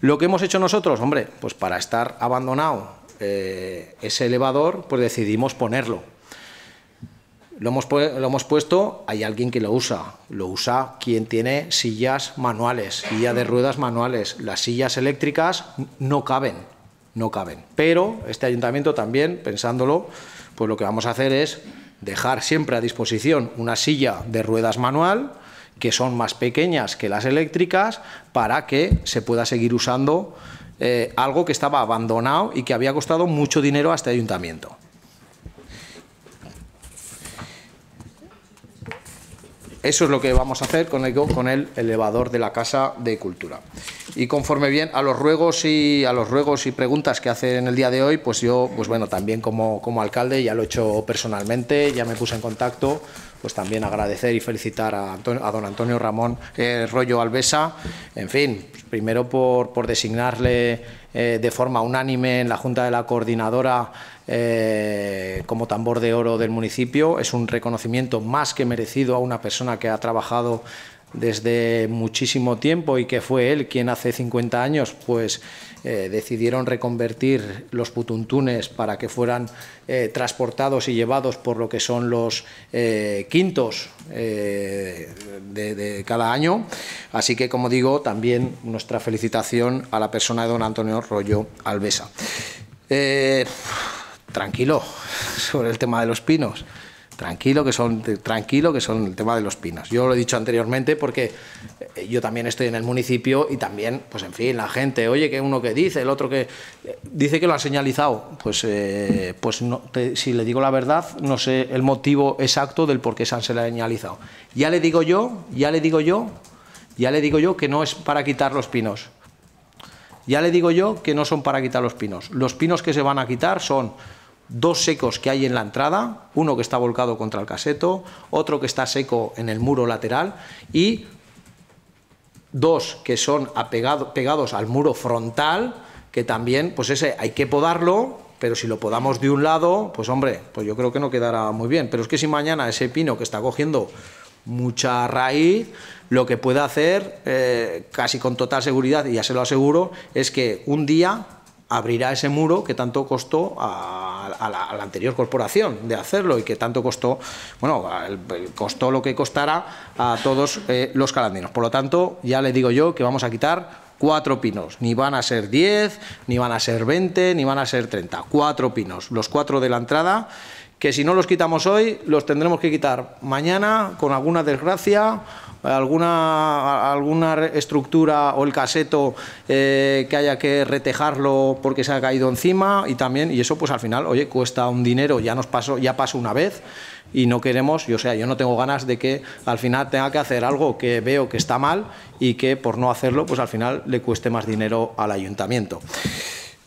Lo que hemos hecho nosotros, hombre, pues para estar abandonado eh, ese elevador, pues decidimos ponerlo lo hemos, lo hemos, puesto, hay alguien que lo usa. Lo usa quien tiene sillas manuales, silla de ruedas manuales. Las sillas eléctricas no caben, no caben. Pero este ayuntamiento también, pensándolo, pues lo que vamos a hacer es dejar siempre a disposición una silla de ruedas manual, que son más pequeñas que las eléctricas, para que se pueda seguir usando eh, algo que estaba abandonado y que había costado mucho dinero a este ayuntamiento. Eso es lo que vamos a hacer con el, con el elevador de la Casa de Cultura. Y conforme bien a los ruegos y a los ruegos y preguntas que hace en el día de hoy, pues yo, pues bueno, también como, como alcalde ya lo he hecho personalmente, ya me puse en contacto, pues también agradecer y felicitar a, a don Antonio Ramón eh, Rollo Alvesa, en fin, primero por, por designarle eh, de forma unánime en la Junta de la Coordinadora eh, como tambor de oro del municipio. Es un reconocimiento más que merecido a una persona que ha trabajado desde muchísimo tiempo y que fue él quien hace 50 años pues eh, decidieron reconvertir los putuntunes para que fueran eh, transportados y llevados por lo que son los quintos de, de, cada año. Así que, como digo, también nuestra felicitación a la persona de don Antonio Rollo Alvesa tranquilo sobre el tema de los pinos. Tranquilo que son tranquilo que son el tema de los pinos. Yo lo he dicho anteriormente porque eh, yo también estoy en el municipio y también, pues en fin, la gente, oye, que uno que dice, el otro que dice que lo han señalizado. Pues, eh, pues no, si le digo la verdad, no sé el motivo exacto del por qué se han señalizado. Ya le digo yo, ya le digo yo, ya le digo yo que no es para quitar los pinos. Ya le digo yo que no son para quitar los pinos. Los pinos que se van a quitar son dos secos que hay en la entrada, uno que está volcado contra el caseto, otro que está seco en el muro lateral y dos que son pegados al muro frontal, que también, pues ese hay que podarlo, pero si lo podamos de un lado, pues hombre, pues yo creo que no quedará muy bien. Pero es que si mañana ese pino que está cogiendo mucha raíz, lo que puede hacer, eh, casi con total seguridad, y ya se lo aseguro, es que un día abrirá ese muro que tanto costó a, la, anterior corporación de hacerlo y que tanto costó, bueno, costó lo que costará a todos eh, los calandinos. Por lo tanto, ya le digo yo que vamos a quitar cuatro pinos. Ni van a ser diez, ni van a ser veinte, ni van a ser treinta. Cuatro pinos. Los cuatro de la entrada que si no los quitamos hoy, los tendremos que quitar mañana con alguna desgracia, alguna, alguna estructura o el caseto eh, que haya que retejarlo porque se ha caído encima y también, y eso pues al final, oye, cuesta un dinero, ya nos pasó, ya pasó una vez y no queremos, yo sea, yo no tengo ganas de que al final tenga que hacer algo que veo que está mal y que por no hacerlo, pues al final le cueste más dinero al ayuntamiento.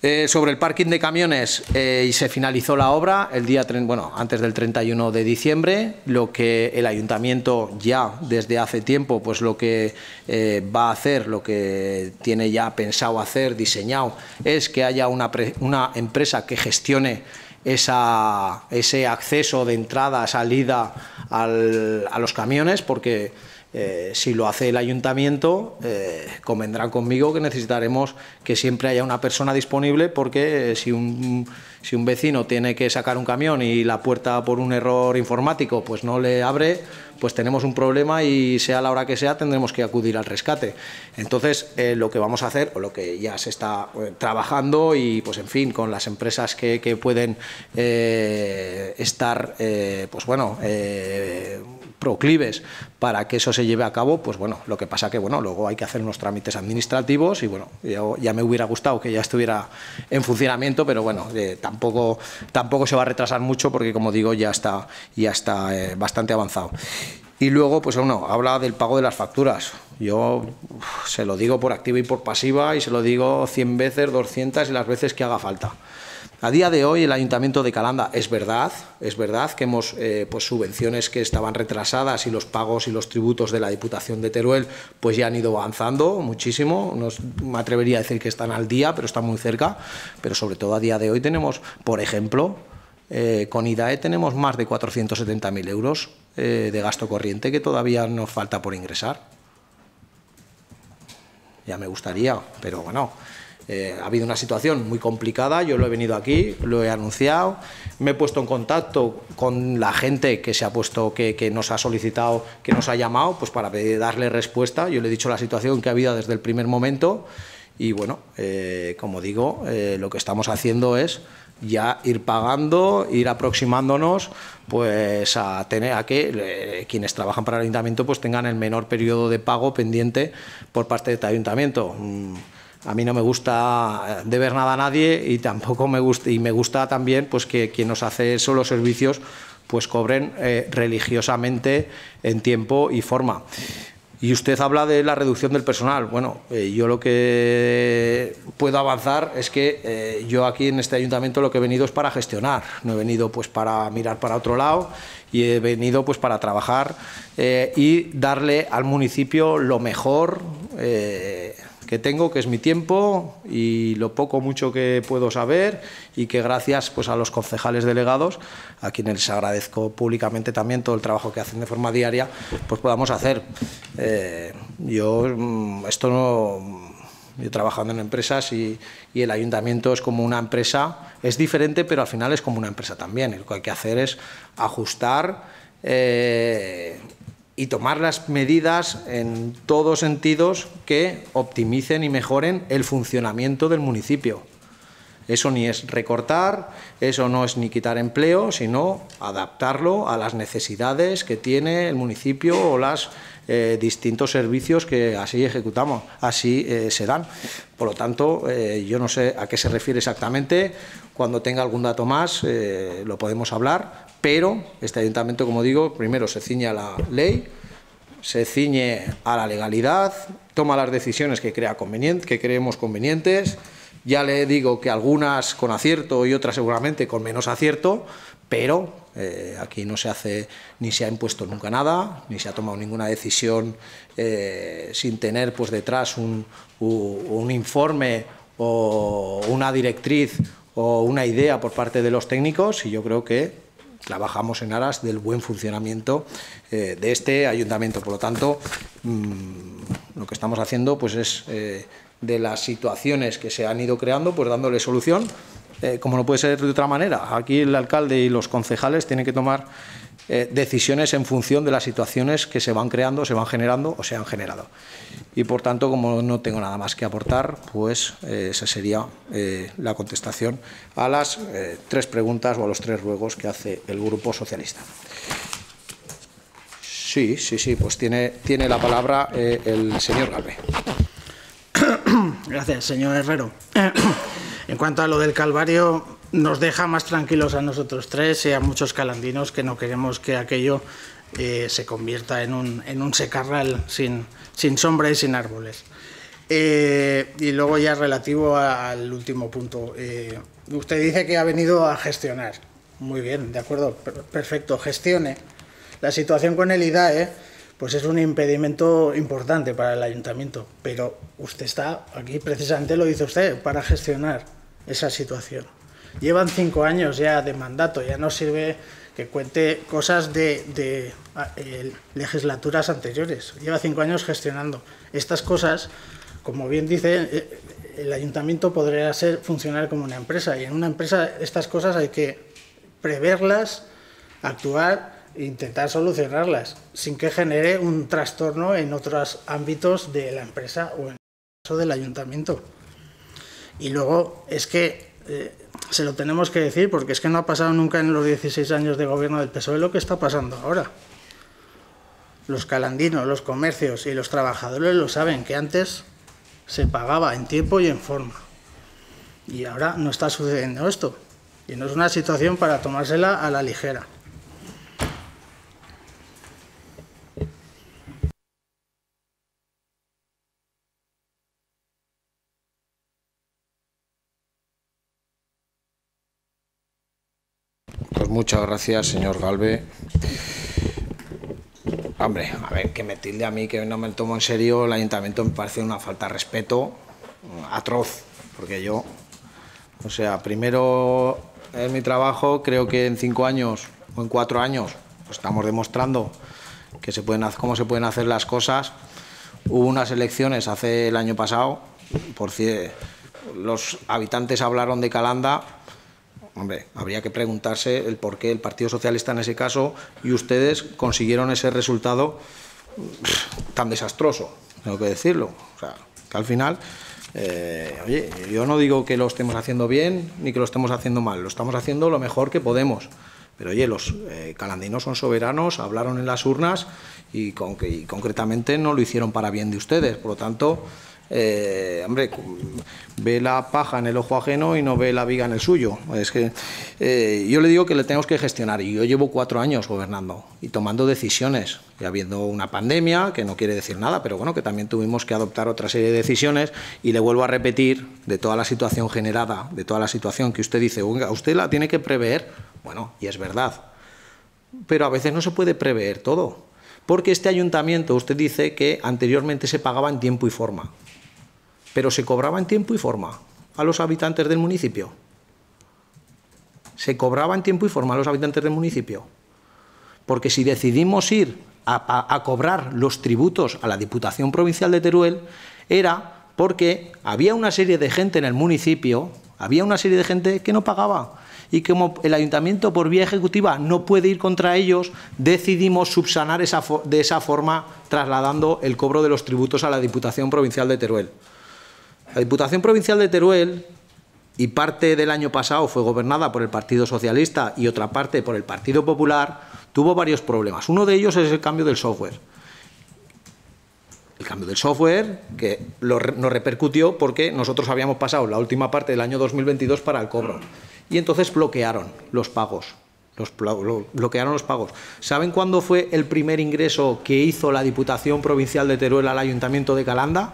Eh, sobre el parking de camiones eh, y se finalizó la obra el día bueno, antes del 31 de diciembre, lo que el ayuntamiento ya desde hace tiempo pues lo que eh, va a hacer, lo que tiene ya pensado hacer, diseñado, es que haya una, una empresa que gestione esa, ese acceso de entrada, salida al, a los camiones, porque eh, si lo hace el ayuntamiento, eh, convendrán conmigo que necesitaremos que siempre haya una persona disponible porque eh, si un, si un vecino tiene que sacar un camión y la puerta por un error informático pues no le abre, pues tenemos un problema y sea la hora que sea tendremos que acudir al rescate. Entonces, lo que vamos a hacer, o lo que ya se está trabajando y pues en fin, con las empresas que, que pueden estar, pues bueno, proclives para que eso se lleve a cabo, pues bueno, lo que pasa que bueno, luego hay que hacer unos trámites administrativos y bueno, ya me hubiera gustado que ya estuviera en funcionamiento, pero bueno, eh, tampoco, tampoco se va a retrasar mucho porque como digo ya está, ya está eh, bastante avanzado. Y luego, pues bueno, habla del pago de las facturas. Yo se lo digo por activa y por pasiva y se lo digo 100 veces, 200 y las veces que haga falta. A día de hoy el Ayuntamiento de Calanda es verdad, es verdad que hemos eh, pues subvenciones que estaban retrasadas y los pagos y los tributos de la Diputación de Teruel pues ya han ido avanzando muchísimo, no me atrevería a decir que están al día, pero están muy cerca, pero sobre todo a día de hoy tenemos, por ejemplo, eh, con IDAE tenemos más de 470.000 euros eh, de gasto corriente que todavía nos falta por ingresar. Ya me gustaría, pero bueno, eh, ha habido una situación muy complicada, yo lo he venido aquí, lo he anunciado, me he puesto en contacto con la gente que se ha puesto, que, nos ha solicitado, que nos ha llamado, pues para darle respuesta. Yo le he dicho la situación que ha habido desde el primer momento y bueno, eh, como digo, eh, lo que estamos haciendo es ya ir pagando, ir aproximándonos pues a tener a que quienes trabajan para el ayuntamiento pues tengan el menor periodo de pago pendiente por parte del este ayuntamiento. Mm, a mí no me gusta deber nada a nadie y tampoco me gusta y me gusta también pues que quien nos hace esos los servicios pues cobren eh, religiosamente en tiempo y forma. Y usted habla de la reducción del personal. Bueno, eh, yo lo que puedo avanzar es que eh, yo aquí en este ayuntamiento lo que he venido es para gestionar, no he venido pues para mirar para otro lado y he venido pues para trabajar y darle al municipio lo mejor que tengo, que es mi tiempo y lo poco mucho que puedo saber y que gracias pues, a los concejales delegados, a quienes les agradezco públicamente también todo el trabajo que hacen de forma diaria, pues podamos hacer. Eh, yo, mm, esto no... Yo trabajando en empresas y, y, el ayuntamiento es como una empresa, es diferente, pero al final es como una empresa también. Lo que hay que hacer es ajustar eh, y tomar las medidas en todos sentidos que optimicen y mejoren el funcionamiento del municipio. Eso ni es recortar, eso no es ni quitar empleo, sino adaptarlo a las necesidades que tiene el municipio o los eh, distintos servicios que así ejecutamos, así eh, se dan. Por lo tanto, eh, yo no sé a qué se refiere exactamente. Cuando tenga algún dato más, lo podemos hablar, pero este ayuntamiento, como digo, primero se ciñe a la ley, se ciñe a la legalidad, toma las decisiones que, crea que creemos convenientes. Ya le digo que algunas con acierto y otras seguramente con menos acierto, pero eh, aquí no se hace ni se ha impuesto nunca nada, ni se ha tomado ninguna decisión eh, sin tener pues detrás un, informe o una directriz o una idea por parte de los técnicos y yo creo que trabajamos en aras del buen funcionamiento eh, de este ayuntamiento. Por lo tanto, mm, lo que estamos haciendo pues es de las situaciones que se han ido creando, pues dándole solución, eh, como no puede ser de otra manera. Aquí el alcalde y los concejales tienen que tomar eh, decisiones en función de las situaciones que se van creando, se van generando o se han generado. Y por tanto, como no tengo nada más que aportar, pues eh, esa sería eh, la contestación a las tres preguntas o a los tres ruegos que hace el Grupo Socialista. Sí, sí, sí, pues tiene, tiene la palabra el señor Galve. Gracias, señor Herrero. En cuanto a lo del Calvario, nos deja más tranquilos a nosotros tres y a muchos calandinos que no queremos que aquello eh, se convierta en un, en un secarral sin, sin, sombra y sin árboles. Eh, y luego ya relativo al último punto. Eh, usted dice que ha venido a gestionar. Muy bien, de acuerdo, perfecto, gestione. La situación con el IDAE pues es un impedimento importante para el ayuntamiento, pero usted está aquí, precisamente lo dice usted, para gestionar esa situación. Llevan cinco años ya de mandato, ya no sirve que cuente cosas de, eh, legislaturas anteriores. Lleva cinco años gestionando. Estas cosas, como bien dice, eh, el ayuntamiento podría ser funcionar como una empresa y en una empresa estas cosas hay que preverlas, actuar intentar solucionarlas sin que genere un trastorno en otros ámbitos de la empresa o en el caso del ayuntamiento. Y luego es que eh, se lo tenemos que decir porque es que no ha pasado nunca en los 16 años de gobierno del PSOE lo que está pasando ahora. Los calandinos, los comercios y los trabajadores lo saben que antes se pagaba en tiempo y en forma. Y ahora no está sucediendo esto. Y no es una situación para tomársela a la ligera. Muchas gracias, señor Galve. Hombre, a ver, que me tilde a mí que no me tomo en serio, el ayuntamiento me parece una falta de respeto atroz, porque yo, o sea, primero en mi trabajo, creo que en cinco años o en cuatro años pues estamos demostrando que se pueden, cómo se pueden hacer las cosas. Hubo unas elecciones hace el año pasado, por los habitantes hablaron de Calanda hombre, habría que preguntarse el por qué el Partido Socialista en ese caso y ustedes consiguieron ese resultado tan desastroso, tengo que decirlo. O sea, que al final, eh, oye, yo no digo que lo estemos haciendo bien ni que lo estemos haciendo mal, lo estamos haciendo lo mejor que podemos. Pero oye, los eh, calandinos son soberanos, hablaron en las urnas y, con, y concretamente no lo hicieron para bien de ustedes. Por lo tanto, eh, hombre, ve la paja en el ojo ajeno y no ve la viga en el suyo. Es que eh, yo le digo que le tenemos que gestionar y yo llevo cuatro años gobernando y tomando decisiones y habiendo una pandemia, que no quiere decir nada, pero bueno, que también tuvimos que adoptar otra serie de decisiones y le vuelvo a repetir de toda la situación generada, de toda la situación que usted dice, usted la tiene que prever, bueno, y es verdad, pero a veces no se puede prever todo. Porque este ayuntamiento, usted dice que anteriormente se pagaba en tiempo y forma pero se cobraba en tiempo y forma a los habitantes del municipio. Se cobraba en tiempo y forma a los habitantes del municipio. Porque si decidimos ir a, cobrar los tributos a la Diputación Provincial de Teruel, era porque había una serie de gente en el municipio, había una serie de gente que no pagaba. Y como el ayuntamiento por vía ejecutiva no puede ir contra ellos, decidimos subsanar esa, de esa forma trasladando el cobro de los tributos a la Diputación Provincial de Teruel. La Diputación Provincial de Teruel, y parte del año pasado fue gobernada por el Partido Socialista y otra parte por el Partido Popular, tuvo varios problemas. Uno de ellos es el cambio del software. El cambio del software que nos repercutió porque nosotros habíamos pasado la última parte del año 2022 para el cobro. Y entonces bloquearon los pagos. Bloquearon los pagos. ¿Saben cuándo fue el primer ingreso que hizo la Diputación Provincial de Teruel al Ayuntamiento de Calanda?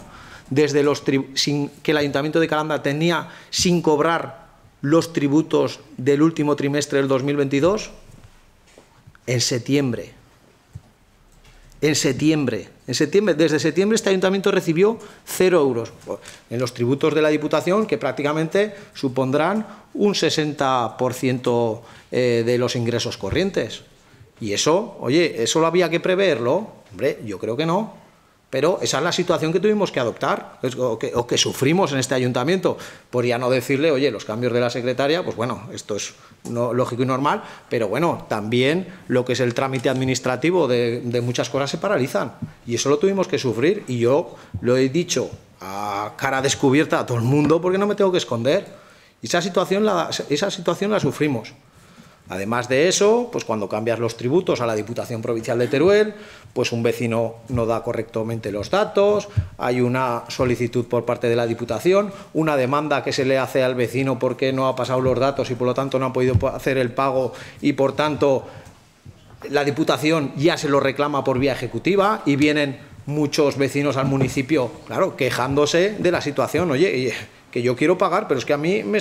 Desde los sin, que el Ayuntamiento de Calanda tenía sin cobrar los tributos del último trimestre del 2022? En septiembre. En septiembre. En septiembre, desde septiembre este ayuntamiento recibió cero euros en los tributos de la Diputación, que prácticamente supondrán un 60% eh, de los ingresos corrientes. Y eso, oye, ¿eso lo había que preverlo? Hombre, yo creo que no. Pero esa es la situación que tuvimos que adoptar, o que, que, sufrimos en este ayuntamiento, por ya no decirle, oye, los cambios de la secretaria, pues bueno, esto es lógico y normal, pero bueno, también lo que es el trámite administrativo de, muchas cosas se paralizan. Y eso lo tuvimos que sufrir, y yo lo he dicho a cara descubierta a todo el mundo porque no me tengo que esconder. Esa situación esa situación la sufrimos. Además de eso, pues cuando cambias los tributos a la Diputación Provincial de Teruel, pues un vecino no da correctamente los datos, hay una solicitud por parte de la Diputación, una demanda que se le hace al vecino porque no ha pasado los datos y por lo tanto no ha podido hacer el pago y por tanto la Diputación ya se lo reclama por vía ejecutiva y vienen muchos vecinos al municipio, claro, quejándose de la situación. Oye, que yo quiero pagar, pero es que a mí me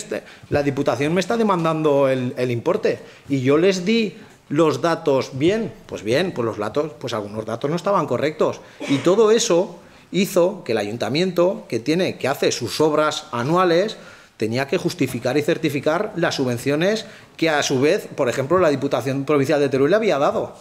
la Diputación me está demandando el, el, importe y yo les di los datos bien, pues bien, pues los datos, pues algunos datos no estaban correctos y todo eso hizo que el ayuntamiento que tiene que hace sus obras anuales tenía que justificar y certificar las subvenciones que a su vez, por ejemplo, la Diputación Provincial de Teruel le había dado.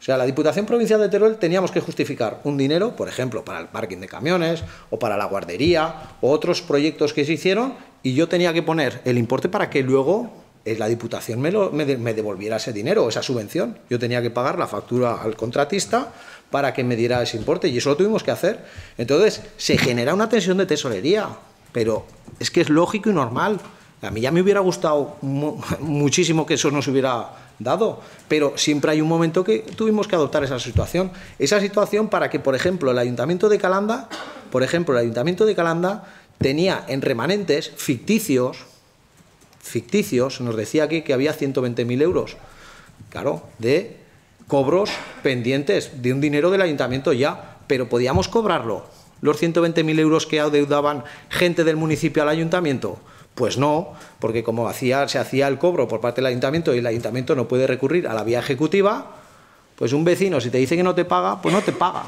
O sea, la Diputación Provincial de Teruel teníamos que justificar un dinero, por ejemplo, para el parking de camiones o para la guardería o otros proyectos que se hicieron y yo tenía que poner el importe para que luego eh, la Diputación me, devolviera ese dinero, esa subvención. Yo tenía que pagar la factura al contratista para que me diera ese importe y eso lo tuvimos que hacer. Entonces, se genera una tensión de tesorería, pero es que es lógico y normal. A mí ya me hubiera gustado muchísimo que eso no se hubiera dado, pero siempre hay un momento que tuvimos que adoptar esa situación. Esa situación para que, por ejemplo, el Ayuntamiento de Calanda, por ejemplo, el Ayuntamiento de Calanda tenía en remanentes ficticios, ficticios, nos decía aquí que había 120.000 euros, claro, de cobros pendientes de un dinero del Ayuntamiento ya, pero podíamos cobrarlo, los 120.000 euros que adeudaban gente del municipio al Ayuntamiento. Pues no, porque como se hacía el cobro por parte del ayuntamiento y el ayuntamiento no puede recurrir a la vía ejecutiva, pues un vecino si te dice que no te paga, pues no te paga.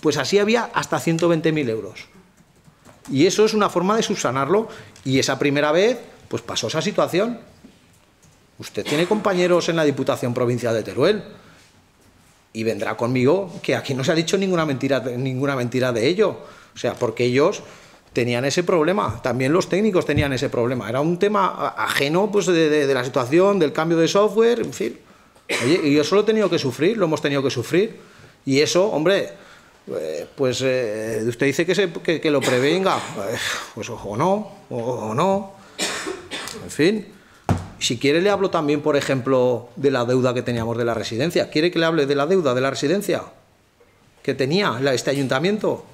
Pues así había hasta 120.000 euros. Y eso es una forma de subsanarlo. Y esa primera vez, pues pasó esa situación. Usted tiene compañeros en la Diputación Provincial de Teruel y vendrá conmigo que aquí no se ha dicho ninguna mentira, ninguna mentira de ello. O sea, porque ellos tenían ese problema, también los técnicos tenían ese problema. Era un tema ajeno pues, de, la situación, del cambio de software, en fin. Y eso lo he tenido que sufrir, lo hemos tenido que sufrir. Y eso, hombre, eh, pues eh, usted dice que, se, que, lo prevenga, eh, pues o no, o, o no. En fin. Si quiere le hablo también, por ejemplo, de la deuda que teníamos de la residencia. ¿Quiere que le hable de la deuda de la residencia que tenía este ayuntamiento?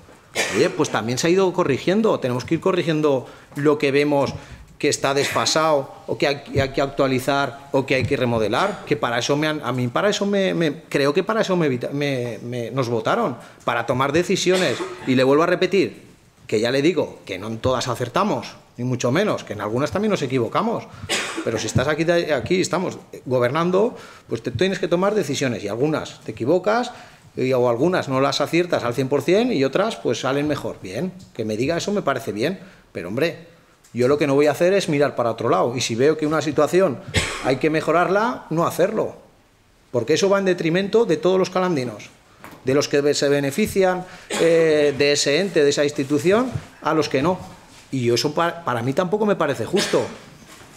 Oye, pues también se ha ido corrigiendo, tenemos que ir corrigiendo lo que vemos que está desfasado o que hay, que actualizar o que hay que remodelar, que para eso me a mí para eso me creo que para eso me, me, nos votaron, para tomar decisiones. Y le vuelvo a repetir, que ya le digo, que no en todas acertamos, ni mucho menos, que en algunas también nos equivocamos. Pero si estás aquí, aquí estamos gobernando, pues te tienes que tomar decisiones y algunas te equivocas o algunas no las aciertas al 100% y otras pues salen mejor. Bien, que me diga eso me parece bien, pero hombre, yo lo que no voy a hacer es mirar para otro lado y si veo que una situación hay que mejorarla, no hacerlo, porque eso va en detrimento de todos los calandinos, de los que se benefician eh, de ese ente, de esa institución, a los que no. Y eso para, para mí tampoco me parece justo.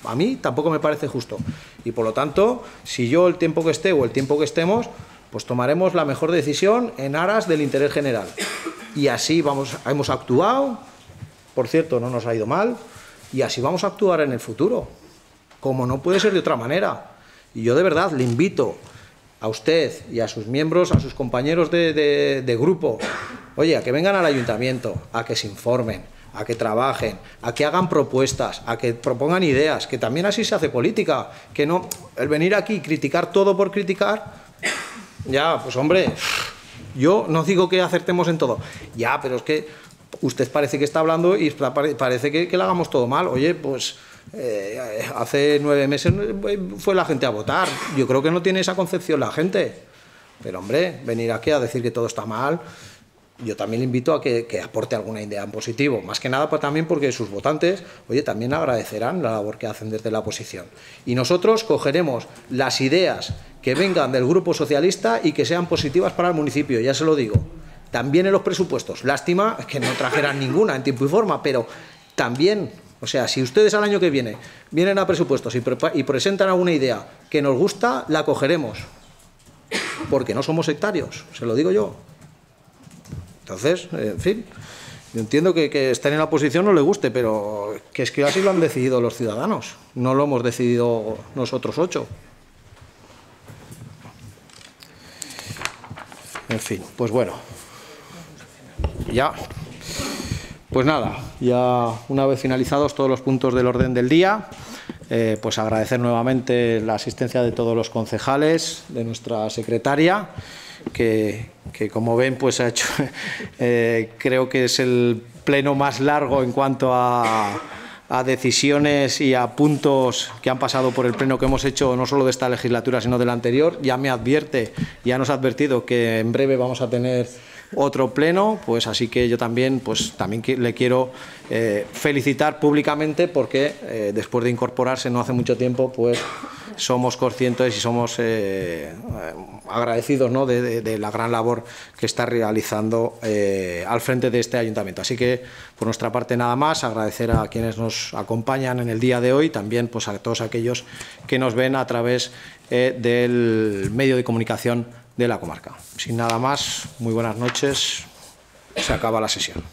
A mí tampoco me parece justo. Y por lo tanto, si yo el tiempo que esté o el tiempo que estemos, pues tomaremos la mejor decisión en aras del interés general. Y así vamos, hemos actuado, por cierto, no nos ha ido mal, y así vamos a actuar en el futuro, como no puede ser de otra manera. Y yo de verdad le invito a usted y a sus miembros, a sus compañeros de, grupo, oye, a que vengan al ayuntamiento, a que se informen, a que trabajen, a que hagan propuestas, a que propongan ideas, que también así se hace política, que no el venir aquí y criticar todo por criticar, ya, pues hombre, yo no digo que acertemos en todo. Ya, pero es que usted parece que está hablando y parece que, que lo hagamos todo mal. Oye, pues eh, hace nueve meses fue la gente a votar. Yo creo que no tiene esa concepción la gente. Pero hombre, venir aquí a decir que todo está mal, yo también le invito a que, aporte alguna idea en positivo, más que nada pues, también porque sus votantes, oye, también agradecerán la labor que hacen desde la oposición. Y nosotros cogeremos las ideas que vengan del Grupo Socialista y que sean positivas para el municipio, ya se lo digo. También en los presupuestos. Lástima que no trajeran ninguna en tiempo y forma, pero también, o sea, si ustedes al año que viene vienen a presupuestos y, y presentan alguna idea que nos gusta, la cogeremos. Porque no somos sectarios, se lo digo yo. Entonces, en fin, yo entiendo que, que estén en la oposición no le guste, pero que es que así lo han decidido los ciudadanos, no lo hemos decidido nosotros ocho. En fin, pues bueno, ya, pues nada, ya una vez finalizados todos los puntos del orden del día, eh, pues agradecer nuevamente la asistencia de todos los concejales, de nuestra secretaria, que, que como ven, pues ha hecho, eh, creo que es el pleno más largo en cuanto a, a, decisiones y a puntos que han pasado por el pleno que hemos hecho no solo de esta legislatura, sino de la anterior. Ya me advierte, ya nos ha advertido que en breve vamos a tener otro pleno, pues así que yo también, pues también le quiero eh, felicitar públicamente porque eh, después de incorporarse no hace mucho tiempo, pues somos conscientes y somos eh, agradecidos ¿no? de, de, la gran labor que está realizando al frente de este ayuntamiento. Así que, por nuestra parte, nada más, agradecer a quienes nos acompañan en el día de hoy, también pues, a todos aquellos que nos ven a través del medio de comunicación de la comarca. Sin nada más, muy buenas noches, se acaba la sesión.